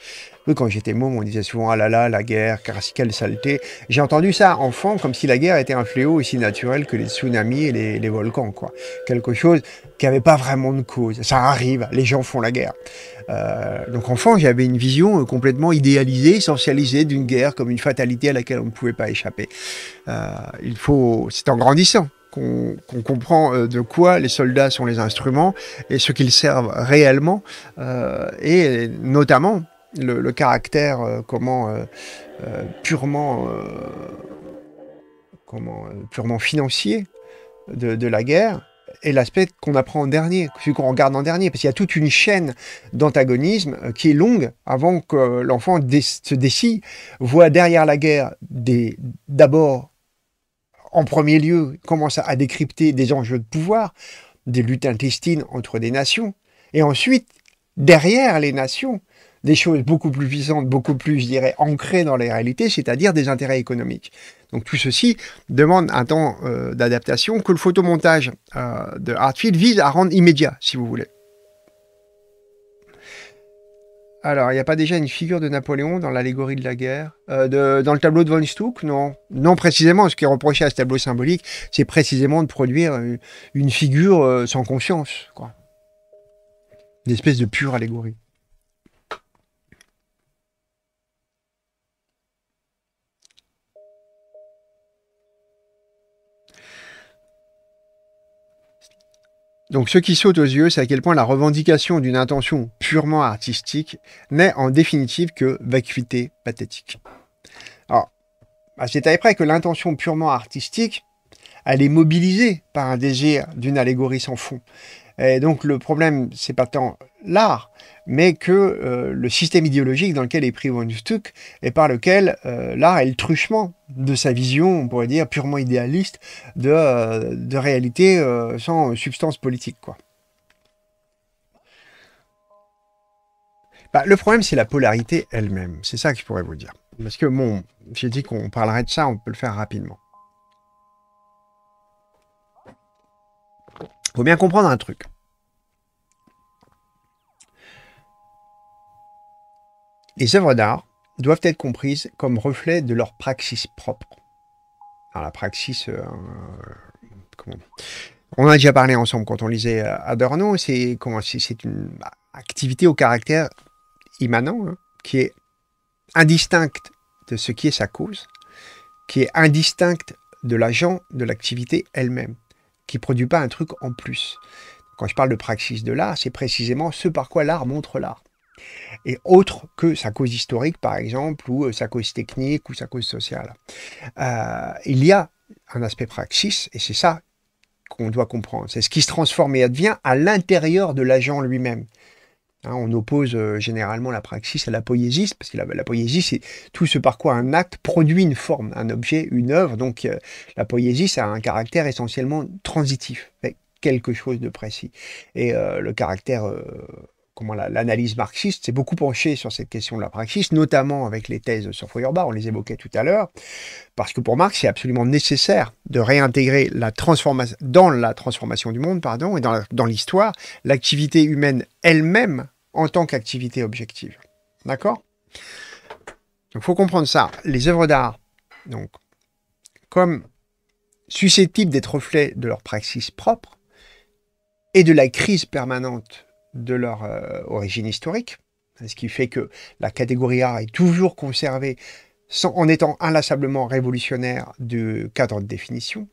Speaker 1: Quand j'étais môme, on disait souvent ah là là, la guerre, quelle saleté. J'ai entendu ça enfant, comme si la guerre était un fléau aussi naturel que les tsunamis et les, volcans, quoi. Quelque chose qui n'avait pas vraiment de cause. Ça arrive, les gens font la guerre. Euh, donc enfant, j'avais une vision complètement idéalisée, essentialisée d'une guerre comme une fatalité à laquelle on ne pouvait pas échapper. Euh, il faut, c'est en grandissant qu'on comprend euh, de quoi les soldats sont les instruments et ce qu'ils servent réellement, euh, et notamment le, caractère euh, comment purement comment purement financier de, la guerre est l'aspect qu'on apprend en dernier, celui qu'on regarde en dernier, parce qu'il y a toute une chaîne d'antagonisme qui est longue avant que l'enfant se décide, voit derrière la guerre d'abord, en premier lieu, commence à décrypter des enjeux de pouvoir, des luttes intestines entre des nations, et ensuite, derrière les nations, des choses beaucoup plus puissantes, beaucoup plus, je dirais, ancrées dans les réalités, c'est-à-dire des intérêts économiques. Donc tout ceci demande un temps euh, d'adaptation que le photomontage euh, de Hartfield vise à rendre immédiat, si vous voulez. Alors, il n'y a pas déjà une figure de Napoléon dans l'allégorie de la guerre euh, Dans le tableau de Von Stuck? Non. Non, précisément, ce qui est reproché à ce tableau symbolique, c'est précisément de produire une, figure sans conscience, quoi. Une espèce de pure allégorie. Donc ce qui saute aux yeux, c'est à quel point la revendication d'une intention purement artistique n'est en définitive que vacuité pathétique. Alors, c'est à près que l'intention purement artistique, elle est mobilisée par un désir d'une allégorie sans fond. Et donc le problème, c'est pas tant l'art, mais que euh, le système idéologique dans lequel est pris von Stuck et par lequel euh, l'art est le truchement de sa vision, on pourrait dire, purement idéaliste de, euh, réalité sans substance politique. Bah, le problème, c'est la polarité elle-même. C'est ça que je pourrais vous dire. Parce que, bon, j'ai dit qu'on parlerait de ça, on peut le faire rapidement. Faut bien comprendre un truc. Les œuvres d'art doivent être comprises comme reflet de leur praxis propre. Alors la praxis, euh, on en a déjà parlé ensemble quand on lisait euh, Adorno, c'est comment c'est une activité au caractère immanent, hein, qui est indistincte de ce qui est sa cause, qui est indistincte de l'agent de l'activité elle-même, qui produit pas un truc en plus. Quand je parle de praxis de l'art, c'est précisément ce par quoi l'art montre l'art et autre que sa cause historique, par exemple, ou euh, sa cause technique, ou sa cause sociale. Euh, il y a un aspect praxis, et c'est ça qu'on doit comprendre. C'est ce qui se transforme et advient à l'intérieur de l'agent lui-même. Hein, on oppose euh, généralement la praxis à la poésie, parce que la, poésie, c'est tout ce par quoi un acte produit une forme, un objet, une œuvre. Donc la poésie, ça a un caractère essentiellement transitif, quelque chose de précis. Et le caractère comment l'analyse marxiste s'est beaucoup penchée sur cette question de la praxis, notamment avec les thèses sur Feuerbach, on les évoquait tout à l'heure, parce que pour Marx, c'est absolument nécessaire de réintégrer dans la transformation du monde, pardon, et dans l'histoire, l'activité humaine elle-même en tant qu'activité objective. D'accord? Il faut comprendre ça. Les œuvres d'art, donc, comme susceptibles d'être reflets de leur praxis propre et de la crise permanente de leur euh, origine historique, ce qui fait que la catégorie art est toujours conservée sans, en étant inlassablement révolutionnaire du cadre de définition.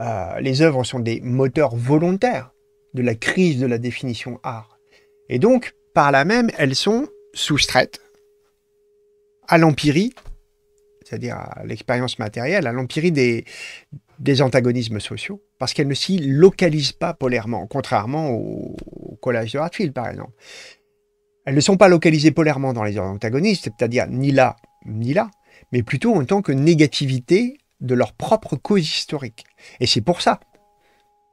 Speaker 1: Euh, les œuvres sont des moteurs volontaires de la crise de la définition art. Et donc, par là même, elles sont soustraites à l'empirie, c'est-à-dire à l'expérience matérielle, à l'empirie des, des antagonismes sociaux, parce qu'elle ne s'y localise pas polairement, contrairement au, collage de Hartfield, par exemple. Elles ne sont pas localisées polairement dans les antagonistes, c'est-à-dire ni là, ni là, mais plutôt en tant que négativité de leur propre cause historique. Et c'est pour ça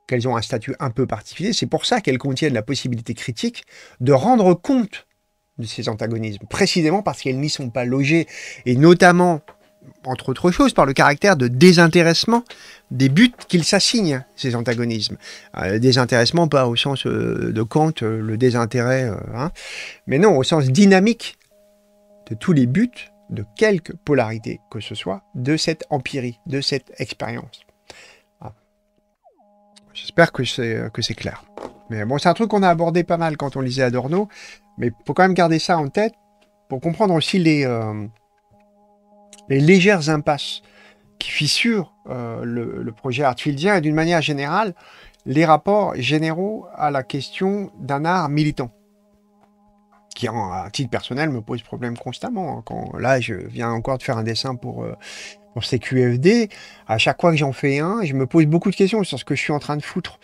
Speaker 1: qu'elles ont un statut un peu particulier, c'est pour ça qu'elles contiennent la possibilité critique de rendre compte de ces antagonismes, précisément parce qu'elles n'y sont pas logées, et notamment entre autres choses, par le caractère de désintéressement des buts qu'ils s'assignent, ces antagonismes. Euh, désintéressement, pas au sens euh, de Kant, euh, le désintérêt, hein, mais non, au sens dynamique de tous les buts, de quelque polarité que ce soit, de cette empirie, de cette expérience. Ah. J'espère que c'est, que c'est clair. Mais bon, c'est un truc qu'on a abordé pas mal quand on lisait Adorno, mais il faut quand même garder ça en tête pour comprendre aussi les les légères impasses qui fissurent euh, le, projet artfieldien et d'une manière générale les rapports généraux à la question d'un art militant qui, à titre personnel, me pose problème constamment. Hein. Quand, là, je viens encore de faire un dessin pour, euh, pour ces QFD, à chaque fois que j'en fais un, je me pose beaucoup de questions sur ce que je suis en train de foutre,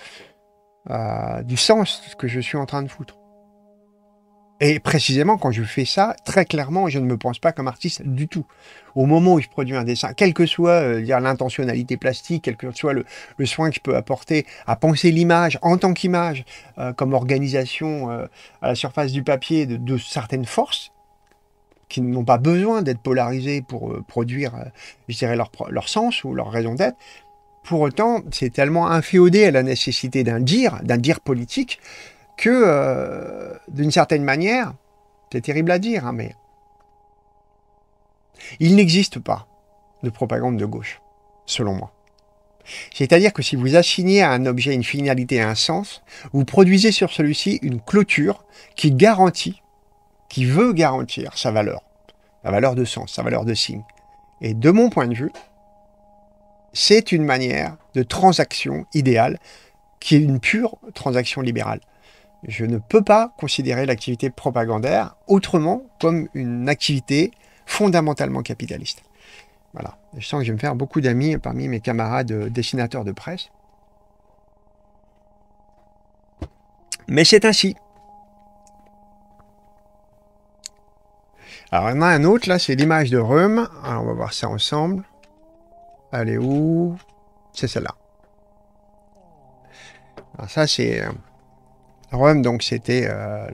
Speaker 1: euh, du sens de ce que je suis en train de foutre. Et précisément, quand je fais ça, très clairement, je ne me pense pas comme artiste du tout. Au moment où je produis un dessin, quelle que soit euh, l'intentionnalité plastique, quel que soit le, soin que je peux apporter à penser l'image en tant qu'image, euh, comme organisation euh, à la surface du papier de, certaines forces, qui n'ont pas besoin d'être polarisées pour produire, je dirais, leur, leur sens ou leur raison d'être, pour autant, c'est tellement inféodé à la nécessité d'un dire, d'un dire politique, que, euh, d'une certaine manière, c'est terrible à dire, hein, mais il n'existe pas de propagande de gauche, selon moi. C'est-à-dire que si vous assignez à un objet une finalité et un sens, vous produisez sur celui-ci une clôture qui garantit, qui veut garantir sa valeur, sa valeur de sens, sa valeur de signe. Et de mon point de vue, c'est une manière de transaction idéale qui est une pure transaction libérale je ne peux pas considérer l'activité propagandaire autrement comme une activité fondamentalement capitaliste. Voilà. Je sens que je vais me faire beaucoup d'amis parmi mes camarades dessinateurs de presse. Mais c'est ainsi. Alors, il y en a un autre, là, c'est l'image de Rome. Alors, on va voir ça ensemble. Elle est où? C'est celle-là. Alors, ça, c'est euh, Rome, donc, c'était euh,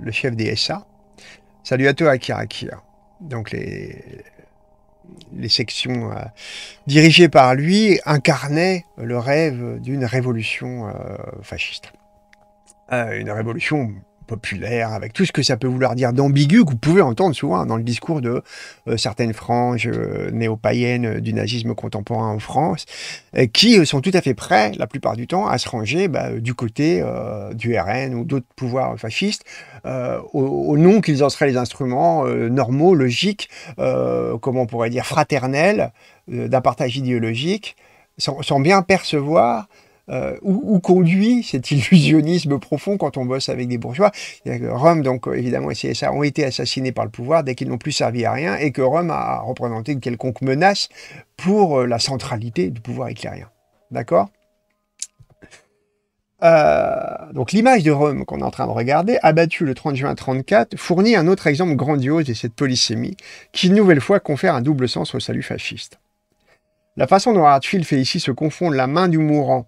Speaker 1: le, chef des SA. Saluato Akirakir. Donc, les, les sections euh, dirigées par lui incarnaient le rêve d'une révolution euh, fasciste. une révolution populaire, avec tout ce que ça peut vouloir dire d'ambigu, que vous pouvez entendre souvent dans le discours de euh, certaines franges euh, néo-païennes euh, du nazisme contemporain en France, qui sont tout à fait prêts, la plupart du temps, à se ranger bah, du côté du RN ou d'autres pouvoirs fascistes, au, nom qu'ils en seraient les instruments normaux, logiques, comment on pourrait dire, fraternels, d'un partage idéologique, sans bien percevoir euh, où, conduit cet illusionnisme profond quand on bosse avec des bourgeois. Rome, donc évidemment, et CSA ont été assassinés par le pouvoir dès qu'ils n'ont plus servi à rien et que Rome a représenté une quelconque menace pour euh, la centralité du pouvoir éclairien. D'accord? Euh, donc l'image de Rome qu'on est en train de regarder, abattue le 30 juin 34, fournit un autre exemple grandiose de cette polysémie qui, une nouvelle fois, confère un double sens au salut fasciste. La façon dont Hartfield fait ici se confondre la main du mourant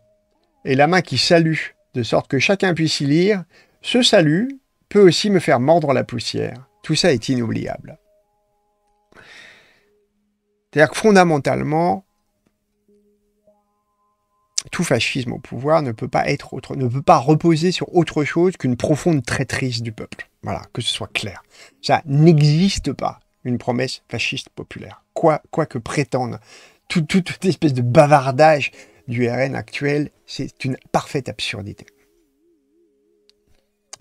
Speaker 1: et la main qui salue, de sorte que chacun puisse y lire, ce salut peut aussi me faire mordre la poussière. Tout ça est inoubliable. C'est-à-dire que fondamentalement, tout fascisme au pouvoir ne peut pas être autre, ne peut pas reposer sur autre chose qu'une profonde traîtrise du peuple. Voilà, que ce soit clair. Ça n'existe pas une promesse fasciste populaire. Quoi, que prétende toute, toute espèce de bavardage du RN actuel, c'est une parfaite absurdité.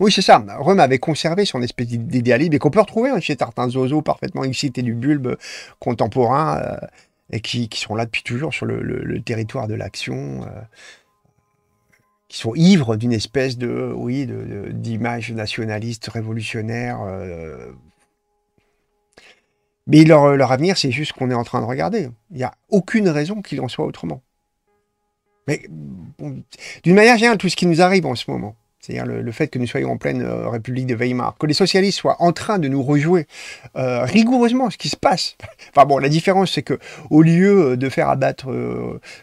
Speaker 1: Oui, c'est ça. Rome avait conservé son espèce d'idéalisme et qu'on peut retrouver hein, chez Tartin Zozo, parfaitement excité du bulbe contemporain, euh, et qui, sont là depuis toujours sur le, territoire de l'action, euh, qui sont ivres d'une espèce de, oui, d'image nationaliste, révolutionnaire. Euh. mais leur, leur avenir, c'est juste ce qu'on est en train de regarder. Il n'y a aucune raison qu'il en soit autrement. Mais d'une manière générale, tout ce qui nous arrive en ce moment, c'est-à-dire le, fait que nous soyons en pleine euh, République de Weimar, que les socialistes soient en train de nous rejouer euh, rigoureusement ce qui se passe. <laughs> Enfin bon, la différence, c'est que au lieu euh, de faire abattre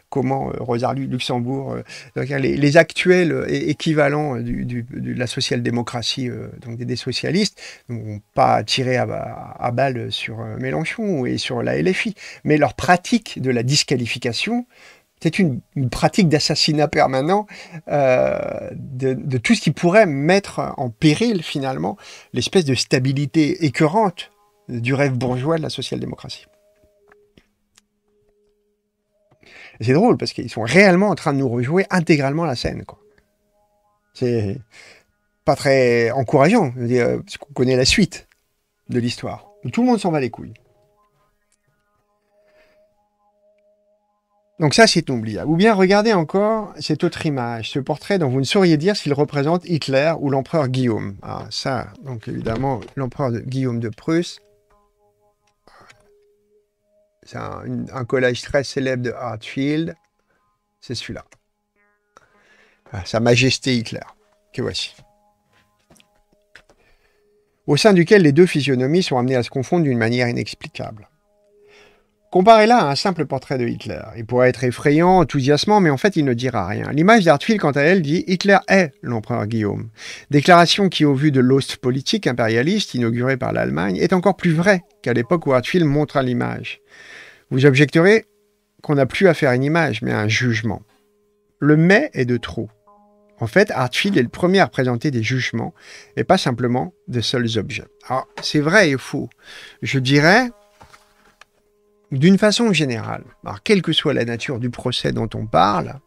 Speaker 1: comment Rosalie Luxembourg, les, actuels équivalents de la social-démocratie, donc des, socialistes, n'ont pas tiré à, à balle sur Mélenchon et sur la LFI, mais leur pratique de la disqualification c'est une, pratique d'assassinat permanent euh, de, tout ce qui pourrait mettre en péril finalement l'espèce de stabilité écœurante du rêve bourgeois de la social-démocratie. C'est drôle parce qu'ils sont réellement en train de nous rejouer intégralement la scène. C'est pas très encourageant, parce qu'on connaît la suite de l'histoire. Tout le monde s'en va les couilles. Donc ça, c'est oubliable. Ou bien regardez encore cette autre image, ce portrait dont vous ne sauriez dire s'il représente Hitler ou l'empereur Guillaume. Ah, ça, donc évidemment, l'empereur Guillaume de Prusse. c'est un, collage très célèbre de Hartfield. C'est celui-là. Ah, Sa Majesté Hitler, que voici. Au sein duquel les deux physionomies sont amenées à se confondre d'une manière inexplicable. Comparez-la à un simple portrait de Hitler. Il pourrait être effrayant, enthousiasmant, mais en fait, il ne dira rien. L'image d'Hartfield, quant à elle, dit Hitler est l'empereur Guillaume. Déclaration qui, au vu de l'ost politique impérialiste inaugurée par l'Allemagne, est encore plus vraie qu'à l'époque où Hartfield montra l'image. Vous objecterez qu'on n'a plus à faire une image, mais un jugement. Le mais est de trop. En fait, Hartfield est le premier à présenter des jugements et pas simplement de seuls objets. Alors, c'est vrai et faux. Je dirais, d'une façon générale, quelle que soit la nature du procès dont on parle,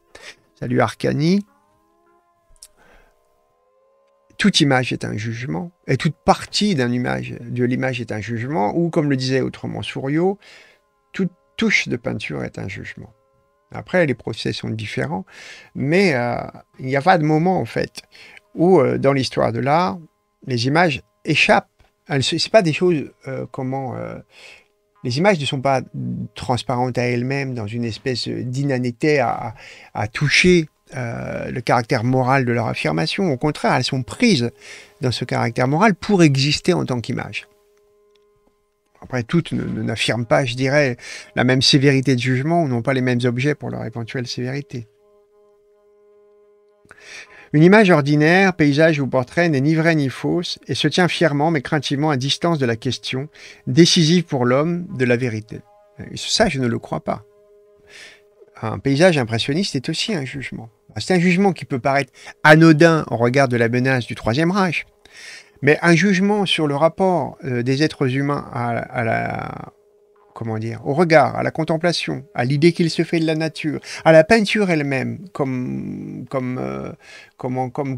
Speaker 1: salut Arcani, toute image est un jugement, et toute partie d'un image, de l'image est un jugement, ou comme le disait autrement Souriau, toute touche de peinture est un jugement. Après, les procès sont différents, mais euh, il n'y a pas de moment, en fait, où, euh, dans l'histoire de l'art, les images échappent. Ce n'est pas des choses, euh, comment les images ne sont pas transparentes à elles-mêmes dans une espèce d'inanité à, toucher euh, le caractère moral de leur affirmation. Au contraire, elles sont prises dans ce caractère moral pour exister en tant qu'image. Après, toutes n'affirment pas, je dirais, la même sévérité de jugement ou n'ont pas les mêmes objets pour leur éventuelle sévérité. Une image ordinaire, paysage ou portrait n'est ni vraie ni fausse et se tient fièrement mais craintivement à distance de la question, décisive pour l'homme, de la vérité. Ça, je ne le crois pas. Un paysage impressionniste est aussi un jugement. C'est un jugement qui peut paraître anodin au regard de la menace du Troisième Reich, mais un jugement sur le rapport euh, des êtres humains à la, comment dire, au regard, à la contemplation, à l'idée qu'il se fait de la nature, à la peinture elle-même, comme, comme, euh,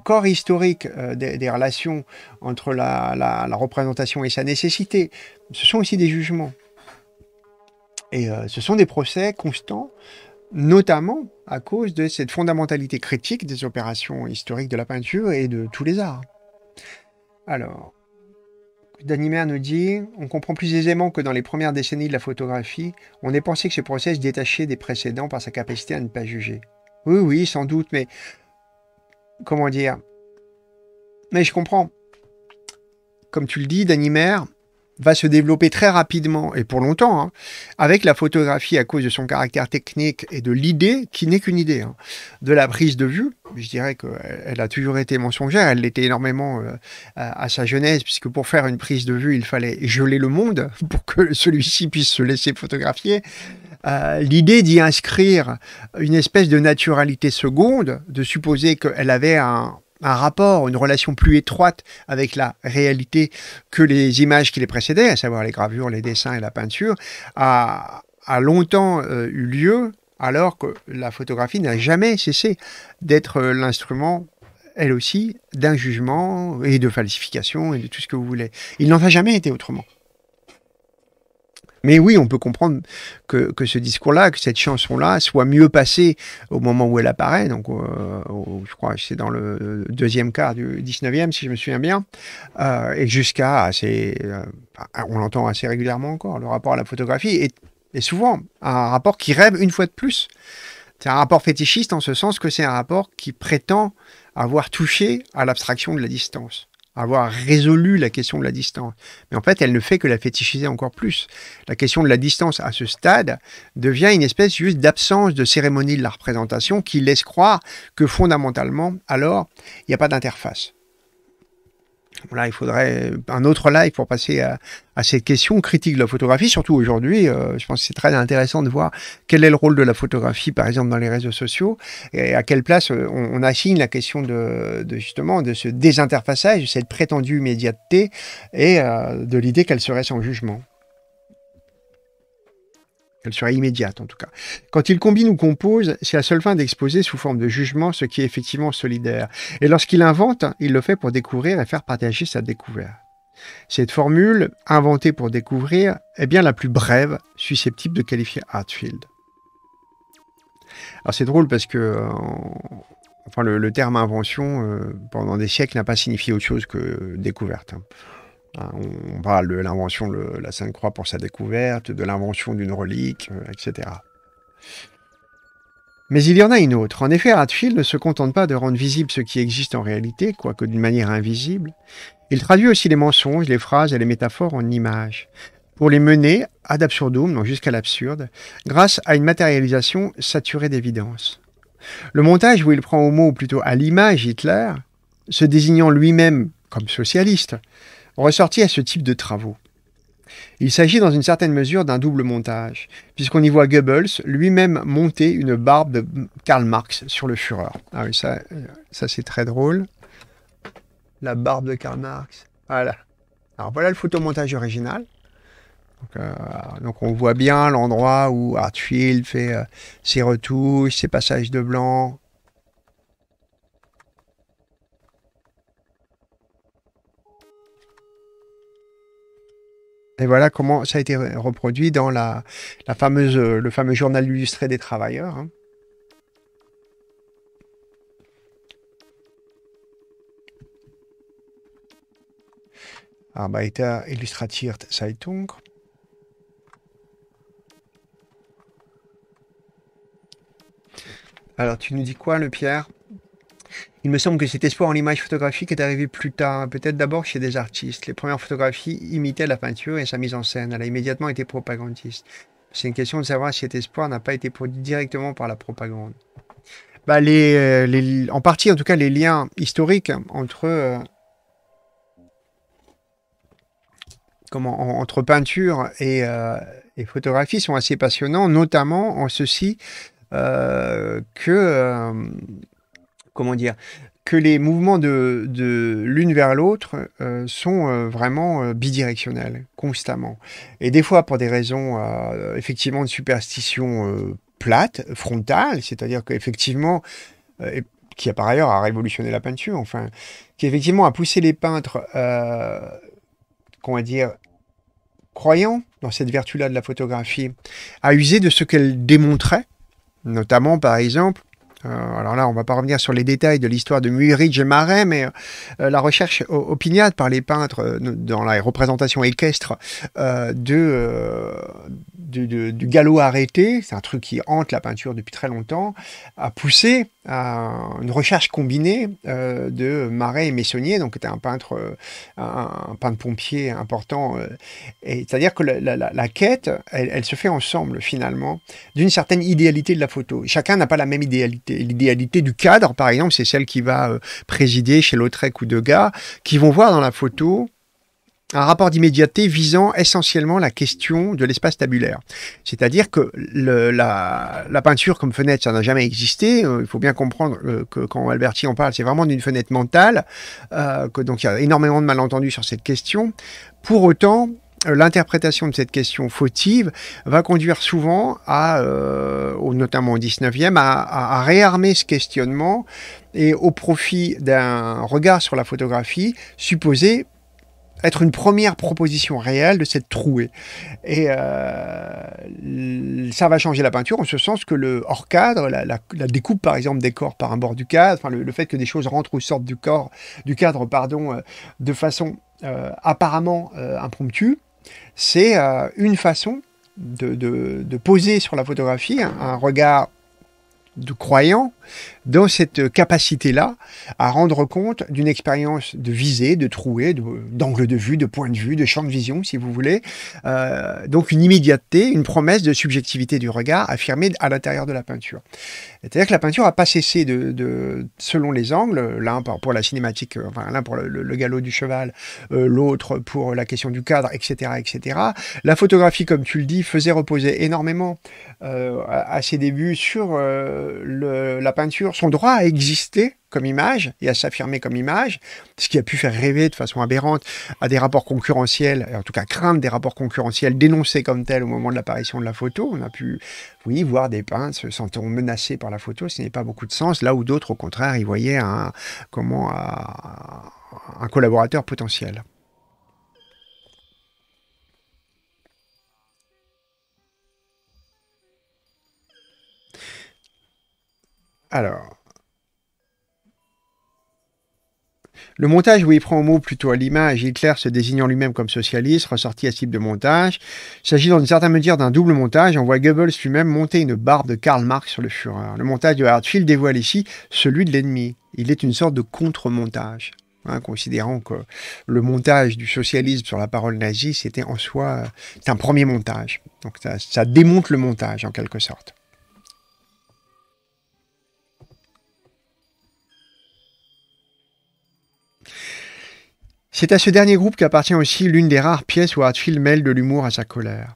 Speaker 1: corps historique euh, des, relations entre la, la, représentation et sa nécessité, ce sont aussi des jugements. Et euh, ce sont des procès constants, notamment à cause de cette fondamentalité critique des opérations historiques de la peinture et de tous les arts. Alors, Danimer nous dit On comprend plus aisément que dans les premières décennies de la photographie, on ait pensé que ce procès détachait des précédents par sa capacité à ne pas juger. Oui, oui, sans doute, mais. Comment dire? Mais je comprends. Comme tu le dis, Danimer, va se développer très rapidement et pour longtemps hein, avec la photographie à cause de son caractère technique et de l'idée qui n'est qu'une idée hein, de la prise de vue. Je dirais qu'elle a toujours été mensongère, elle l'était énormément euh, à, sa jeunesse puisque pour faire une prise de vue il fallait geler le monde <laughs> pour que celui-ci puisse se laisser photographier. Euh, l'idée d'y inscrire une espèce de naturalité seconde, de supposer qu'elle avait un, un rapport, une relation plus étroite avec la réalité que les images qui les précédaient, à savoir les gravures, les dessins et la peinture, a, longtemps euh, eu lieu alors que la photographie n'a jamais cessé d'être euh, l'instrument, elle aussi, d'un jugement et de falsification et de tout ce que vous voulez. Il n'en a jamais été autrement. Mais oui, on peut comprendre que, ce discours-là, que cette chanson-là soit mieux passée au moment où elle apparaît. Donc, euh, je crois que c'est dans le deuxième quart du 19e, si je me souviens bien. Euh, et jusqu'à assez. Euh, on l'entend assez régulièrement encore. Le rapport à la photographie est, est souvent un rapport qui rêve une fois de plus. C'est un rapport fétichiste en ce sens que c'est un rapport qui prétend avoir touché à l'abstraction de la distance avoir résolu la question de la distance. Mais en fait, elle ne fait que la fétichiser encore plus. La question de la distance à ce stade devient une espèce juste d'absence de cérémonie de la représentation qui laisse croire que fondamentalement, alors, il n'y a pas d'interface. Là, il faudrait un autre live pour passer à, cette question critique de la photographie, surtout aujourd'hui. Euh, je pense que c'est très intéressant de voir quel est le rôle de la photographie, par exemple, dans les réseaux sociaux, et à quelle place euh, on, assigne la question de, justement de ce désinterfaçage, de cette prétendue immédiateté, et euh, de l'idée qu'elle serait sans jugement. Elle serait immédiate en tout cas. Quand il combine ou compose, c'est la seule fin d'exposer sous forme de jugement ce qui est effectivement solidaire. Et lorsqu'il invente, il le fait pour découvrir et faire partager sa découverte. Cette formule, inventée pour découvrir, est bien la plus brève susceptible de qualifier Hartfield. Alors c'est drôle parce que euh, le, terme invention, euh, pendant des siècles, n'a pas signifié autre chose que découverte. Hein. Hein, on parle de l'invention de la Sainte Croix pour sa découverte, de l'invention d'une relique, euh, etc. Mais il y en a une autre. En effet, Hatfield ne se contente pas de rendre visible ce qui existe en réalité, quoique d'une manière invisible. Il traduit aussi les mensonges, les phrases et les métaphores en images, pour les mener ad absurdum, donc jusqu'à l'absurde, grâce à une matérialisation saturée d'évidence. Le montage où il prend au mot, ou plutôt à l'image Hitler, se désignant lui-même comme socialiste, ressorti à ce type de travaux. Il s'agit dans une certaine mesure d'un double montage, puisqu'on y voit Goebbels lui-même monter une barbe de Karl Marx sur le Führer. Ah oui, ça, ça c'est très drôle. La barbe de Karl Marx. Voilà. Alors voilà le photomontage original. Donc, euh, on voit bien l'endroit où Hartfield fait euh, ses retouches, ses passages de blanc, Et voilà comment ça a été reproduit dans le fameux journal illustré des travailleurs. Hein. Arbeiter Illustratiert Zeitung. Alors, tu nous dis quoi, le Pierre? Il me semble que cet espoir en l'image photographique est arrivé plus tard, peut-être d'abord chez des artistes. Les premières photographies imitaient la peinture et sa mise en scène. Elle a immédiatement été propagandiste. C'est une question de savoir si cet espoir n'a pas été produit directement par la propagande. Bah, euh, en partie, en tout cas, les liens historiques entre, euh, peinture euh, et, photographie sont assez passionnants, notamment en ceci que comment dire, que les mouvements de, l'une vers l'autre euh, sont euh, vraiment euh, bidirectionnels, constamment. Et des fois pour des raisons effectivement de superstition plate, frontale, c'est-à-dire qu'effectivement, qui a par ailleurs a révolutionné la peinture, enfin, qui effectivement a poussé les peintres, comment dire, croyants dans cette vertu-là de la photographie, à user de ce qu'elle démontrait, notamment par exemple alors là, on ne va pas revenir sur les détails de l'histoire de Muirridge et Marais, mais euh, la recherche opiniâtre par les peintres euh, dans la représentation équestre de, du galop arrêté, c'est un truc qui hante la peinture depuis très longtemps, a poussé à une recherche combinée de Marais et Messonnier, donc était un peintre, un, peintre pompier important. c'est-à-dire que la, quête, elle, se fait ensemble finalement d'une certaine idéalité de la photo. Chacun n'a pas la même idéalité l'idéalité du cadre, par exemple, c'est celle qui va euh, présider chez Lautrec ou Degas, qui vont voir dans la photo un rapport d'immédiateté visant essentiellement la question de l'espace tabulaire. C'est-à-dire que la, peinture comme fenêtre, ça n'a jamais existé. Euh, il faut bien comprendre euh, que quand Alberti en parle, c'est vraiment d'une fenêtre mentale. que, donc il y a énormément de malentendus sur cette question. Pour autant, l'interprétation de cette question fautive va conduire souvent à, euh, notamment au 19e, à, réarmer ce questionnement et au profit d'un regard sur la photographie supposé être une première proposition réelle de cette trouée. Et euh, ça va changer la peinture en ce sens que le hors-cadre, la, découpe par exemple des corps par un bord du cadre, enfin, le, fait que des choses rentrent ou sortent du, corps, du cadre pardon, euh, de façon apparemment impromptue, c'est euh, une façon de, poser sur la photographie un regard de croyants dans cette capacité-là à rendre compte d'une expérience de visée, de trouée, d'angle de, vue, de point de vue, de champ de vision, si vous voulez. Euh, donc une immédiateté, une promesse de subjectivité du regard affirmée à l'intérieur de la peinture. C'est-à-dire que la peinture n'a pas cessé de, selon les angles, l'un pour la cinématique, enfin l'un pour le, galop du cheval, euh, l'autre pour la question du cadre, etc., etc. La photographie, comme tu le dis, faisait reposer énormément euh, à, ses débuts sur la peinture, son droit à exister comme image et à s'affirmer comme image, ce qui a pu faire rêver de façon aberrante à des rapports concurrentiels, en tout cas craindre des rapports concurrentiels dénoncés comme tels au moment de l'apparition de la photo. On a pu, oui, voir des peintres se sentant menacés par la photo, ce n'est pas beaucoup de sens, là où d'autres, au contraire, y voyaient comment, un collaborateur potentiel. Alors, Le montage où il prend au mot plutôt à l'image, Hitler se désignant lui-même comme socialiste, ressorti à ce type de montage. S'agit dans une certaine mesure d'un double montage. On voit Goebbels lui-même monter une barbe de Karl Marx sur le Führer. Le montage de Hartfield dévoile ici celui de l'ennemi. Il est une sorte de contre-montage. Hein, considérant que le montage du socialisme sur la parole nazie, c'était en soi un premier montage. Donc ça démonte le montage en quelque sorte. C'est à ce dernier groupe qu'appartient aussi l'une des rares pièces où Hartfield mêle de l'humour à sa colère.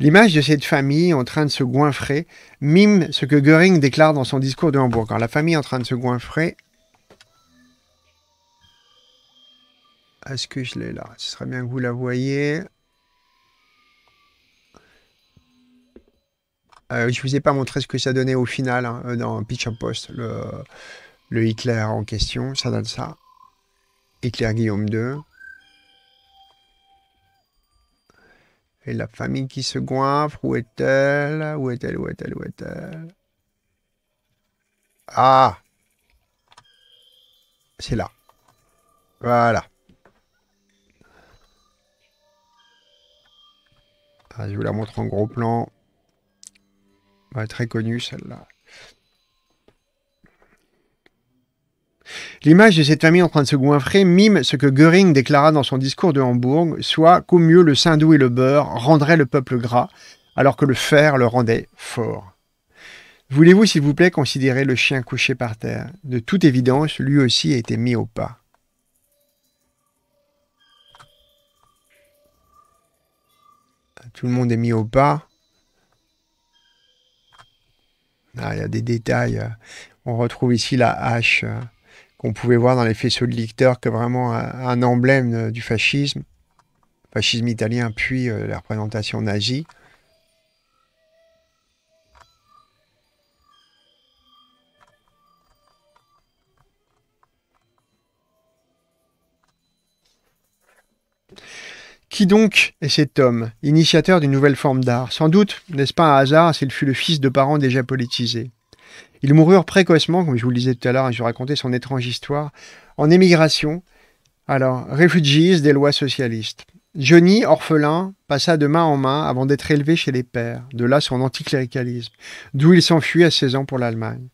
Speaker 1: L'image de cette famille en train de se goinfrer mime ce que Goering déclare dans son discours de Hambourg. La famille en train de se goinfrer, est-ce que je l'ai là? Ce serait bien que vous la voyez. Euh, je ne vous ai pas montré ce que ça donnait au final hein, dans Pitch Post, le, le Hitler en question. Ça donne ça. Hitler Guillaume II. Et la famille qui se goinfre, où est-elle? Où est-elle Où est-elle Où est-elle? Ah C'est là. Voilà. Ah, je vous la montre en gros plan. très connue celle-là. L'image de cette famille en train de se goinfrer mime ce que Goering déclara dans son discours de Hambourg, soit qu'au mieux le saindoux doux et le beurre rendraient le peuple gras, alors que le fer le rendait fort. Voulez-vous, s'il vous plaît, considérer le chien couché par terre? De toute évidence, lui aussi a été mis au pas. Tout le monde est mis au pas. Ah, il y a des détails. On retrouve ici la hache qu'on pouvait voir dans les faisceaux de licteurs que vraiment un, emblème euh, du fascisme, fascisme italien, puis euh, la représentation nazie. Qui donc est cet homme, initiateur d'une nouvelle forme d'art? Sans doute, n'est-ce pas un hasard s'il fut le fils de parents déjà politisés? Ils moururent précocement, comme je vous le disais tout à l'heure, et je vous racontais son étrange histoire, en émigration. Alors, réfugiés des lois socialistes. Johnny, orphelin, passa de main en main avant d'être élevé chez les pères, de là son anticléricalisme, d'où il s'enfuit à 16 ans pour l'Allemagne.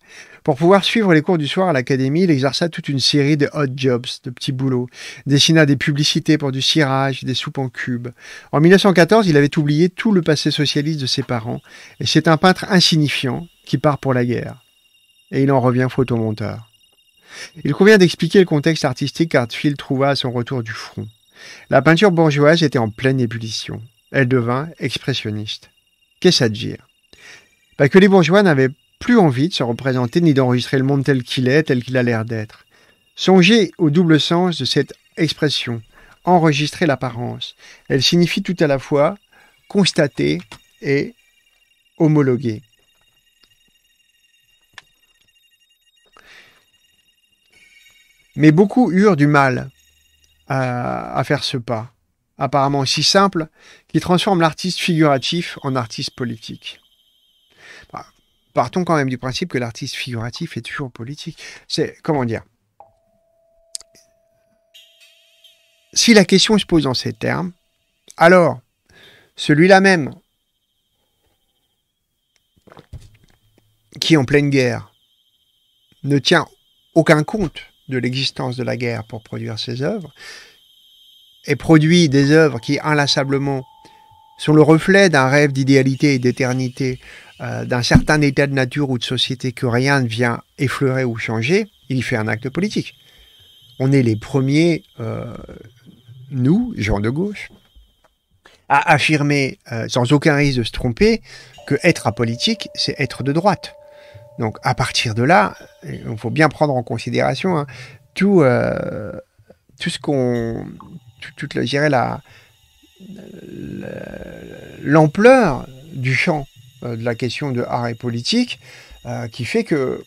Speaker 1: Pour pouvoir suivre les cours du soir à l'académie, il exerça toute une série de odd jobs, de petits boulots, dessina des publicités pour du cirage, des soupes en cubes. En 1914, il avait oublié tout le passé socialiste de ses parents, et c'est un peintre insignifiant qui part pour la guerre et il en revient photomonteur. Il convient d'expliquer le contexte artistique qu'Artfield trouva à son retour du front. La peinture bourgeoise était en pleine ébullition. Elle devint expressionniste. Qu'est-ce à dire? Bah Que les bourgeois n'avaient plus envie de se représenter ni d'enregistrer le monde tel qu'il est, tel qu'il a l'air d'être. Songez au double sens de cette expression, enregistrer l'apparence. Elle signifie tout à la fois constater et homologuer. Mais beaucoup eurent du mal à, faire ce pas, apparemment si simple, qui transforme l'artiste figuratif en artiste politique. Bah, partons quand même du principe que l'artiste figuratif est toujours politique. C'est, comment dire? Si la question se pose en ces termes, alors celui-là même qui, en pleine guerre, ne tient aucun compte de l'existence de la guerre pour produire ses œuvres, et produit des œuvres qui inlassablement sont le reflet d'un rêve d'idéalité et d'éternité, euh, d'un certain état de nature ou de société que rien ne vient effleurer ou changer, il fait un acte politique. On est les premiers, euh, nous, gens de gauche, à affirmer, euh, sans aucun risque de se tromper, que être apolitique, c'est être de droite. Donc à partir de là, il faut bien prendre en considération hein, tout, euh, tout ce qu'on, toute la, la, l'ampleur du champ euh, de la question de art et politique, euh, qui fait que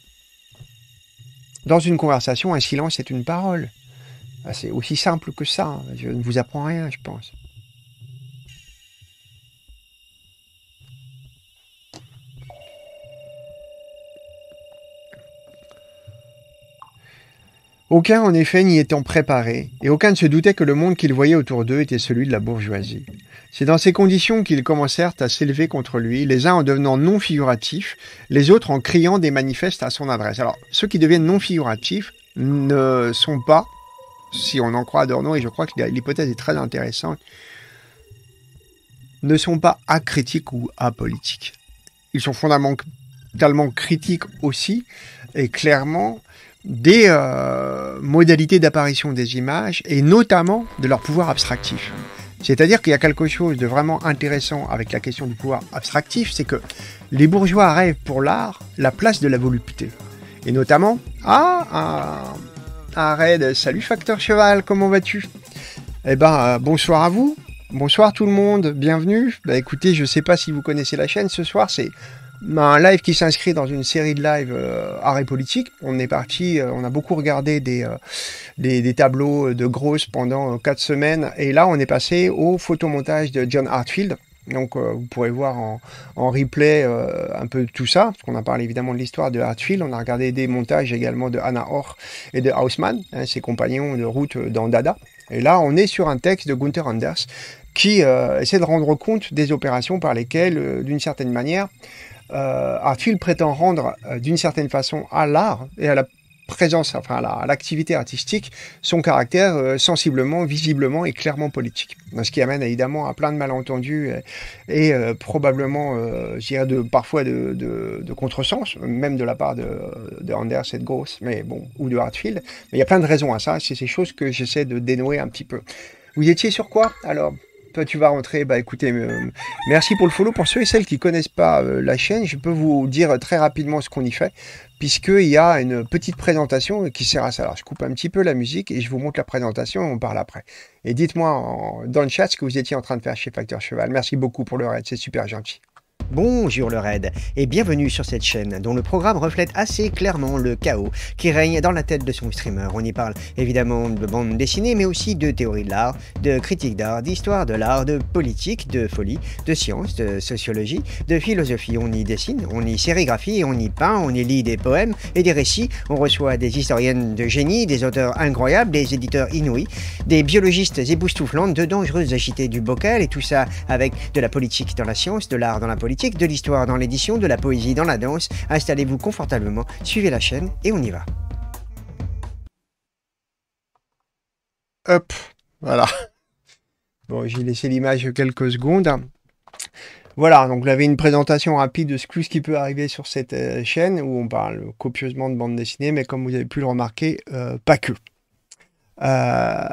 Speaker 1: dans une conversation, un silence est une parole. Ah, c'est aussi simple que ça. Hein. Je ne vous apprends rien, je pense. Aucun, en effet, n'y étant préparé, et aucun ne se doutait que le monde qu'ils voyaient autour d'eux était celui de la bourgeoisie. C'est dans ces conditions qu'ils commencèrent à s'élever contre lui, les uns en devenant non figuratifs, les autres en criant des manifestes à son adresse. Alors, ceux qui deviennent non figuratifs ne sont pas, si on en croit Adorno, et je crois que l'hypothèse est très intéressante, ne sont pas acritiques ou apolitiques. Ils sont fondamentalement critiques aussi, et clairement, des euh, modalités d'apparition des images et notamment de leur pouvoir abstractif. C'est-à-dire qu'il y a quelque chose de vraiment intéressant avec la question du pouvoir abstractif, c'est que les bourgeois rêvent pour l'art la place de la volupté. Et notamment, ah, un, raid, salut Facteur Cheval, comment vas-tu? Eh ben, euh, bonsoir à vous, bonsoir tout le monde, bienvenue. Bah écoutez, je ne sais pas si vous connaissez la chaîne, ce soir c'est un live qui s'inscrit dans une série de lives euh, art et politique. On est parti, euh, on a beaucoup regardé des, euh, des, tableaux de Gross pendant quatre semaines. Et là, on est passé au photomontage de John Hartfield. Donc, vous pourrez voir en, en replay un peu tout ça, parce qu'on a parlé évidemment de l'histoire de Hartfield. On a regardé des montages également de Anna Orr et de Haussmann, hein, ses compagnons de route dans Dada. Et là, on est sur un texte de Gunther Anders qui essaie de rendre compte des opérations par lesquelles, d'une certaine manière, euh, Hartfield prétend rendre euh, d'une certaine façon à l'art et à la présence, enfin à l'activité artistique, son caractère euh, sensiblement, visiblement et clairement politique? Ce qui amène évidemment à plein de malentendus et, probablement, je dirais, de, parfois de, contresens, même de la part de, de Anders et de mais bon, ou de Hartfield. Mais il y a plein de raisons à ça, c'est ces choses que j'essaie de dénouer un petit peu. Vous étiez sur quoi alors? Tu vas rentrer. Bah écoutez, euh, merci pour le follow. Pour ceux et celles qui ne connaissent pas euh, la chaîne, je peux vous dire très rapidement ce qu'on y fait, puisqu'il y a une petite présentation qui sert à ça. Alors, je coupe un petit peu la musique et je vous montre la présentation et on parle après. Et dites-moi dans le chat ce que vous étiez en train de faire chez Facteur Cheval. Merci beaucoup pour le raid, c'est super gentil.
Speaker 2: Bonjour le raid et bienvenue sur cette chaîne dont le programme reflète assez clairement le chaos qui règne dans la tête de son streamer. On y parle évidemment de bande dessinée mais aussi de théorie de l'art, de critique d'art, d'histoire de l'art, de politique, de folie, de science, de sociologie, de philosophie. On y dessine, on y sérigraphie, on y peint, on y lit des poèmes et des récits. On reçoit des historiennes de génie, des auteurs incroyables, des éditeurs inouïs, des biologistes époustouflantes, de dangereuses agitées du bocal et tout ça avec de la politique dans la science, de l'art dans la politique de l'histoire dans l'édition, de la poésie dans la danse. Installez-vous confortablement, suivez la chaîne et on y va.
Speaker 1: Hop, voilà. Bon, j'ai laissé l'image quelques secondes. Voilà, donc vous avez une présentation rapide de ce qui peut arriver sur cette euh, chaîne où on parle copieusement de bande dessinée, mais comme vous avez pu le remarquer, euh, pas que. Euh,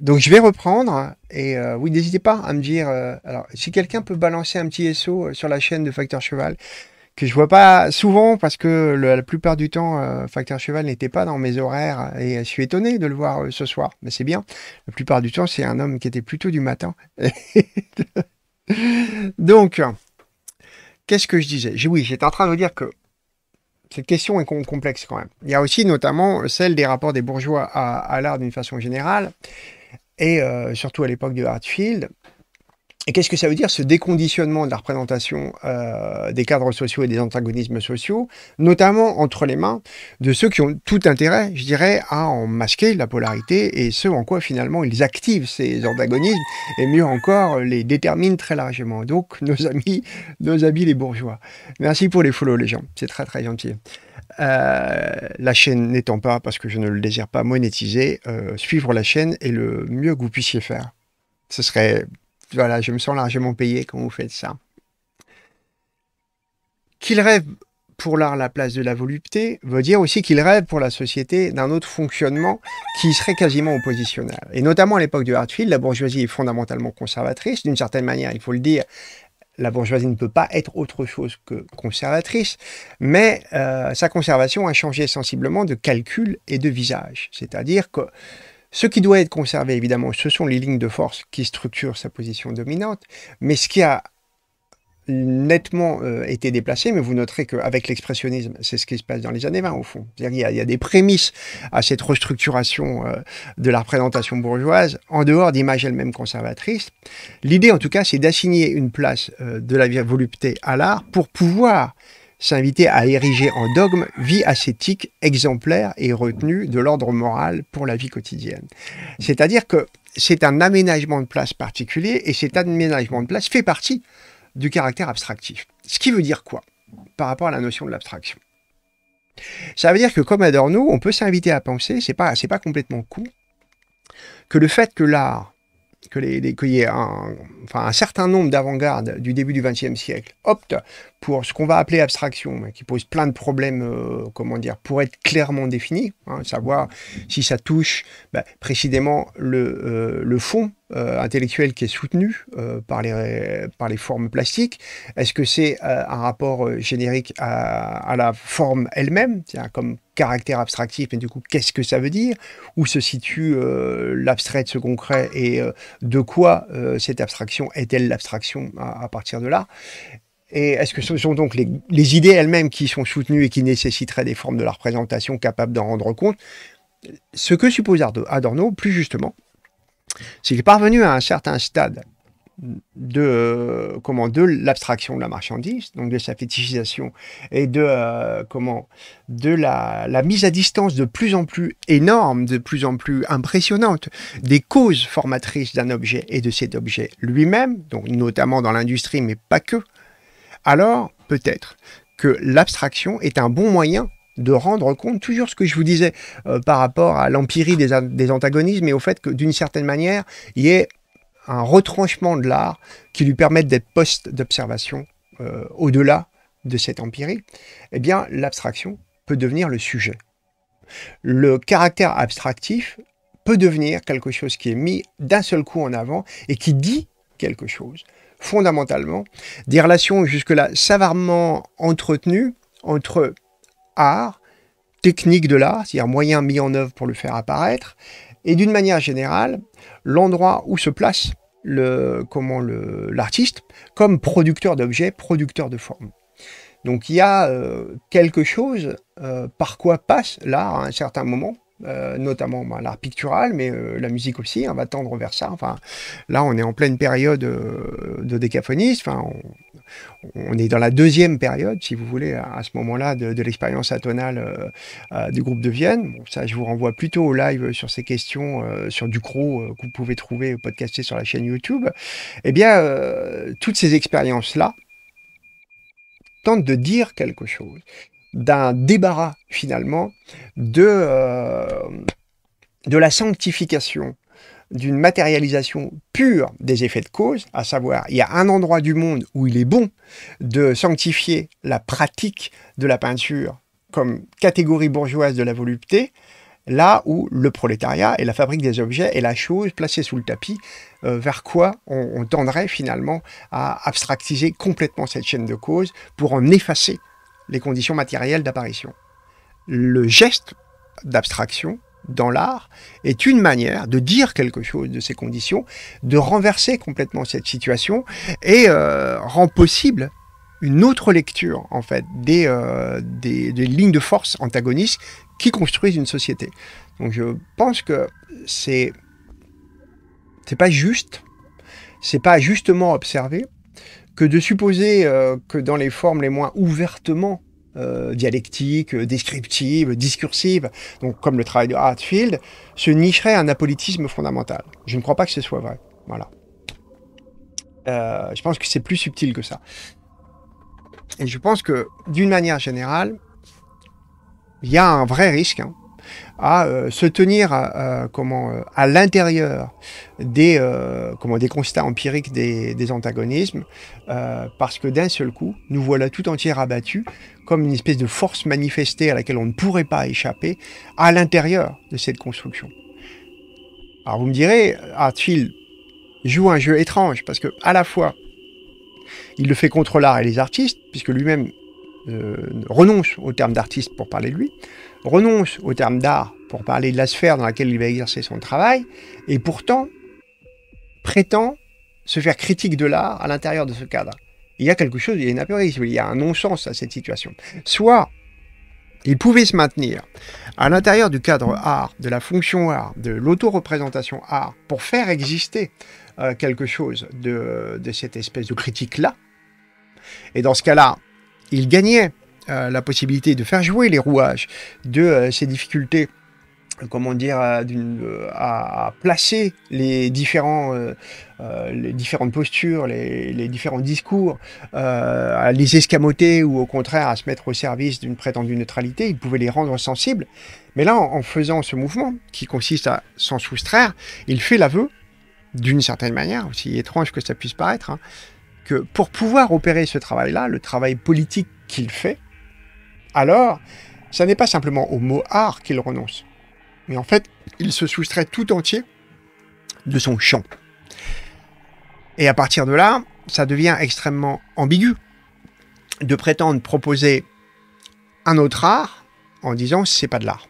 Speaker 1: donc je vais reprendre et euh, oui n'hésitez pas à me dire euh, alors si quelqu'un peut balancer un petit SO euh, sur la chaîne de Facteur Cheval que je vois pas souvent parce que la plupart du temps Facteur Cheval n'était pas dans mes horaires et je suis étonné de le voir ce soir mais c'est bien. La plupart du temps c'est un homme qui était plutôt du matin. <laughs> Donc qu'est-ce que je disais? Oui j'étais en train de vous dire que cette question est complexe quand même. Il y a aussi notamment celle des rapports des bourgeois à l'art d'une façon générale et euh, surtout à l'époque de Hartfield. Et qu'est-ce que ça veut dire, ce déconditionnement de la représentation euh, des cadres sociaux et des antagonismes sociaux, notamment entre les mains de ceux qui ont tout intérêt, je dirais, à en masquer la polarité et ceux en quoi finalement ils activent ces antagonismes et mieux encore les déterminent très largement. Donc nos amis, nos amis les bourgeois. Merci pour les follow les gens, c'est très très gentil. Euh, la chaîne n'étant pas, parce que je ne le désire pas monétiser, euh, suivre la chaîne est le mieux que vous puissiez faire. Ce serait, voilà, je me sens largement payé quand vous faites ça. Qu'il rêve pour l'art la place de la volupté veut dire aussi qu'il rêve pour la société d'un autre fonctionnement qui serait quasiment oppositionnel. Et notamment à l'époque de Hartfield, la bourgeoisie est fondamentalement conservatrice. D'une certaine manière, il faut le dire, la bourgeoisie ne peut pas être autre chose que conservatrice, mais euh, sa conservation a changé sensiblement de calcul et de visage. C'est-à-dire que ce qui doit être conservé, évidemment, ce sont les lignes de force qui structurent sa position dominante, mais ce qui a nettement euh, été déplacé, mais vous noterez qu'avec l'expressionnisme, c'est ce qui se passe dans les années 20 au fond. Il y, a, y a des prémices à cette restructuration euh, de la représentation bourgeoise, en dehors d'images elles-mêmes conservatrices. L'idée en tout cas, c'est d'assigner une place euh, de la volupté à l'art pour pouvoir s'inviter à ériger en dogme vie ascétique exemplaire et retenue de l'ordre moral pour la vie quotidienne. C'est-à-dire que c'est un aménagement de place particulier et cet aménagement de place fait partie du caractère abstractif. Ce qui veut dire quoi par rapport à la notion de l'abstraction? Ça veut dire que comme Adorno, on peut s'inviter à penser, c'est pas, pas complètement court, que le fait que l'art que les, qu'il y ait un, un certain nombre d'avant-gardes du début du XXe siècle optent pour ce qu'on va appeler abstraction, qui pose plein de problèmes, euh, comment dire, pour être clairement défini, hein, savoir si ça touche bah, précisément le, euh, fond euh, intellectuel qui est soutenu par, les, formes plastiques. Est-ce que c'est un rapport générique à, la forme elle-même, comme caractère abstractif, mais du coup, qu'est-ce que ça veut dire? Où se situe l'abstrait de ce concret et de quoi cette abstraction est-elle l'abstraction à, partir de là? Et est-ce que ce sont donc les, idées elles-mêmes qui sont soutenues et qui nécessiteraient des formes de la représentation capables d'en rendre compte? Ce que suppose Adorno, plus justement, c'est qu'il est parvenu à un certain stade de comment de l'abstraction de la marchandise, donc de sa fétichisation et de euh, de la, la, mise à distance de plus en plus énorme, de plus en plus impressionnante des causes formatrices d'un objet et de cet objet lui-même, donc notamment dans l'industrie, mais pas que, alors peut-être que l'abstraction est un bon moyen de rendre compte, toujours ce que je vous disais euh, par rapport à l'empirie des, antagonismes et au fait que d'une certaine manière, il y ait un retranchement de l'art qui lui permette d'être poste d'observation euh, au-delà de cette empirie, eh bien l'abstraction peut devenir le sujet. Le caractère abstractif peut devenir quelque chose qui est mis d'un seul coup en avant et qui dit quelque chose fondamentalement des relations jusque-là savamment entretenues entre art, technique de l'art, c'est-à-dire moyens mis en œuvre pour le faire apparaître, et d'une manière générale, l'endroit où se place le, comment l'artiste comme producteur d'objets, producteur de formes. Donc il y a euh, quelque chose euh, par quoi passe l'art à un certain moment, euh, notamment bah, l'art pictural, mais euh, la musique aussi, on va tendre vers ça. Enfin, là, on est en pleine période euh, de décaphonie. Enfin, on, est dans la deuxième période, si vous voulez, à, ce moment-là, de, l'expérience atonale du groupe de Vienne. ça, je vous renvoie plutôt au live sur ces questions, sur Ducrot, que vous pouvez trouver podcasté sur la chaîne YouTube. Eh bien, toutes ces expériences-là tentent de dire quelque chose d'un débarras finalement de, euh, de la sanctification d'une matérialisation pure des effets de cause, à savoir il y a un endroit du monde où il est bon de sanctifier la pratique de la peinture comme catégorie bourgeoise de la volupté, là où le prolétariat et la fabrique des objets est la chose placée sous le tapis, euh, vers quoi on, on, tendrait finalement à abstractiser complètement cette chaîne de cause pour en effacer les conditions matérielles d'apparition. Le geste d'abstraction dans l'art est une manière de dire quelque chose de ces conditions, de renverser complètement cette situation et euh, rend possible une autre lecture en fait des, euh, des, des, lignes de force antagonistes qui construisent une société. Donc je pense que c'est c'est pas juste, c'est pas justement observé, que de supposer euh, que dans les formes les moins ouvertement euh, dialectiques, euh, descriptives, discursives, donc comme le travail de Hartfield, se nicherait un apolitisme fondamental. Je ne crois pas que ce soit vrai. Voilà. je pense que c'est plus subtil que ça. Et je pense que, d'une manière générale, il y a un vrai risque hein, à euh, se tenir à, euh, l'intérieur des, euh, des constats empiriques des, antagonismes, parce que d'un seul coup, nous voilà tout entier abattus comme une espèce de force manifestée à laquelle on ne pourrait pas échapper à l'intérieur de cette construction. Alors vous me direz, Hartfield joue un jeu étrange, parce que à la fois, il le fait contre l'art et les artistes, puisque lui-même renonce au terme d'artiste pour parler de lui, renonce au terme d'art pour parler de la sphère dans laquelle il va exercer son travail, et pourtant prétend se faire critique de l'art à l'intérieur de ce cadre. Il y a quelque chose, il y a une apérisme, il y a un non-sens à cette situation. Soit il pouvait se maintenir à l'intérieur du cadre art, de la fonction art, de l'auto-représentation art, pour faire exister euh, quelque chose de, de cette espèce de critique-là. Et dans ce cas-là, il gagnait la possibilité de faire jouer les rouages de euh, ces difficultés comment dire, à, placer les, différents, les différentes postures, les, différents discours, à les escamoter ou au contraire à se mettre au service d'une prétendue neutralité, il pouvait les rendre sensibles. Mais là, en, faisant ce mouvement, qui consiste à s'en soustraire, il fait l'aveu, d'une certaine manière, aussi étrange que ça puisse paraître, hein, que pour pouvoir opérer ce travail-là, le travail politique qu'il fait, alors, ça n'est pas simplement au mot art qu'il renonce, mais en fait, il se soustrait tout entier de son champ. Et à partir de là, ça devient extrêmement ambigu de prétendre proposer un autre art en disant c'est pas de l'art.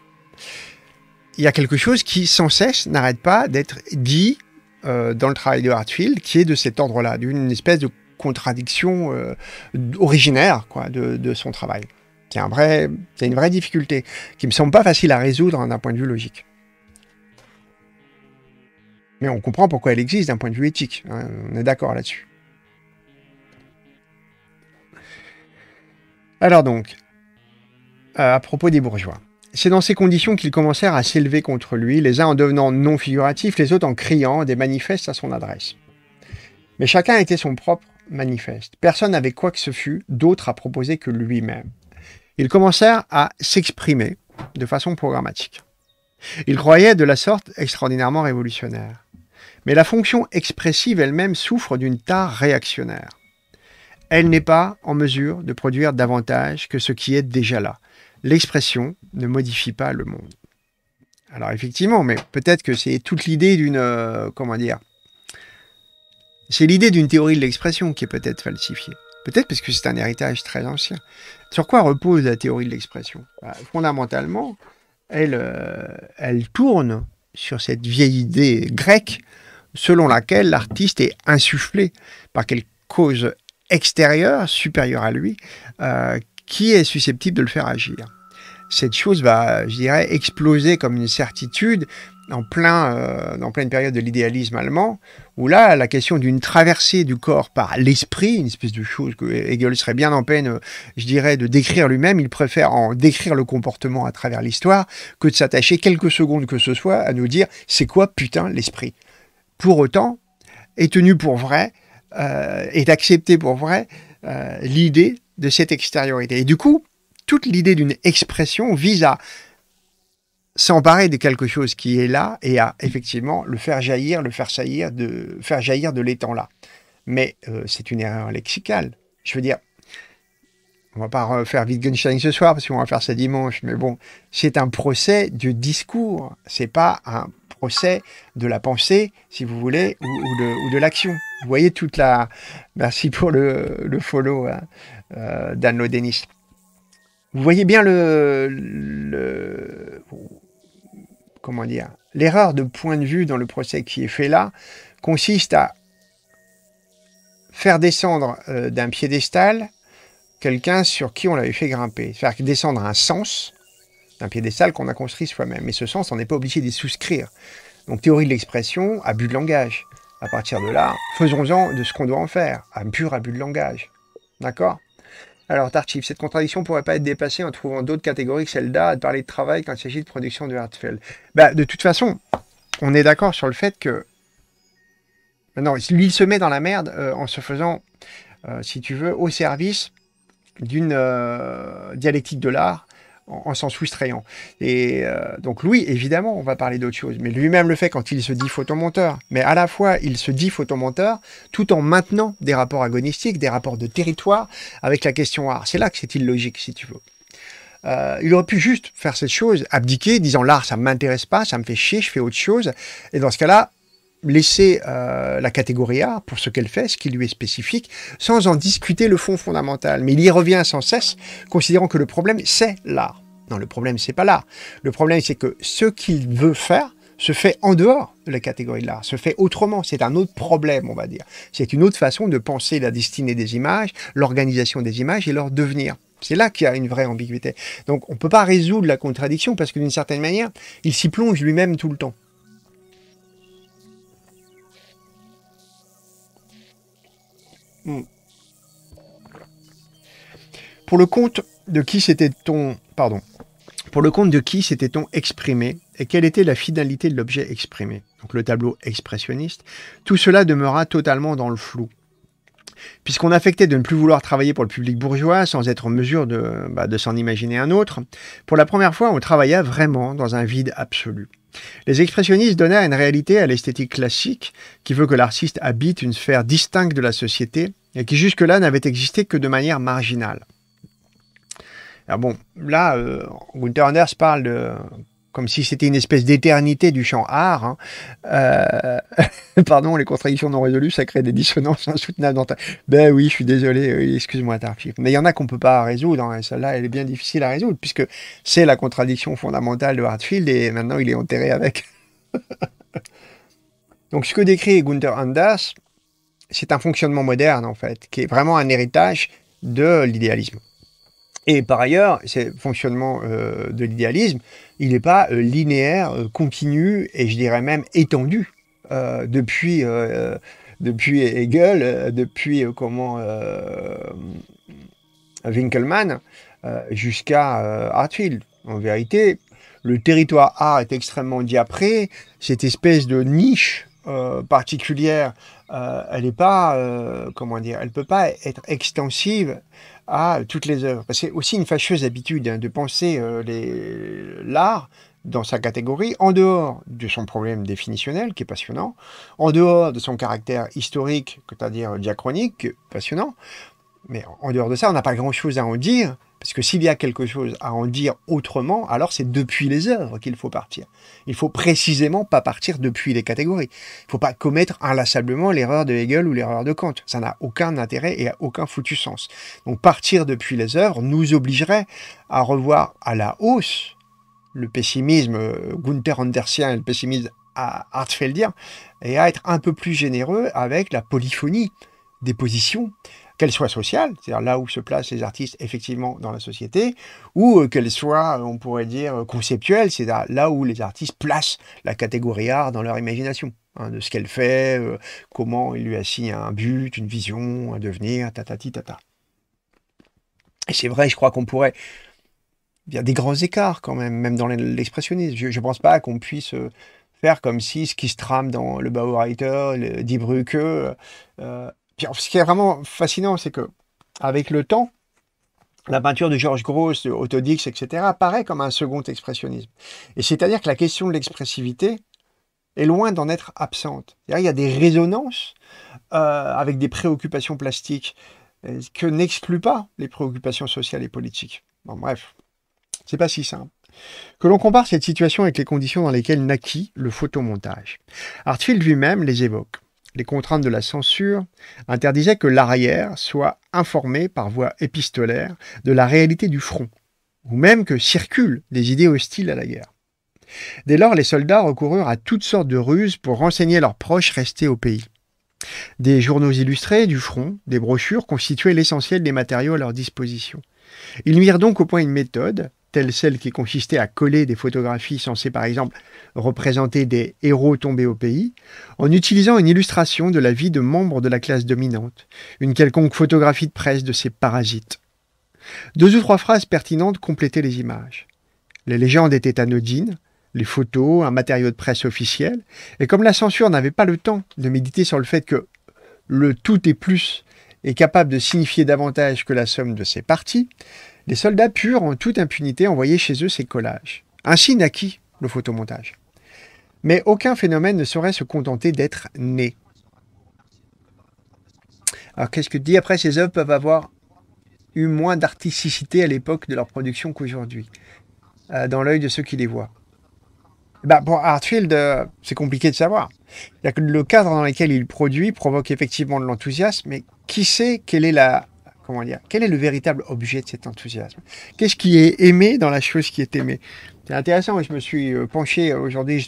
Speaker 1: Il y a quelque chose qui sans cesse n'arrête pas d'être dit euh, dans le travail de Hartfield qui est de cet ordre-là, d'une espèce de contradiction euh, originaire de son travail. C'est une vraie difficulté qui me semble pas facile à résoudre d'un point de vue logique. Mais on comprend pourquoi elle existe d'un point de vue éthique. Hein, on est d'accord là-dessus. Alors donc, euh, à propos des bourgeois. C'est dans ces conditions qu'ils commencèrent à s'élever contre lui, les uns en devenant non figuratifs, les autres en criant des manifestes à son adresse. Mais chacun était son propre manifeste. Personne n'avait quoi que ce fût d'autre à proposer que lui-même. Ils commencèrent à s'exprimer de façon programmatique. Ils croyaient de la sorte extraordinairement révolutionnaire. Mais la fonction expressive elle-même souffre d'une tare réactionnaire. Elle n'est pas en mesure de produire davantage que ce qui est déjà là. L'expression ne modifie pas le monde. Alors effectivement, mais peut-être que c'est toute l'idée d'une... Euh, comment dire C'est l'idée d'une théorie de l'expression qui est peut-être falsifiée. Peut-être parce que c'est un héritage très ancien. Sur quoi repose la théorie de l'expression? Bah, Fondamentalement, elle, euh, elle tourne sur cette vieille idée grecque selon laquelle l'artiste est insufflé par quelque cause extérieure, supérieure à lui, euh, qui est susceptible de le faire agir. Cette chose va, je dirais, exploser comme une certitude en, plein, euh, en pleine période de l'idéalisme allemand, où là, la question d'une traversée du corps par l'esprit, une espèce de chose que Hegel serait bien en peine, euh, je dirais, de décrire lui-même, il préfère en décrire le comportement à travers l'histoire que de s'attacher quelques secondes que ce soit à nous dire c'est quoi putain l'esprit? Pour autant, est tenu pour vrai, euh, est accepté pour vrai l'idée de cette extériorité. Et du coup, toute l'idée d'une expression vise à s'emparer de quelque chose qui est là et à effectivement le faire jaillir, le faire saillir, de faire jaillir de l'étang là. Mais euh, c'est une erreur lexicale. Je veux dire, on va pas refaire Wittgenstein ce soir parce qu'on va faire ça dimanche, mais bon, c'est un procès du discours. C'est pas un procès de la pensée, si vous voulez, ou, de, l'action. Vous voyez toute la. Merci pour le, follow hein, euh, Lodenis. Vous voyez bien le comment dire, l'erreur de point de vue dans le procès qui est fait là consiste à faire descendre euh, d'un piédestal quelqu'un sur qui on l'avait fait grimper, faire descendre un sens d'un piédestal qu'on a construit soi-même. Et ce sens, on n'est pas obligé d'y souscrire. Donc théorie de l'expression, abus de langage. À partir de là, faisons-en de ce qu'on doit en faire, un pur abus de langage. D'accord? Alors, Tarchief, cette contradiction pourrait pas être dépassée en trouvant d'autres catégories que celle-là à parler de travail quand il s'agit de production de Hartfeld. Bah, de toute façon, on est d'accord sur le fait que. Non, lui, il se met dans la merde euh, en se faisant, euh, si tu veux, au service d'une euh, dialectique de l'art en, s'en soustrayant. Et euh, donc lui, évidemment, on va parler d'autre chose, mais lui-même le fait quand il se dit photomonteur. Mais à la fois, il se dit photomonteur tout en maintenant des rapports agonistiques, des rapports de territoire avec la question art. C'est là que c'est illogique, si tu veux. Euh, il aurait pu juste faire cette chose, abdiquer, disant l'art, ça m'intéresse pas, ça me fait chier, je fais autre chose. Et dans ce cas-là, laisser euh, la catégorie art pour ce qu'elle fait, ce qui lui est spécifique, sans en discuter le fond fondamental. Mais il y revient sans cesse, considérant que le problème, c'est l'art. Non, le problème, c'est pas l'art. Le problème, c'est que ce qu'il veut faire se fait en dehors de la catégorie de l'art, se fait autrement. C'est un autre problème, on va dire. C'est une autre façon de penser la destinée des images, l'organisation des images et leur devenir. C'est là qu'il y a une vraie ambiguïté. Donc on ne peut pas résoudre la contradiction parce que d'une certaine manière, il s'y plonge lui-même tout le temps. Hmm. Pour le compte de qui s'était-on, pardon, pour le compte de qui s'était-on exprimé et quelle était la finalité de l'objet exprimé? Donc le tableau expressionniste, tout cela demeura totalement dans le flou. Puisqu'on affectait de ne plus vouloir travailler pour le public bourgeois sans être en mesure de, bah, de s'en imaginer un autre, pour la première fois on travailla vraiment dans un vide absolu. Les expressionnistes donnaient une réalité à l'esthétique classique qui veut que l'artiste habite une sphère distincte de la société et qui jusque-là n'avait existé que de manière marginale. Alors bon, là, euh, Anders parle de comme si c'était une espèce d'éternité du chant art. Hein. Euh, <laughs> pardon, les contradictions non résolues, ça crée des dissonances <laughs> insoutenables. Dans ta... Ben oui, je suis désolé, excuse-moi, Tarfif. Mais il y en a qu'on ne peut pas résoudre. Hein, celle-là, elle est bien difficile à résoudre, puisque c'est la contradiction fondamentale de Hartfield, et maintenant il est enterré avec. <laughs> Donc ce que décrit Gunther Anders, c'est un fonctionnement moderne, en fait, qui est vraiment un héritage de l'idéalisme. Et par ailleurs, ce fonctionnement euh, de l'idéalisme, il n'est pas euh, linéaire, euh, continu et je dirais même étendu depuis, depuis Hegel, depuis comment Winkelmann jusqu'à Hartfield. En vérité, le territoire art est extrêmement diapré. Cette espèce de niche particulière, elle n'est pas, comment dire, elle peut pas être extensive à toutes les œuvres. C'est aussi une fâcheuse habitude hein, de penser euh, l'art dans sa catégorie, en dehors de son problème définitionnel, qui est passionnant, en dehors de son caractère historique, c'est-à-dire diachronique, passionnant, mais en dehors de ça, on n'a pas grand-chose à en dire, parce que s'il y a quelque chose à en dire autrement, alors c'est depuis les œuvres qu'il faut partir. Il faut précisément pas partir depuis les catégories. Il ne faut pas commettre inlassablement l'erreur de Hegel ou l'erreur de Kant. Ça n'a aucun intérêt et a aucun foutu sens. Donc partir depuis les œuvres nous obligerait à revoir à la hausse le pessimisme euh, Gunther Andersien et le pessimisme Hartfeldien et à être un peu plus généreux avec la polyphonie des positions qu'elle soit sociale, c'est-à-dire là où se placent les artistes effectivement dans la société, ou euh, qu'elle soit, on pourrait dire, euh, conceptuelle, c'est-à-dire là où les artistes placent la catégorie art dans leur imagination, hein, de ce qu'elle fait, euh, comment il lui assigne un but, une vision, un devenir, tatati tata. Et c'est vrai, je crois qu'on pourrait... Il y a des grands écarts quand même, même dans l'expressionnisme. Je ne pense pas qu'on puisse faire comme si ce qui se trame dans le Baureiter, le Die ce qui est vraiment fascinant, c'est que avec le temps, la peinture de Georges Gross, de Autodix, etc., apparaît comme un second expressionnisme. Et c'est-à-dire que la question de l'expressivité est loin d'en être absente. Il y a des résonances euh, avec des préoccupations plastiques euh, que n'excluent pas les préoccupations sociales et politiques. Bon, bref, c'est pas si simple. Que l'on compare cette situation avec les conditions dans lesquelles naquit le photomontage. Hartfield lui-même les évoque les contraintes de la censure interdisaient que l'arrière soit informé par voie épistolaire de la réalité du front, ou même que circulent des idées hostiles à la guerre. Dès lors, les soldats recoururent à toutes sortes de ruses pour renseigner leurs proches restés au pays. Des journaux illustrés du front, des brochures constituaient l'essentiel des matériaux à leur disposition. Ils mirent donc au point une méthode, telle celle qui consistait à coller des photographies censées par exemple représenter des héros tombés au pays, en utilisant une illustration de la vie de membres de la classe dominante, une quelconque photographie de presse de ces parasites. Deux ou trois phrases pertinentes complétaient les images. Les légendes étaient anodines, les photos, un matériau de presse officiel, et comme la censure n'avait pas le temps de méditer sur le fait que le tout est plus est capable de signifier davantage que la somme de ses parties, les soldats purent en toute impunité envoyer chez eux ces collages. Ainsi naquit le photomontage. Mais aucun phénomène ne saurait se contenter d'être né. Alors qu'est-ce que dit après ces œuvres peuvent avoir eu moins d'artisticité à l'époque de leur production qu'aujourd'hui, euh, dans l'œil de ceux qui les voient? Bah, Pour Hartfield, euh, c'est compliqué de savoir. Le cadre dans lequel il produit provoque effectivement de l'enthousiasme, mais qui sait quelle est la comment dire, quel est le véritable objet de cet enthousiasme? Qu'est-ce qui est aimé dans la chose qui est aimée? C'est intéressant, je me suis euh, penché aujourd'hui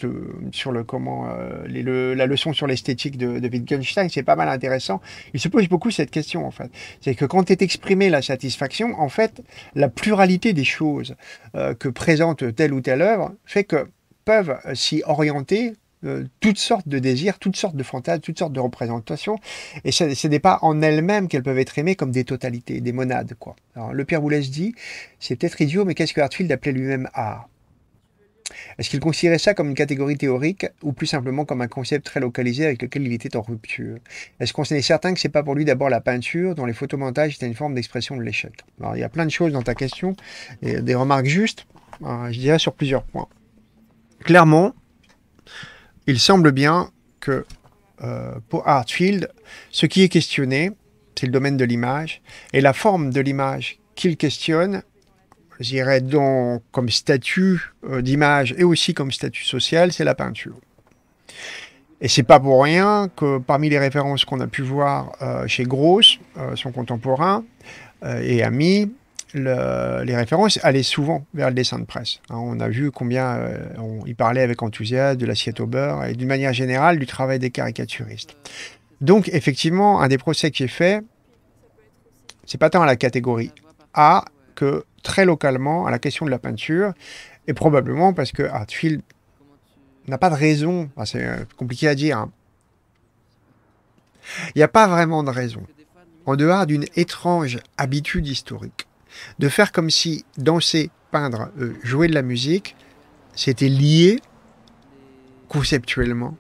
Speaker 1: sur le comment euh, la leçon sur l'esthétique de, Wittgenstein, c'est pas mal intéressant. Il se pose beaucoup cette question en fait. C'est que quand est exprimée la satisfaction, en fait, la pluralité des choses euh, que présente telle ou telle œuvre fait que peuvent s'y orienter euh, toutes sortes de désirs, toutes sortes de fantasmes, toutes sortes de représentations, et ce n'est pas en elles-mêmes qu'elles peuvent être aimées comme des totalités, des monades. Quoi. Le Père Boulez dit, c'est peut-être idiot, mais qu'est-ce que Hartfield appelait lui-même art? Est-ce qu'il considérait ça comme une catégorie théorique, ou plus simplement comme un concept très localisé avec lequel il était en rupture? Est-ce qu'on est certain que c'est pas pour lui d'abord la peinture, dont les photomontages étaient une forme d'expression de l'échec? Il y a plein de choses dans ta question, et des remarques justes, je dirais sur plusieurs points. Clairement, il semble bien que euh, pour Hartfield, ce qui est questionné, c'est le domaine de l'image, et la forme de l'image qu'il questionne, je dirais donc comme statut euh, d'image et aussi comme statut social, c'est la peinture. Et c'est pas pour rien que parmi les références qu'on a pu voir euh, chez Gross, son contemporain et ami, les références allaient souvent vers le dessin de presse. Hein, on a vu combien euh, il parlait avec enthousiasme de l'assiette au beurre et d'une manière générale du travail des caricaturistes. Donc effectivement, un des procès qui est fait, c'est pas tant à la catégorie A que très localement à la question de la peinture, et probablement parce que Hartfield n'a pas de raison, c'est euh, compliqué à dire, hein. il n'y a pas vraiment de raison, en dehors d'une étrange habitude historique de faire comme si danser, peindre, euh, jouer de la musique, c'était lié conceptuellement.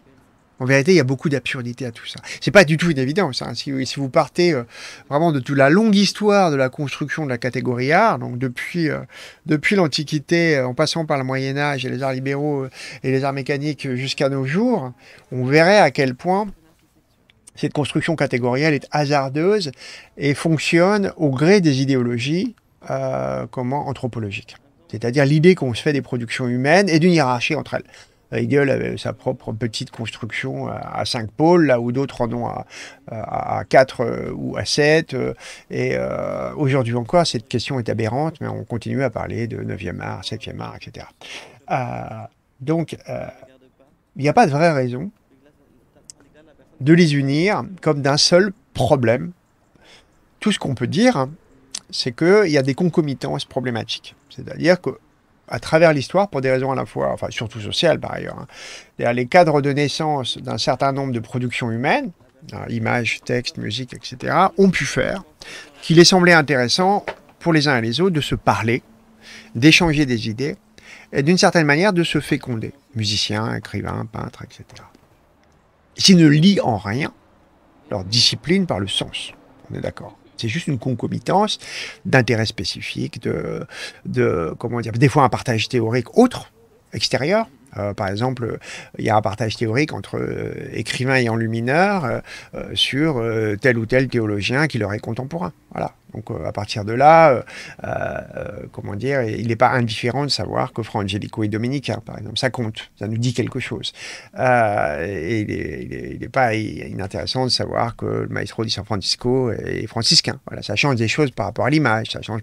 Speaker 1: En vérité, il y a beaucoup d'absurdité à tout ça. C'est pas du tout une évidence. Hein. Si, vous partez euh, vraiment de toute la longue histoire de la construction de la catégorie art, donc depuis, euh, depuis l'Antiquité, en passant par le Moyen Âge et les arts libéraux et les arts mécaniques jusqu'à nos jours, on verrait à quel point cette construction catégorielle est hasardeuse et fonctionne au gré des idéologies euh, comment anthropologique. C'est-à-dire l'idée qu'on se fait des productions humaines et d'une hiérarchie entre elles. Hegel avait sa propre petite construction à cinq pôles, là où d'autres en ont à, quatre euh, ou à sept. Euh, et aujourd'hui encore, cette question est aberrante, mais on continue à parler de 9e art, 7e art, etc. donc, il n'y a pas de vraie raison de les unir comme d'un seul problème. Tout ce qu'on peut dire, c'est qu'il y a des concomitances problématiques. C'est-à-dire que à travers l'histoire, pour des raisons à la fois, enfin surtout sociales par ailleurs, hein, les cadres de naissance d'un certain nombre de productions humaines, hein, images, textes, musique, etc., ont pu faire qu'il est semblé intéressant pour les uns et les autres de se parler, d'échanger des idées, et d'une certaine manière de se féconder, musiciens, écrivains, peintres, etc. S'ils ne lient en rien leur discipline par le sens, on est d'accord. C'est juste une concomitance d'intérêts spécifiques, de, comment dire, des fois un partage théorique autre, extérieur, euh, par exemple, il y a un partage théorique entre euh, écrivains et enlumineurs euh, sur tel ou tel théologien qui leur est contemporain. Voilà. Donc à partir de là, comment dire, il n'est pas indifférent de savoir que Fra Angelico est dominicain, par exemple. Ça compte, ça nous dit quelque chose. et il n'est pas inintéressant de savoir que le maestro di San Francisco est franciscain. Voilà, ça change des choses par rapport à l'image, ça change,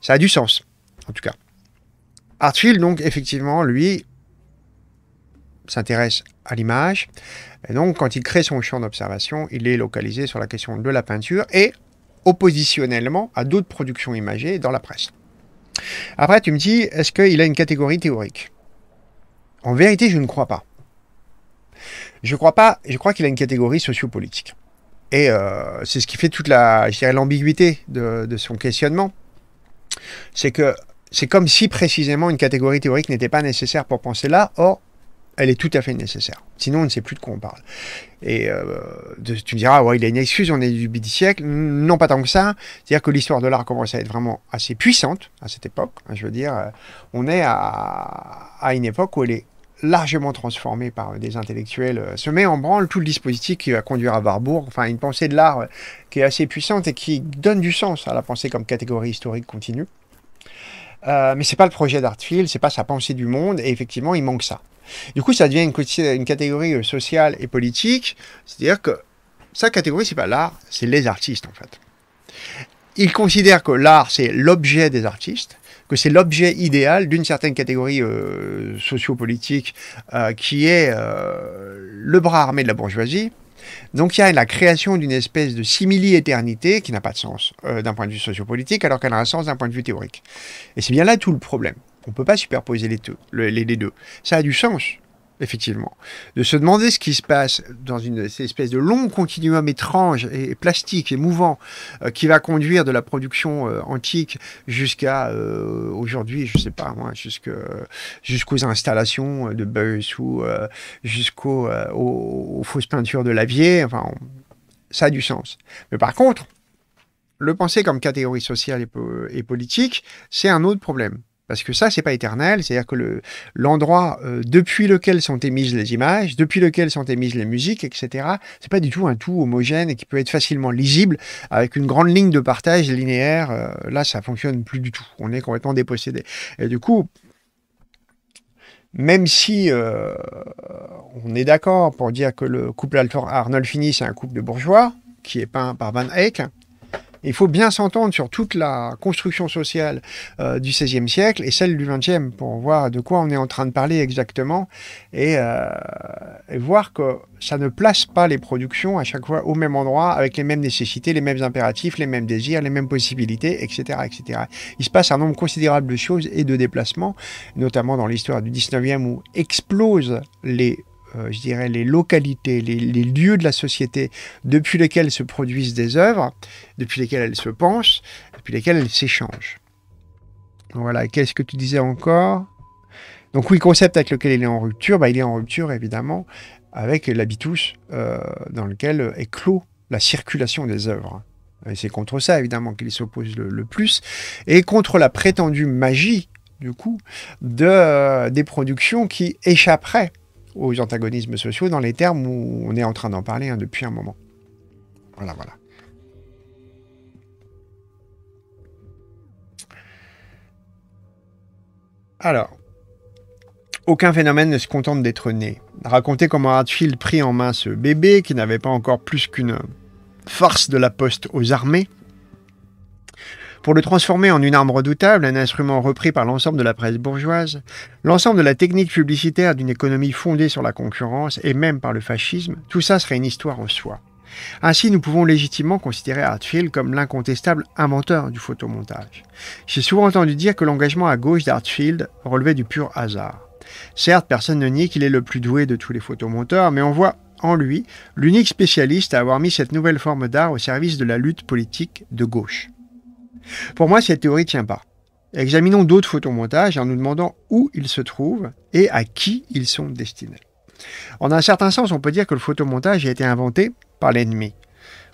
Speaker 1: ça a du sens, en tout cas. Hartfield, donc, effectivement, lui, s'intéresse à l'image. Et donc, quand il crée son champ d'observation, il est localisé sur la question de la peinture et oppositionnellement à d'autres productions imagées dans la presse. Après, tu me dis, est-ce qu'il a une catégorie théorique? En vérité, je ne crois pas. Je crois pas. Je crois qu'il a une catégorie sociopolitique. Et euh, c'est ce qui fait toute la, l'ambiguïté de, de son questionnement. C'est que c'est comme si précisément une catégorie théorique n'était pas nécessaire pour penser là. Or, elle est tout à fait nécessaire. Sinon, on ne sait plus de quoi on parle. Et euh, tu me diras, ouais, il a une excuse, on est du siècle. Non, pas tant que ça. C'est-à-dire que l'histoire de l'art commence à être vraiment assez puissante à cette époque. Hein, je veux dire, euh, on est à, une époque où elle est largement transformée par des intellectuels, euh, se met en branle tout le dispositif qui va conduire à Warburg, enfin une pensée de l'art qui est assez puissante et qui donne du sens à la pensée comme catégorie historique continue. Euh, mais c'est pas le projet d'Artfield, c'est pas sa pensée du monde, et effectivement, il manque ça. Du coup, ça devient une, catégorie euh, sociale et politique, c'est-à-dire que sa catégorie, c'est pas l'art, c'est les artistes en fait. Il considère que l'art, c'est l'objet des artistes, que c'est l'objet idéal d'une certaine catégorie euh, sociopolitique euh, qui est le bras armé de la bourgeoisie. Donc il y a la création d'une espèce de simili-éternité qui n'a pas de sens d'un point de vue sociopolitique alors qu'elle a un sens d'un point de vue théorique. Et c'est bien là tout le problème. On ne peut pas superposer les deux, les, deux. Ça a du sens effectivement, de se demander ce qui se passe dans une espèce de long continuum étrange et plastique et mouvant euh, qui va conduire de la production euh, antique jusqu'à euh, aujourd'hui, je sais pas moi, jusqu'aux installations de Beuys ou jusqu'aux aux, fausses peintures de Lavier. Enfin, ça a du sens. Mais par contre, le penser comme catégorie sociale et politique, c'est un autre problème. Parce que ça, c'est pas éternel, c'est-à-dire que l'endroit euh, depuis lequel sont émises les images, depuis lequel sont émises les musiques, etc., c'est pas du tout un tout homogène et qui peut être facilement lisible avec une grande ligne de partage linéaire. Euh, là, ça fonctionne plus du tout. On est complètement dépossédé. Et du coup, même si euh, on est d'accord pour dire que le couple Arnold Fini, c'est un couple de bourgeois qui est peint par Van Eyck, il faut bien s'entendre sur toute la construction sociale euh, du XVIe siècle et celle du XXe pour voir de quoi on est en train de parler exactement et, euh, et, voir que ça ne place pas les productions à chaque fois au même endroit avec les mêmes nécessités, les mêmes impératifs, les mêmes désirs, les mêmes possibilités, etc. etc. Il se passe un nombre considérable de choses et de déplacements, notamment dans l'histoire du XIXe où explosent les euh, je dirais, les localités, les, lieux de la société depuis lesquels se produisent des œuvres, depuis lesquels elles se pensent, depuis lesquels elles s'échangent. Voilà, qu'est-ce que tu disais encore? Donc oui, concept avec lequel il est en rupture, bah, il est en rupture évidemment avec l'habitus euh, dans lequel est clos la circulation des œuvres. Et c'est contre ça évidemment qu'il s'oppose le, plus, et contre la prétendue magie du coup de, euh, des productions qui échapperaient aux antagonismes sociaux dans les termes où on est en train d'en parler hein, depuis un moment. Voilà, voilà. Alors, aucun phénomène ne se contente d'être né. Raconter comment Hartfield prit en main ce bébé qui n'avait pas encore plus qu'une farce de la poste aux armées, pour le transformer en une arme redoutable, un instrument repris par l'ensemble de la presse bourgeoise, l'ensemble de la technique publicitaire d'une économie fondée sur la concurrence et même par le fascisme, tout ça serait une histoire en soi. Ainsi, nous pouvons légitimement considérer Hartfield comme l'incontestable inventeur du photomontage. J'ai souvent entendu dire que l'engagement à gauche d'Hartfield relevait du pur hasard. Certes, personne ne nie qu'il est le plus doué de tous les photomonteurs, mais on voit en lui l'unique spécialiste à avoir mis cette nouvelle forme d'art au service de la lutte politique de gauche. Pour moi, cette théorie ne tient pas. Examinons d'autres photomontages en nous demandant où ils se trouvent et à qui ils sont destinés. En un certain sens, on peut dire que le photomontage a été inventé par l'ennemi.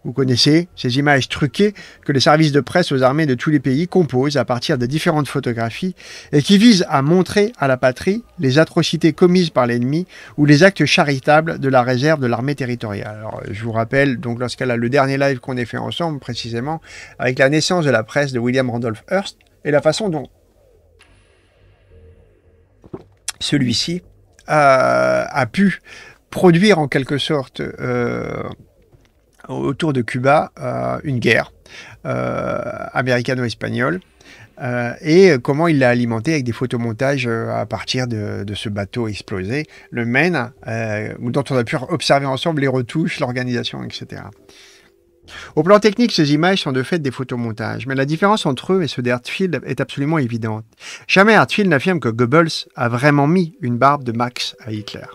Speaker 1: Vous connaissez ces images truquées que les services de presse aux armées de tous les pays composent à partir de différentes photographies et qui visent à montrer à la patrie les atrocités commises par l'ennemi ou les actes charitables de la réserve de l'armée territoriale. Alors, je vous rappelle, donc lorsqu'elle a le dernier live qu'on ait fait ensemble, précisément, avec la naissance de la presse de William Randolph Hearst et la façon dont celui-ci a, pu produire en quelque sorte euh, autour de Cuba euh, une guerre euh, américano-espagnole. Euh, et comment il l'a alimenté avec des photomontages à partir de, ce bateau explosé, le Maine, dont on a pu observer ensemble les retouches, l'organisation, etc. Au plan technique, ces images sont de fait des photomontages, mais la différence entre eux et ceux d'Hartfield est absolument évidente. Jamais Hartfield n'affirme que Goebbels a vraiment mis une barbe de Max à Hitler.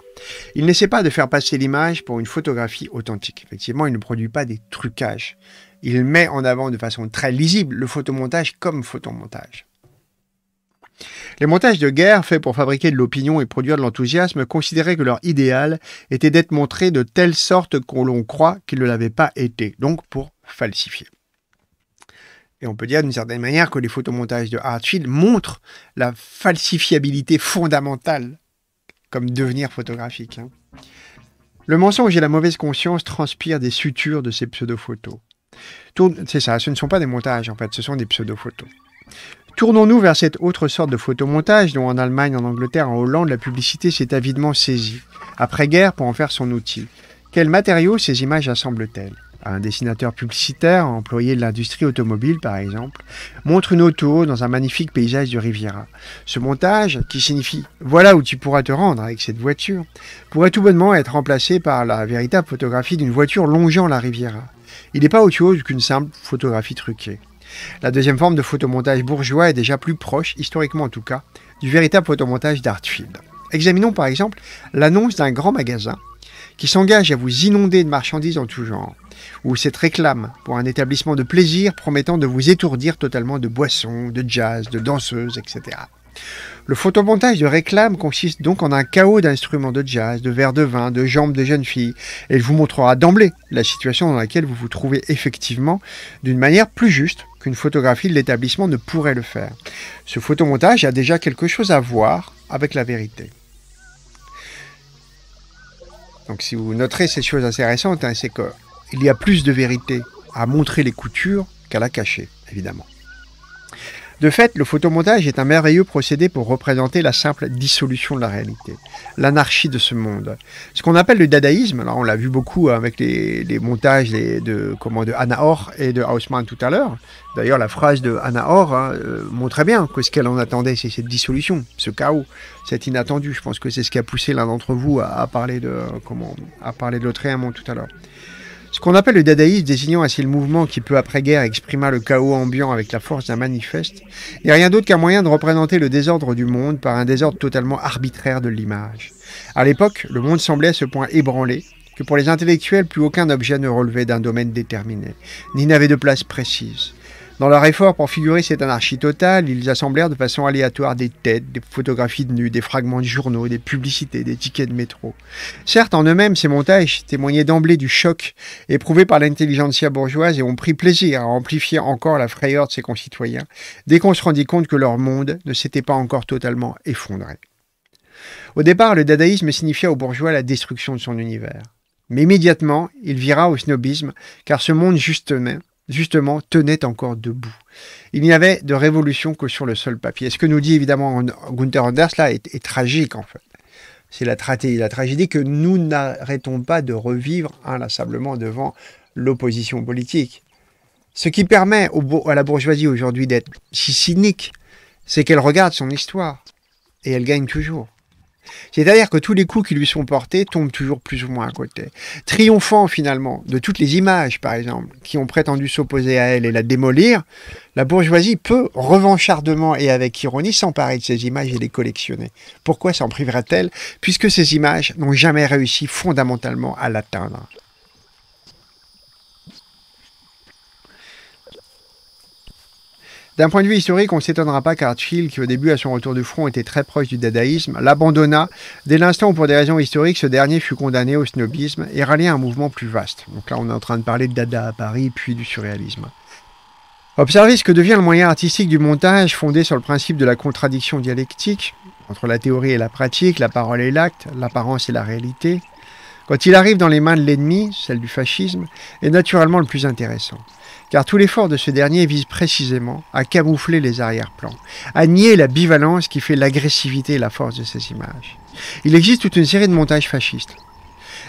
Speaker 1: Il n'essaie pas de faire passer l'image pour une photographie authentique. Effectivement, il ne produit pas des trucages. Il met en avant de façon très lisible le photomontage comme photomontage. Les montages de guerre faits pour fabriquer de l'opinion et produire de l'enthousiasme considéraient que leur idéal était d'être montré de telle sorte qu'on l'on croit qu'il ne l'avait pas été, donc pour falsifier. Et on peut dire d'une certaine manière que les photomontages de Hartfield montrent la falsifiabilité fondamentale comme devenir photographique. Hein. Le mensonge et la mauvaise conscience transpirent des sutures de ces pseudo-photos. C'est ça, ce ne sont pas des montages en fait, ce sont des pseudo-photos. Tournons-nous vers cette autre sorte de photomontage dont en Allemagne, en Angleterre, en Hollande, la publicité s'est avidement saisie, après-guerre pour en faire son outil. Quels matériaux ces images assemblent-elles? Un dessinateur publicitaire, employé de l'industrie automobile par exemple, montre une auto dans un magnifique paysage de Riviera. Ce montage, qui signifie voilà où tu pourras te rendre avec cette voiture, pourrait tout bonnement être remplacé par la véritable photographie d'une voiture longeant la Riviera. Il n'est pas autre chose qu'une simple photographie truquée. La deuxième forme de photomontage bourgeois est déjà plus proche, historiquement en tout cas, du véritable photomontage d'Artfield. Examinons par exemple l'annonce d'un grand magasin qui s'engage à vous inonder de marchandises en tout genre, ou cette réclame pour un établissement de plaisir promettant de vous étourdir totalement de boissons, de jazz, de danseuses, etc. Le photomontage de réclame consiste donc en un chaos d'instruments de jazz, de verres de vin, de jambes de jeunes filles, et il vous montrera d'emblée la situation dans laquelle vous vous trouvez effectivement d'une manière plus juste photographie de l'établissement ne pourrait le faire. Ce photomontage a déjà quelque chose à voir avec la vérité. Donc si vous noterez ces choses assez récentes, hein, c'est qu'il y a plus de vérité à montrer les coutures qu'à la cacher, évidemment. De fait, le photomontage est un merveilleux procédé pour représenter la simple dissolution de la réalité, l'anarchie de ce monde. Ce qu'on appelle le dadaïsme, alors on l'a vu beaucoup avec les, montages de, comment, de Anna Orr et de Haussmann tout à l'heure. D'ailleurs, la phrase de Anna Orr hein, euh, montrait bien que ce qu'elle en attendait, c'est cette dissolution, ce chaos, cet inattendu. Je pense que c'est ce qui a poussé l'un d'entre vous à, parler de comment, à parler de l'autre tout à l'heure. Ce qu'on appelle le dadaïsme, désignant ainsi le mouvement qui peu après-guerre exprima le chaos ambiant avec la force d'un manifeste, n'est rien d'autre qu'un moyen de représenter le désordre du monde par un désordre totalement arbitraire de l'image. À l'époque, le monde semblait à ce point ébranlé que pour les intellectuels, plus aucun objet ne relevait d'un domaine déterminé, ni n'avait de place précise. Dans leur effort pour figurer cette anarchie totale, ils assemblèrent de façon aléatoire des têtes, des photographies de nus, des fragments de journaux, des publicités, des tickets de métro. Certes, en eux-mêmes, ces montages témoignaient d'emblée du choc éprouvé par l'intelligentsia bourgeoise et ont pris plaisir à amplifier encore la frayeur de ses concitoyens, dès qu'on se rendit compte que leur monde ne s'était pas encore totalement effondré. Au départ, le dadaïsme signifiait aux bourgeois la destruction de son univers. Mais immédiatement, il vira au snobisme, car ce monde justement justement, tenait encore debout. Il n'y avait de révolution que sur le seul papier. Ce que nous dit évidemment Gunther Anders là est, tragique en fait. C'est la, la, tragédie que nous n'arrêtons pas de revivre inlassablement devant l'opposition politique. Ce qui permet à la bourgeoisie aujourd'hui d'être si cynique, c'est qu'elle regarde son histoire et elle gagne toujours. C'est-à-dire que tous les coups qui lui sont portés tombent toujours plus ou moins à côté. Triomphant finalement de toutes les images, par exemple, qui ont prétendu s'opposer à elle et la démolir, la bourgeoisie peut revanchardement et avec ironie s'emparer de ces images et les collectionner. Pourquoi s'en priverait-elle Puisque ces images n'ont jamais réussi fondamentalement à l'atteindre? D'un point de vue historique, on ne s'étonnera pas qu'Archfield, qui au début à son retour du front était très proche du dadaïsme, l'abandonna dès l'instant où pour des raisons historiques ce dernier fut condamné au snobisme et rallia un mouvement plus vaste. Donc là on est en train de parler de Dada à Paris puis du surréalisme. Observez ce que devient le moyen artistique du montage fondé sur le principe de la contradiction dialectique entre la théorie et la pratique, la parole et l'acte, l'apparence et la réalité. Quand il arrive dans les mains de l'ennemi, celle du fascisme, est naturellement le plus intéressant car tout l'effort de ce dernier vise précisément à camoufler les arrière-plans, à nier la bivalence qui fait l'agressivité et la force de ces images. Il existe toute une série de montages fascistes,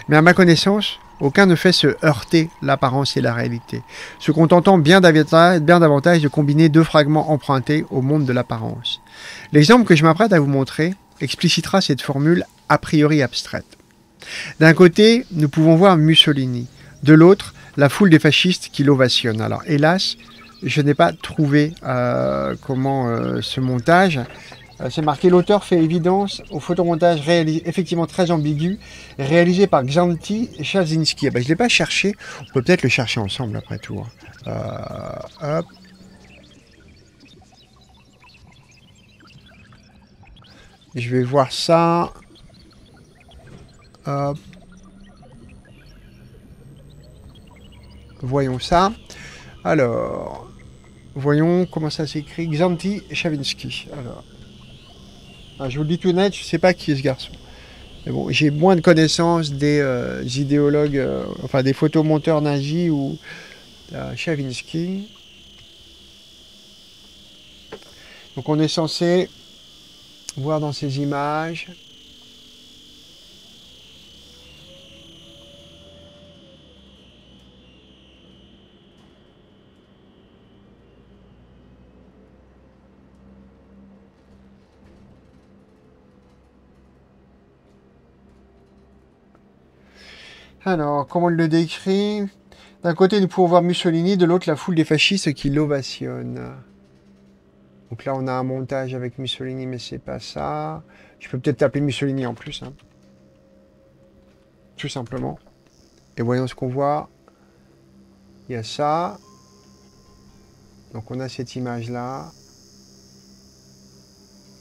Speaker 1: mais à ma connaissance, aucun ne fait se heurter l'apparence et la réalité, se contentant bien davantage de combiner deux fragments empruntés au monde de l'apparence. L'exemple que je m'apprête à vous montrer explicitera cette formule a priori abstraite. D'un côté, nous pouvons voir Mussolini, de l'autre, la foule des fascistes qui l'ovationnent. Alors hélas, je n'ai pas trouvé euh, comment euh, ce montage. Euh, c'est marqué l'auteur fait évidence au photomontage effectivement très ambigu, réalisé par Xanti Chazinski. Ah ben, je ne l'ai pas cherché, on peut peut-être le chercher ensemble après tout. Hein. Je vais voir ça. Hop. Voyons ça. Alors, voyons comment ça s'écrit. Xanti Chavinsky. Alors, ah, je vous le dis tout net, je ne sais pas qui est ce garçon. Mais bon, j'ai moins de connaissances des euh, idéologues, euh, enfin des photomonteurs nazis ou Chavinsky. Donc on est censé voir dans ces images Alors, comment il le décrit? D'un côté, nous pouvons voir Mussolini, de l'autre, la foule des fascistes qui l'ovationnent. Donc là, on a un montage avec Mussolini, mais c'est pas ça. Je peux peut-être t'appeler Mussolini en plus. hein. Tout simplement. Et voyons ce qu'on voit. Il y a ça. Donc on a cette image-là.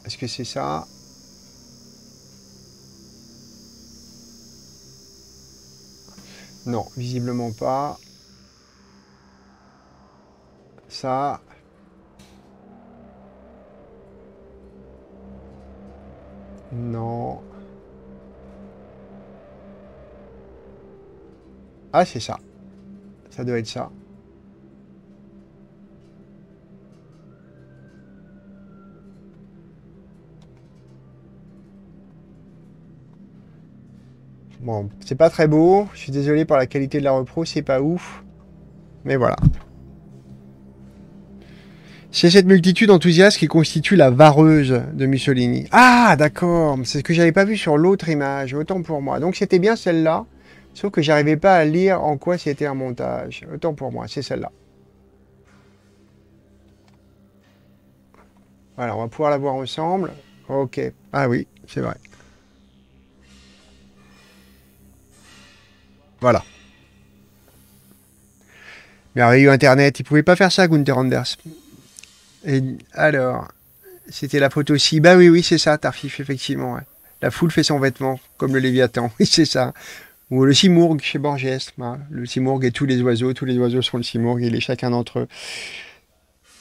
Speaker 1: Est-ce que c'est ça? Non, visiblement pas. Ça. Non. Ah, c'est ça. Ça doit être ça. Bon, c'est pas très beau. Je suis désolé pour la qualité de la repro, c'est pas ouf. Mais voilà. C'est cette multitude enthousiaste qui constitue la vareuse de Mussolini. Ah, d'accord. C'est ce que j'avais pas vu sur l'autre image. Autant pour moi. Donc c'était bien celle-là. Sauf que j'arrivais pas à lire en quoi c'était un montage. Autant pour moi, c'est celle-là. Voilà, on va pouvoir la voir ensemble. Ok. Ah oui, c'est vrai. Voilà. Merveilleux Internet. Il pouvait pas faire ça, Gunther Anders. Et alors, c'était la photo aussi. Bah oui, oui, c'est ça, Tarfif, effectivement. La foule fait son vêtement, comme le Léviathan. <laughs> Oui, c'est ça. Ou le Simurgh chez Borges. hein. Le Simurgh et tous les oiseaux. Tous les oiseaux sont le Simurgh. Il est chacun d'entre eux.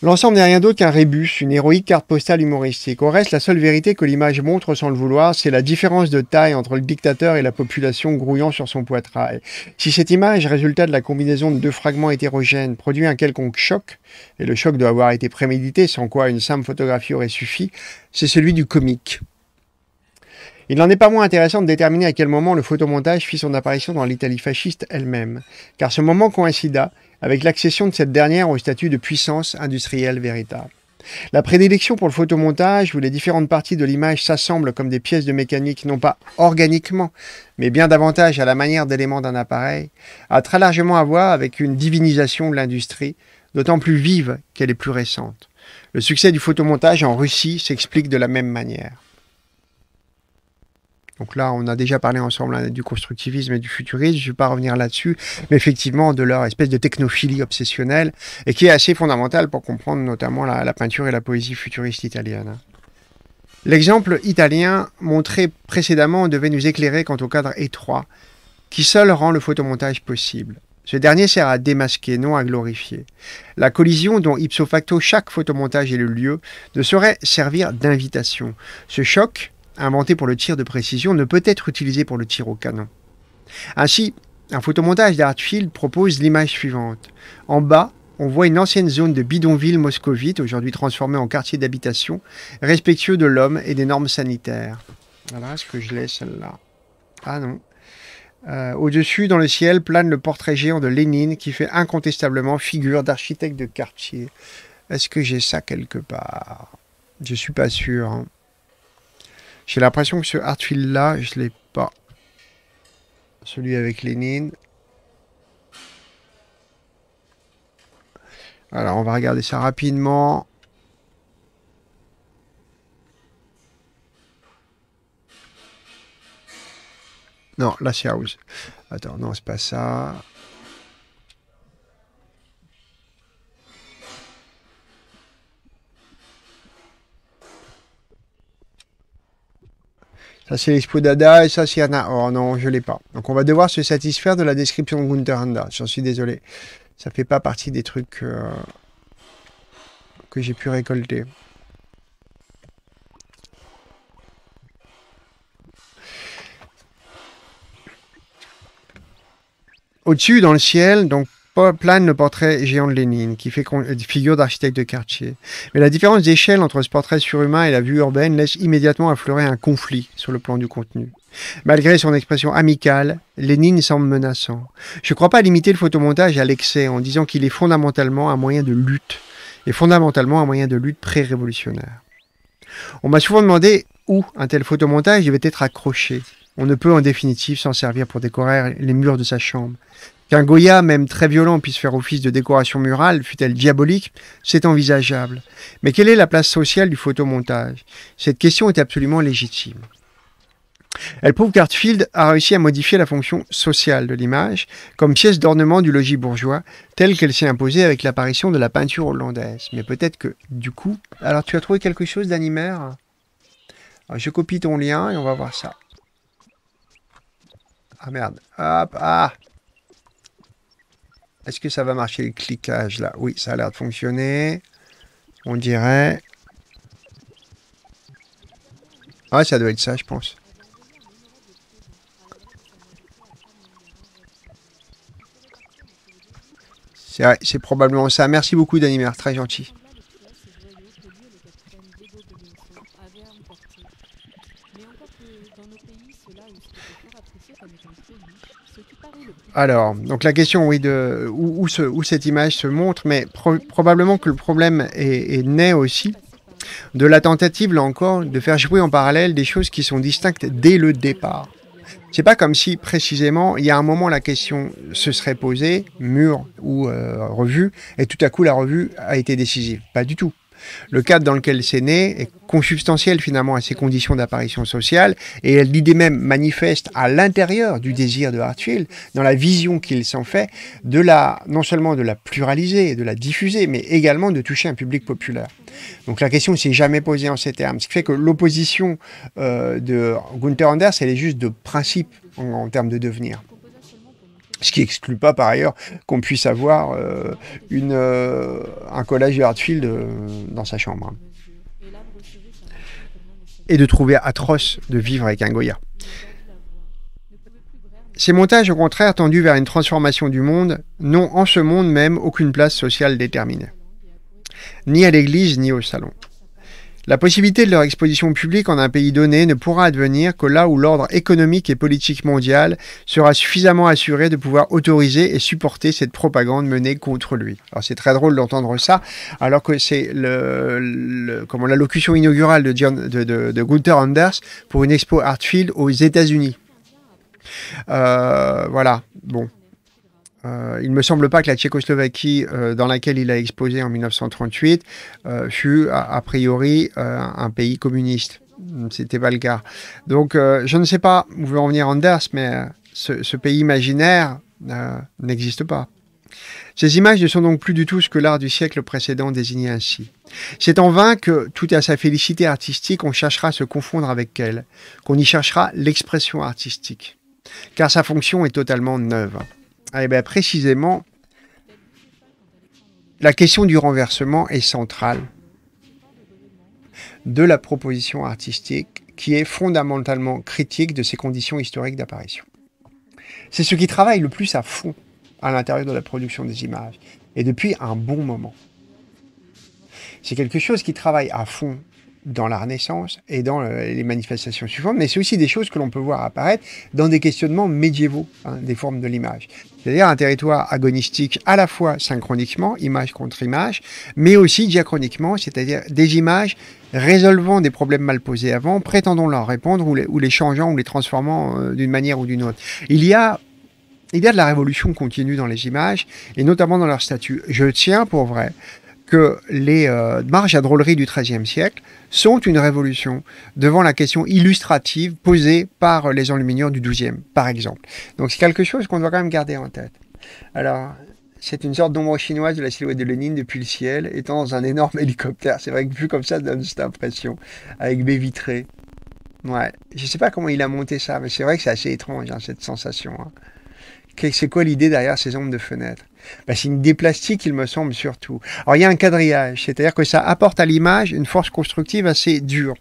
Speaker 1: L'ensemble n'est rien d'autre qu'un rébus, une héroïque carte postale humoristique. Au reste, la seule vérité que l'image montre sans le vouloir, c'est la différence de taille entre le dictateur et la population grouillant sur son poitrail. Si cette image, résultat de la combinaison de deux fragments hétérogènes, produit un quelconque choc, et le choc doit avoir été prémédité, sans quoi une simple photographie aurait suffi, c'est celui du comique. Il n'en est pas moins intéressant de déterminer à quel moment le photomontage fit son apparition dans l'Italie fasciste elle-même, car ce moment coïncida avec l'accession de cette dernière au statut de puissance industrielle véritable. La prédilection pour le photomontage, où les différentes parties de l'image s'assemblent comme des pièces de mécanique, non pas organiquement, mais bien davantage à la manière d'éléments d'un appareil, a très largement à voir avec une divinisation de l'industrie, d'autant plus vive qu'elle est plus récente. Le succès du photomontage en Russie s'explique de la même manière. Donc là, on a déjà parlé ensemble hein, du constructivisme et du futurisme, je ne vais pas revenir là-dessus, mais effectivement de leur espèce de technophilie obsessionnelle, et qui est assez fondamentale pour comprendre notamment la, la peinture et la poésie futuriste italienne. hein. L'exemple italien montré précédemment devait nous éclairer quant au cadre étroit, qui seul rend le photomontage possible. Ce dernier sert à démasquer, non à glorifier. La collision dont ipso facto chaque photomontage est le lieu ne saurait servir d'invitation. Ce choc, inventé pour le tir de précision, ne peut être utilisé pour le tir au canon. Ainsi, un photomontage d'Artfield propose l'image suivante. En bas, on voit une ancienne zone de bidonville moscovite, aujourd'hui transformée en quartier d'habitation, respectueux de l'homme et des normes sanitaires. Voilà, est-ce que je l'ai celle-là Ah non. Euh, Au-dessus, dans le ciel, plane le portrait géant de Lénine qui fait incontestablement figure d'architecte de quartier. Est-ce que j'ai ça quelque part? Je suis pas sûr. hein. J'ai l'impression que ce Hartfield-là, je l'ai pas. Celui avec Lénine. Alors, on va regarder ça rapidement. Non, là c'est. Attends, non, c'est pas ça. Ça c'est l'Expo Dada et ça c'est Anna. Oh non, je l'ai pas. Donc on va devoir se satisfaire de la description de Gunther Handa. J'en suis désolé. Ça fait pas partie des trucs euh, que j'ai pu récolter. Au-dessus, dans le ciel, donc plane le portrait géant de Lénine, qui fait euh, figure d'architecte de quartier. Mais la différence d'échelle entre ce portrait surhumain et la vue urbaine laisse immédiatement affleurer un conflit sur le plan du contenu. Malgré son expression amicale, Lénine semble menaçant. Je ne crois pas limiter le photomontage à l'excès en disant qu'il est fondamentalement un moyen de lutte, et fondamentalement un moyen de lutte pré-révolutionnaire. On m'a souvent demandé où un tel photomontage devait être accroché. On ne peut en définitive s'en servir pour décorer les murs de sa chambre. Qu'un Goya, même très violent, puisse faire office de décoration murale, fut-elle diabolique, c'est envisageable. Mais quelle est la place sociale du photomontage? Cette question est absolument légitime. Elle prouve qu'Artfield a réussi à modifier la fonction sociale de l'image comme pièce d'ornement du logis bourgeois, telle qu'elle s'est imposée avec l'apparition de la peinture hollandaise. Mais peut-être que, du coup... Alors, tu as trouvé quelque chose d'animaire Je copie ton lien et on va voir ça. Ah merde. Hop, ah Est-ce que ça va marcher le cliquage là? Oui, ça a l'air de fonctionner. On dirait... Ah, ça doit être ça, je pense. C'est probablement ça. Merci beaucoup, Danimer, très gentil. Alors, donc la question, oui, de où, cette image se montre, mais probablement que le problème est, est, né aussi de la tentative, là encore, de faire jouer en parallèle des choses qui sont distinctes dès le départ. C'est pas comme si précisément il y a un moment la question se serait posée, mûre ou euh, revue, et tout à coup la revue a été décisive. Pas du tout. Le cadre dans lequel c'est né est consubstantiel finalement à ces conditions d'apparition sociale et l'idée même manifeste à l'intérieur du désir de Hartfield, dans la vision qu'il s'en fait, de la, non seulement de la pluraliser, de la diffuser, mais également de toucher un public populaire. Donc la question ne s'est jamais posée en ces termes, ce qui fait que l'opposition euh, de Gunther Anders, elle est juste de principe en termes de devenir. Ce qui exclut pas par ailleurs qu'on puisse avoir euh, euh, un collage de Hartfield euh, dans sa chambre. Et de trouver atroce de vivre avec un Goya. Ces montages, au contraire, tendus vers une transformation du monde, n'ont en ce monde même aucune place sociale déterminée. Ni à l'église, ni au salon. La possibilité de leur exposition publique en un pays donné ne pourra advenir que là où l'ordre économique et politique mondial sera suffisamment assuré de pouvoir autoriser et supporter cette propagande menée contre lui. Alors c'est très drôle d'entendre ça, alors que c'est le, comment l'allocution inaugurale de, Gunther Anders pour une expo Artfield aux États-Unis. Euh, voilà, bon. Euh, il ne me semble pas que la Tchécoslovaquie, euh, dans laquelle il a exposé en 1938, euh, fut a, priori un pays communiste. C'était pas le cas. Donc, je ne sais pas où veut en venir Anders, mais ce, pays imaginaire n'existe pas. Ces images ne sont donc plus du tout ce que l'art du siècle précédent désignait ainsi. C'est en vain que, tout à sa félicité artistique, on cherchera à se confondre avec elle, qu'on y cherchera l'expression artistique. Car sa fonction est totalement neuve. Eh bien, précisément, la question du renversement est centrale de la proposition artistique qui est fondamentalement critique de ces conditions historiques d'apparition. C'est ce qui travaille le plus à fond à l'intérieur de la production des images, et depuis un bon moment. C'est quelque chose qui travaille à fond dans la Renaissance et dans les manifestations suivantes, mais c'est aussi des choses que l'on peut voir apparaître dans des questionnements médiévaux hein, des formes de l'image. C'est-à-dire un territoire agonistique à la fois synchroniquement, image contre image, mais aussi diachroniquement, c'est-à-dire des images résolvant des problèmes mal posés avant, prétendant leur répondre ou les, changeant ou les transformant euh, d'une manière ou d'une autre. Il y a il y a de la révolution continue dans les images, et notamment dans leur statut. Je tiens pour vrai que les euh, marges à drôlerie du XIIIe siècle sont une révolution devant la question illustrative posée par les enlumineurs du XIIe, par exemple. Donc c'est quelque chose qu'on doit quand même garder en tête. Alors, c'est une sorte d'ombre chinoise de la silhouette de Lénine depuis le ciel, étant dans un énorme <laughs> hélicoptère. C'est vrai que vu comme ça, ça donne cette impression, avec baies vitrées. Ouais, je sais pas comment il a monté ça, mais c'est vrai que c'est assez étrange, hein, cette sensation. Hein. C'est quoi l'idée derrière ces ombres de fenêtres? Bah, C'est une idée plastique, il me semble, surtout. Alors, il y a un quadrillage, c'est-à-dire que ça apporte à l'image une force constructive assez dure.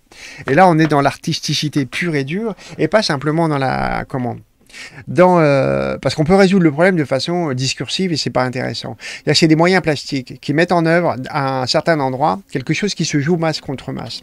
Speaker 1: Et là, on est dans l'artisticité pure et dure, et pas simplement dans la... comment dans, euh, parce qu'on peut résoudre le problème de façon discursive et c'est pas intéressant. C'est des moyens plastiques qui mettent en œuvre à un certain endroit quelque chose qui se joue masse contre masse.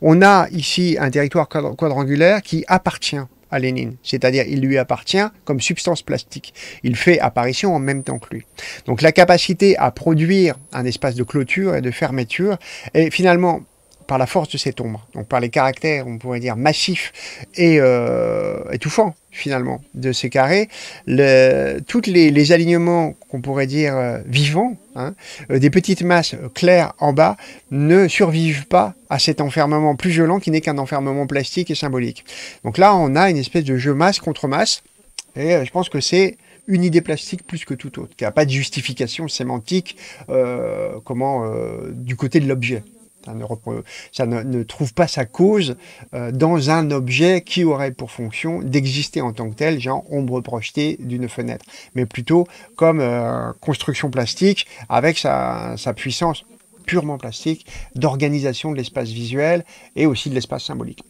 Speaker 1: On a ici un territoire quadrangulaire qui appartient à Lénine, c'est-à-dire il lui appartient comme substance plastique. Il fait apparition en même temps que lui. Donc la capacité à produire un espace de clôture et de fermeture est finalement par la force de cette ombre, donc par les caractères, on pourrait dire, massifs et euh, étouffants, finalement, de ces carrés, tous les, alignements qu'on pourrait dire euh, vivants, hein, des petites masses claires en bas, ne survivent pas à cet enfermement plus violent qui n'est qu'un enfermement plastique et symbolique. Donc là, on a une espèce de jeu masse contre masse, et je pense que c'est une idée plastique plus que tout autre, qui n'a pas de justification sémantique euh, comment, euh, du côté de l'objet. Ça, ne, trouve pas sa cause euh, dans un objet qui aurait pour fonction d'exister en tant que tel, genre ombre projetée d'une fenêtre, mais plutôt comme construction plastique avec sa, puissance purement plastique d'organisation de l'espace visuel et aussi de l'espace symbolique.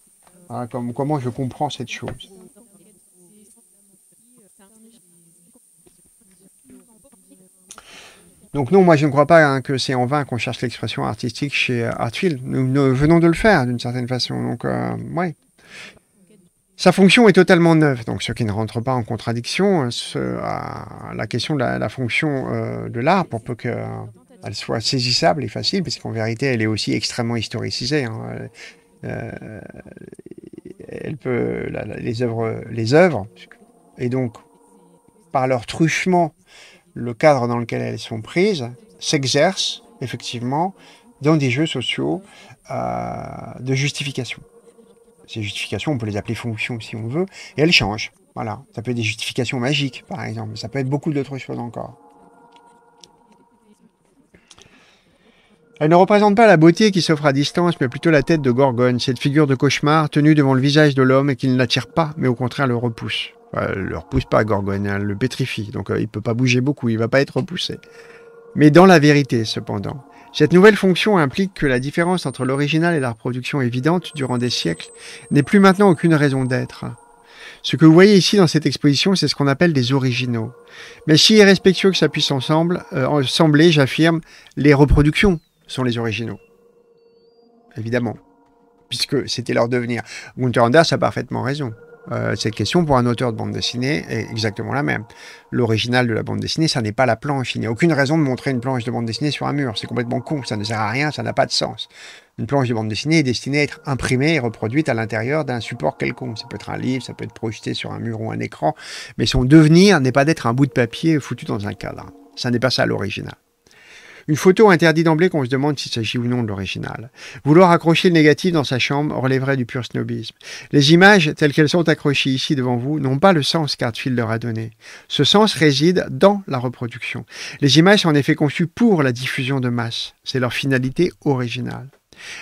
Speaker 1: comme, comment je comprends cette chose? Donc non, moi je ne crois pas hein, que c'est en vain qu'on cherche l'expression artistique chez euh, Artfield. Nous, venons de le faire d'une certaine façon. Donc euh. Sa fonction est totalement neuve, donc ce qui ne rentre pas en contradiction euh, à la question de la, fonction de l'art, pour peu qu'elle soit saisissable et facile, parce qu'en vérité elle est aussi extrêmement historicisée. Hein. elle peut, les œuvres, les œuvres, et donc par leur truchement le cadre dans lequel elles sont prises s'exerce effectivement dans des jeux sociaux euh, de justification. Ces justifications, on peut les appeler fonctions si on veut, et elles changent. Voilà, ça peut être des justifications magiques, par exemple, ça peut être beaucoup d'autres choses encore. Elle ne représente pas la beauté qui s'offre à distance, mais plutôt la tête de Gorgone, cette figure de cauchemar tenue devant le visage de l'homme et qui ne l'attire pas, mais au contraire le repousse. Elle ne le repousse pas, Gorgone, le pétrifie, donc euh, il ne peut pas bouger beaucoup, il va pas être repoussé. Mais dans la vérité, cependant, cette nouvelle fonction implique que la différence entre l'original et la reproduction évidente durant des siècles n'est plus maintenant aucune raison d'être. Ce que vous voyez ici dans cette exposition, c'est ce qu'on appelle des originaux. Mais si irrespectueux que ça puisse ensemble, euh, sembler, j'affirme, les reproductions sont les originaux. Évidemment. Puisque c'était leur devenir. Gunther Anders a parfaitement raison. Euh, cette question pour un auteur de bande dessinée est exactement la même. L'original de la bande dessinée, ça n'est pas la planche. Il n'y a aucune raison de montrer une planche de bande dessinée sur un mur. C'est complètement con, ça ne sert à rien, ça n'a pas de sens. Une planche de bande dessinée est destinée à être imprimée et reproduite à l'intérieur d'un support quelconque. Ça peut être un livre, ça peut être projeté sur un mur ou un écran, mais son devenir n'est pas d'être un bout de papier foutu dans un cadre. Ça n'est pas ça l'original. Une photo interdit d'emblée qu'on se demande s'il s'agit ou non de l'original. Vouloir accrocher le négatif dans sa chambre relèverait du pur snobisme. Les images, telles qu'elles sont accrochées ici devant vous, n'ont pas le sens qu'Artfield leur a donné. Ce sens réside dans la reproduction. Les images sont en effet conçues pour la diffusion de masse. C'est leur finalité originale.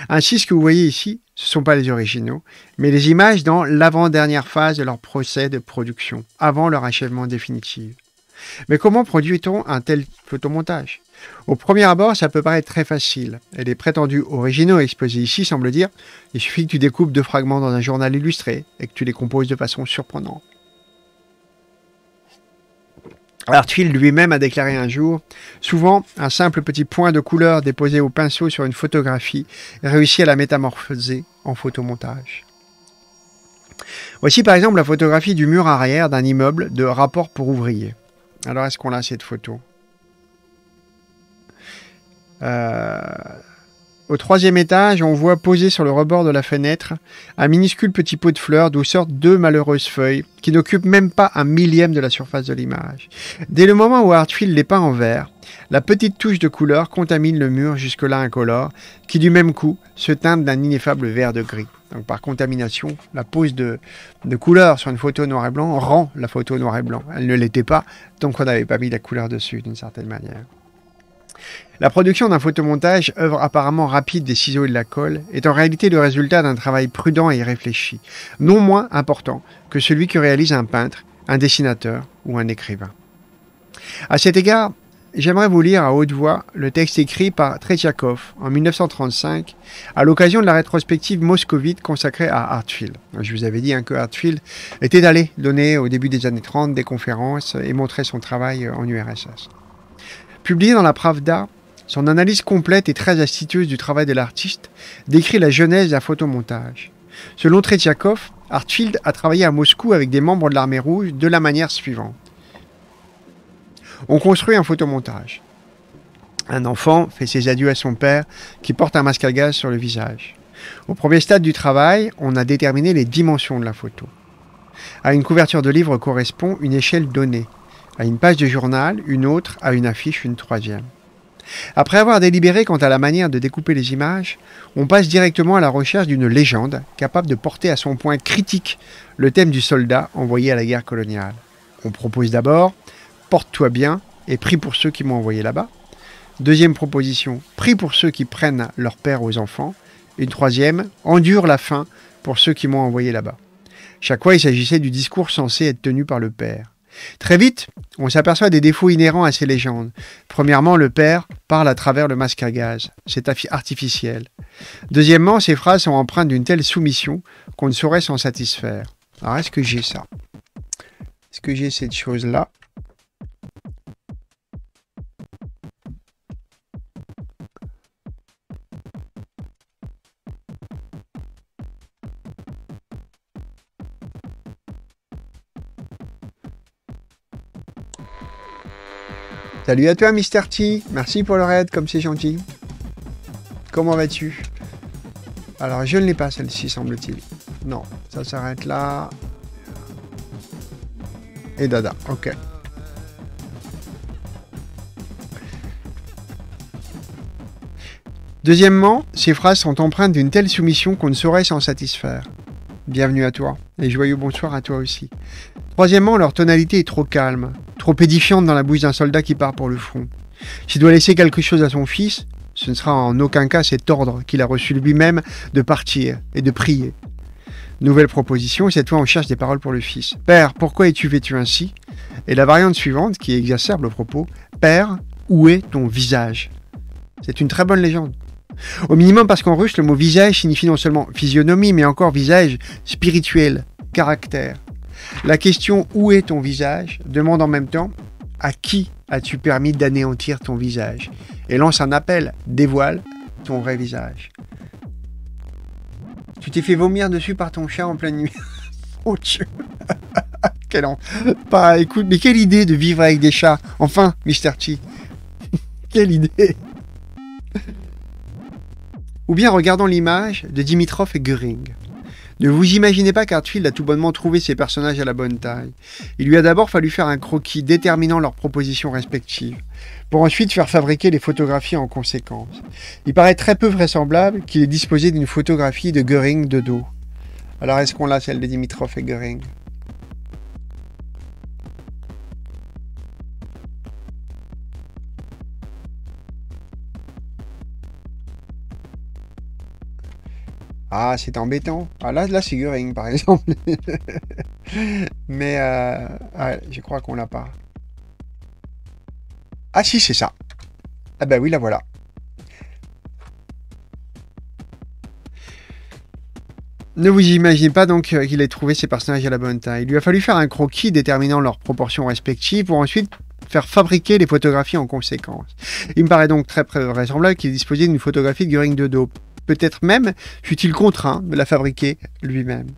Speaker 1: Ainsi, ce que vous voyez ici, ce ne sont pas les originaux, mais les images dans l'avant-dernière phase de leur procès de production, avant leur achèvement définitif. Mais comment produit-on un tel photomontage? Au premier abord, ça peut paraître très facile. Et les prétendus originaux exposés ici semblent dire il suffit que tu découpes deux fragments dans un journal illustré et que tu les composes de façon surprenante. Artfield lui-même a déclaré un jour Souvent, un simple petit point de couleur déposé au pinceau sur une photographie réussit à la métamorphoser en photomontage. Voici par exemple la photographie du mur arrière d'un immeuble de rapport pour ouvriers. Alors, est-ce qu'on a cette photo euh, Au troisième étage, on voit posé sur le rebord de la fenêtre un minuscule petit pot de fleurs d'où sortent deux malheureuses feuilles qui n'occupent même pas un millième de la surface de l'image. Dès le moment où Hartfield les peint en vert, la petite touche de couleur contamine le mur jusque-là incolore, qui du même coup se teinte d'un ineffable vert de gris. Donc par contamination, la pose de, de, couleur sur une photo noir et blanc rend la photo noir et blanc. Elle ne l'était pas tant qu'on n'avait pas mis la couleur dessus d'une certaine manière. La production d'un photomontage, œuvre apparemment rapide des ciseaux et de la colle, est en réalité le résultat d'un travail prudent et réfléchi, non moins important que celui que réalise un peintre, un dessinateur ou un écrivain. À cet égard, J'aimerais vous lire à haute voix le texte écrit par Tretiakov en 1935 à l'occasion de la rétrospective moscovite consacrée à Hartfield. Je vous avais dit hein, que Hartfield était allé donner au début des années 30 des conférences et montrer son travail en URSS. Publié dans la Pravda, son analyse complète et très astucieuse du travail de l'artiste décrit la genèse d'un photomontage. Selon Tretiakov, Hartfield a travaillé à Moscou avec des membres de l'armée rouge de la manière suivante. On construit un photomontage. Un enfant fait ses adieux à son père qui porte un masque à gaz sur le visage. Au premier stade du travail, on a déterminé les dimensions de la photo. À une couverture de livre correspond une échelle donnée. À une page de journal, une autre, à une affiche, une troisième. Après avoir délibéré quant à la manière de découper les images, on passe directement à la recherche d'une légende capable de porter à son point critique le thème du soldat envoyé à la guerre coloniale. On propose d'abord Porte-toi bien et prie pour ceux qui m'ont envoyé là-bas. Deuxième proposition, prie pour ceux qui prennent leur père aux enfants. Une troisième, endure la faim pour ceux qui m'ont envoyé là-bas. Chaque fois, il s'agissait du discours censé être tenu par le père. Très vite, on s'aperçoit des défauts inhérents à ces légendes. Premièrement, le père parle à travers le masque à gaz. C'est artificiel. Deuxièmement, ces phrases sont empreintes d'une telle soumission qu'on ne saurait s'en satisfaire. Alors, est-ce que j'ai ça? Est-ce que j'ai cette chose-là? Salut à toi, Mister T. Merci pour le raid, comme c'est gentil. Comment vas-tu? Alors, je ne l'ai pas, celle-ci, semble-t-il. Non, ça s'arrête là. Et dada, ok. Deuxièmement, ces phrases sont empreintes d'une telle soumission qu'on ne saurait s'en satisfaire. Bienvenue à toi, et joyeux bonsoir à toi aussi. Troisièmement, leur tonalité est trop calme, trop édifiante dans la bouche d'un soldat qui part pour le front. S'il doit laisser quelque chose à son fils, ce ne sera en aucun cas cet ordre qu'il a reçu lui-même de partir et de prier. Nouvelle proposition, et cette fois on cherche des paroles pour le fils. Père, pourquoi es-tu vêtu ainsi? Et la variante suivante, qui exacerbe le propos, Père, où est ton visage? C'est une très bonne légende. Au minimum parce qu'en russe, le mot visage signifie non seulement physionomie, mais encore visage spirituel, caractère. La question Où est ton visage demande en même temps À qui as-tu permis d'anéantir ton visage Et lance un appel Dévoile ton vrai visage. Tu t'es fait vomir dessus par ton chat en pleine nuit. <laughs> oh Dieu <laughs> Quel. Pas, écoute, mais quelle idée de vivre avec des chats Enfin, Mr. Chi <laughs> Quelle idée Ou bien regardons l'image de Dimitrov et Göring. Ne vous imaginez pas qu'Artfield a tout bonnement trouvé ses personnages à la bonne taille. Il lui a d'abord fallu faire un croquis déterminant leurs propositions respectives, pour ensuite faire fabriquer les photographies en conséquence. Il paraît très peu vraisemblable qu'il ait disposé d'une photographie de Göring de dos. Alors est-ce qu'on l'a celle de Dimitrov et Göring Ah, c'est embêtant. Ah, là, c'est Göring, par <laughs> exemple. Mais euh, je crois qu'on l'a pas. Ah si, c'est ça. Ah ben oui, la voilà. Ne vous imaginez pas donc euh, qu'il ait trouvé ses personnages à la bonne taille. Il lui a fallu faire un croquis déterminant leurs proportions respectives pour ensuite faire fabriquer les photographies en conséquence. Il me paraît donc très vraisemblable qu'il disposait d'une photographie de Göring de dos. Peut-être même fut-il contraint de la fabriquer lui-même.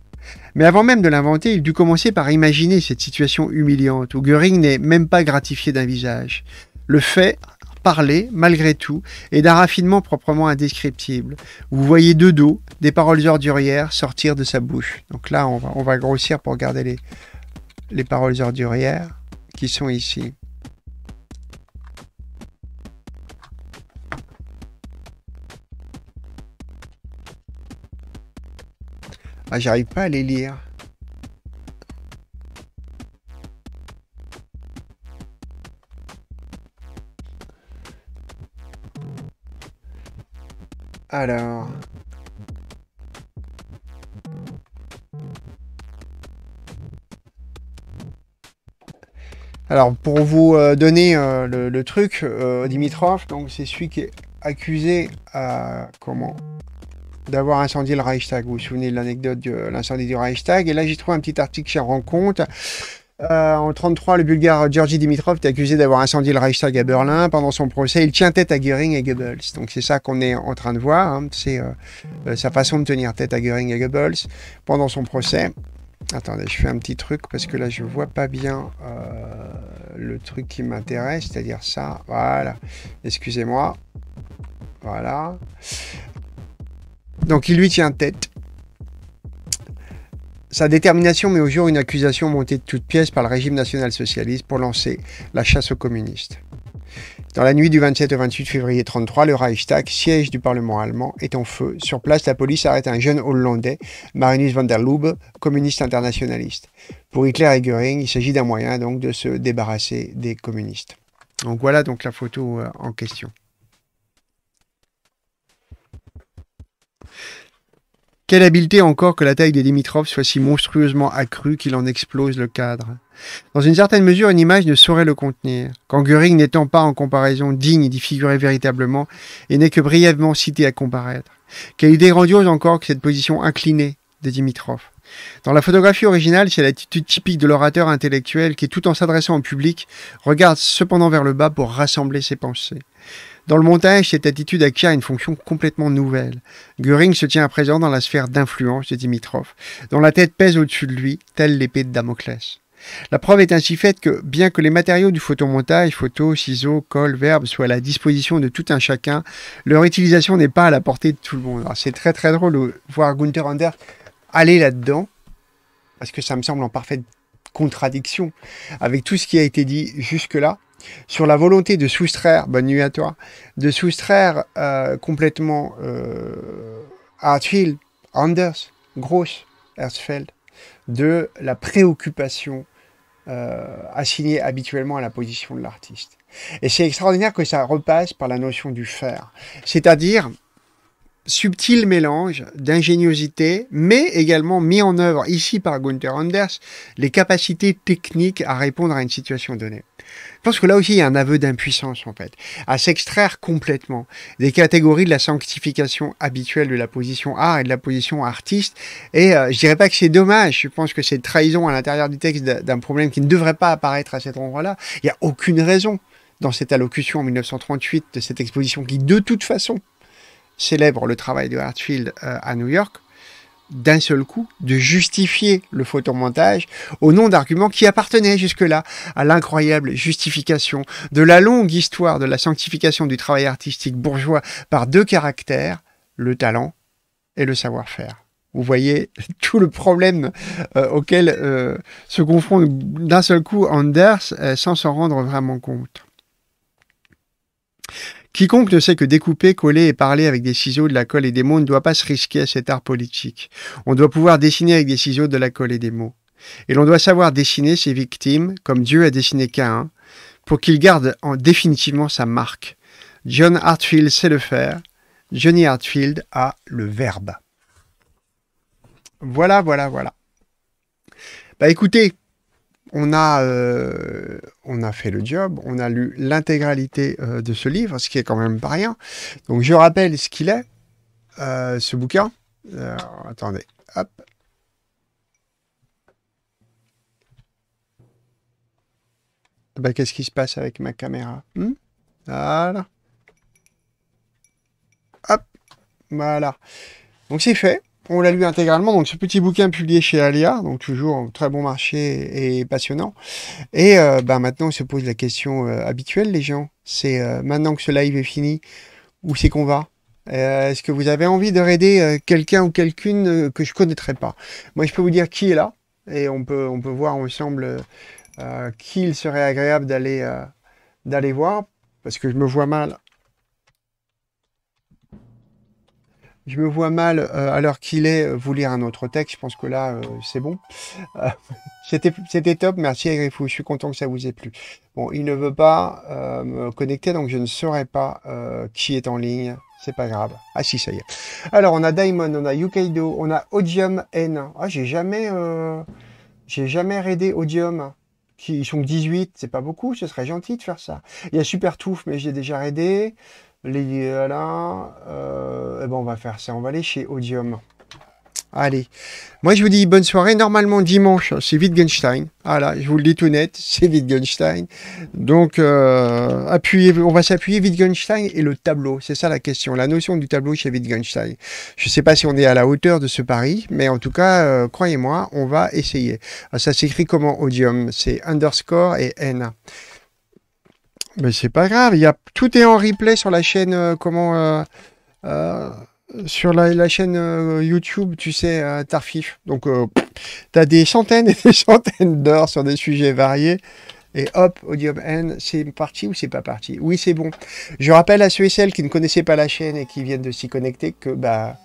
Speaker 1: Mais avant même de l'inventer, il dut commencer par imaginer cette situation humiliante où Göring n'est même pas gratifié d'un visage. Le fait, parler, malgré tout, est d'un raffinement proprement indescriptible. Vous voyez de dos des paroles ordurières sortir de sa bouche. Donc là, on va, on va grossir pour garder les, les paroles ordurières qui sont ici. Ah, j'arrive pas à les lire. Alors... Alors, pour vous euh, donner euh, le, truc, euh, Dimitrov, donc c'est celui qui est accusé à comment? D'avoir incendié le Reichstag. Vous vous souvenez de l'anecdote de l'incendie du Reichstag? Et là, j'ai trouvé un petit article rend compte. Euh, en 1933, le bulgare Georgi Dimitrov est accusé d'avoir incendié le Reichstag à Berlin. Pendant son procès, il tient tête à Göring et Goebbels. Donc c'est ça qu'on est en train de voir. Hein. C'est euh, euh, sa façon de tenir tête à Göring et Goebbels pendant son procès. Attendez, je fais un petit truc parce que là, je vois pas bien le truc qui m'intéresse, c'est-à-dire ça. Voilà. Excusez-moi. Voilà. Donc il lui tient tête. Sa détermination met au jour une accusation montée de toutes pièces par le régime national-socialiste pour lancer la chasse aux communistes. Dans la nuit du 27 au 28 février 1933, le Reichstag, siège du Parlement allemand, est en feu. Sur place, la police arrête un jeune Hollandais, Marinus van der Lubbe, communiste internationaliste. Pour Hitler et Göring, il s'agit d'un moyen donc de se débarrasser des communistes. Donc voilà donc la photo euh, en question. Quelle habileté encore que la taille des Dimitrov soit si monstrueusement accrue qu'il en explose le cadre. Dans une certaine mesure, une image ne saurait le contenir. Quand Göring n'étant pas en comparaison digne d'y figurer véritablement, et n'est que brièvement cité à comparaître. Quelle idée grandiose encore que cette position inclinée de Dimitrov. Dans la photographie originale, c'est l'attitude typique de l'orateur intellectuel qui, tout en s'adressant au public, regarde cependant vers le bas pour rassembler ses pensées. Dans le montage, cette attitude acquiert une fonction complètement nouvelle. Göring se tient à présent dans la sphère d'influence de Dimitrov, dont la tête pèse au-dessus de lui, telle l'épée de Damoclès. La preuve est ainsi faite que, bien que les matériaux du photomontage, photos, ciseaux, colle, verbe, soient à la disposition de tout un chacun, leur utilisation n'est pas à la portée de tout le monde. C'est très très drôle de voir Gunther Anders aller là-dedans, parce que ça me semble en parfaite contradiction avec tout ce qui a été dit jusque-là sur la volonté de soustraire, bonne nuit à toi, de soustraire euh, complètement euh, Hartfield, Anders, Gross, Herzfeld, de la préoccupation euh, assignée habituellement à la position de l'artiste. Et c'est extraordinaire que ça repasse par la notion du faire. C'est-à-dire, subtil mélange d'ingéniosité, mais également mis en œuvre ici par Gunther Anders, les capacités techniques à répondre à une situation donnée. Je pense que là aussi, il y a un aveu d'impuissance, en fait, à s'extraire complètement des catégories de la sanctification habituelle de la position art et de la position artiste. Et euh, je dirais pas que c'est dommage, je pense que c'est trahison à l'intérieur du texte d'un problème qui ne devrait pas apparaître à cet endroit-là. Il n'y a aucune raison dans cette allocution en 1938 de cette exposition qui, de toute façon, célèbre le travail de Hartfield euh, à New York, d'un seul coup, de justifier le photomontage au nom d'arguments qui appartenaient jusque-là à l'incroyable justification de la longue histoire de la sanctification du travail artistique bourgeois par deux caractères, le talent et le savoir-faire. Vous voyez <laughs> tout le problème euh, auquel euh, se confronte d'un seul coup Anders sans s'en rendre vraiment compte. Quiconque ne sait que découper, coller et parler avec des ciseaux, de la colle et des mots ne doit pas se risquer à cet art politique. On doit pouvoir dessiner avec des ciseaux, de la colle et des mots. Et l'on doit savoir dessiner ses victimes comme Dieu a dessiné Cain, pour qu'il garde en définitivement sa marque. John Hartfield sait le faire. Johnny Hartfield a le verbe. Voilà, voilà, voilà. Bah écoutez, on a, euh, on a fait le job, on a lu l'intégralité euh, de ce livre, ce qui est quand même pas rien. Donc je rappelle ce qu'il est, euh, ce bouquin. attendez, hop. Bah, Qu'est-ce qui se passe avec ma caméra? Hmm? Voilà. Hop. Voilà. Donc c'est fait on l'a lu intégralement. Donc, ce petit bouquin publié chez Alia, donc toujours très bon marché et passionnant. Et euh, bah, maintenant, on se pose la question euh, habituelle, les gens. C'est euh, maintenant que ce live est fini, où c'est qu'on va? Est-ce que vous avez envie de raider quelqu'un ou quelqu'une que je connaîtrais pas? Moi, je peux vous dire qui est là, et on peut, on peut voir ensemble qui il serait agréable d'aller d'aller voir, parce que je me vois mal Je me vois mal, euh, à l'heure qu'il est, euh, vous lire un autre texte. Je pense que là, euh, c'est bon. <laughs> C'était top. Merci, Agrifou. Je suis content que ça vous ait plu. Bon, il ne veut pas me connecter, donc je ne saurais pas qui est en ligne. C'est pas grave. Ah si, ça y est. Alors, on a Diamond, on a Yukaido, on a Odium N. Ah, j'ai jamais, jamais raidé Odium. Qui sont 18, c'est pas beaucoup, ce serait gentil de faire ça. Il y a Super Touffe, mais j'ai déjà raidé les là, euh, eh ben on va faire ça. On va aller chez Odium. Allez. Moi, je vous dis bonne soirée. Normalement, dimanche, c'est Wittgenstein. Voilà, je vous le dis tout net, <laughs> c'est Wittgenstein. Donc, euh, on va s'appuyer Wittgenstein et le tableau. C'est ça la question, la notion du tableau chez Wittgenstein. Je ne sais pas si on est à la hauteur de ce pari, mais en tout cas, euh, croyez-moi, on va essayer. Ça s'écrit comment Odium C'est underscore et N. Mais c'est pas grave, il y a, tout est en replay sur la chaîne. Euh, comment euh, euh, sur la, chaîne YouTube, tu sais, Tarfif. Donc, tu as des centaines et des <laughs> centaines d'heures sur des sujets variés. Et hop, Audium N, c'est parti ou c'est pas parti? Oui, c'est bon. Je rappelle à ceux et celles qui ne connaissaient pas la chaîne et qui viennent de s'y connecter que bah,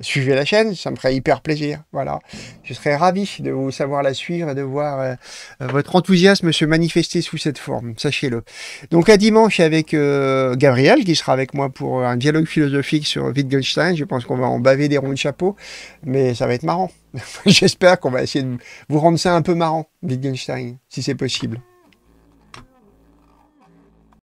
Speaker 1: suivez la chaîne, ça me ferait hyper plaisir. Voilà, je serais ravi de vous savoir la suivre et de voir euh, votre enthousiasme se manifester sous cette forme, sachez-le. Donc à dimanche avec euh, Gabriel qui sera avec moi pour un dialogue philosophique sur Wittgenstein. Je pense qu'on va en baver des ronds de chapeau, mais ça va être marrant. <laughs> J'espère qu'on va essayer de vous rendre ça un peu marrant, Wittgenstein, si c'est possible.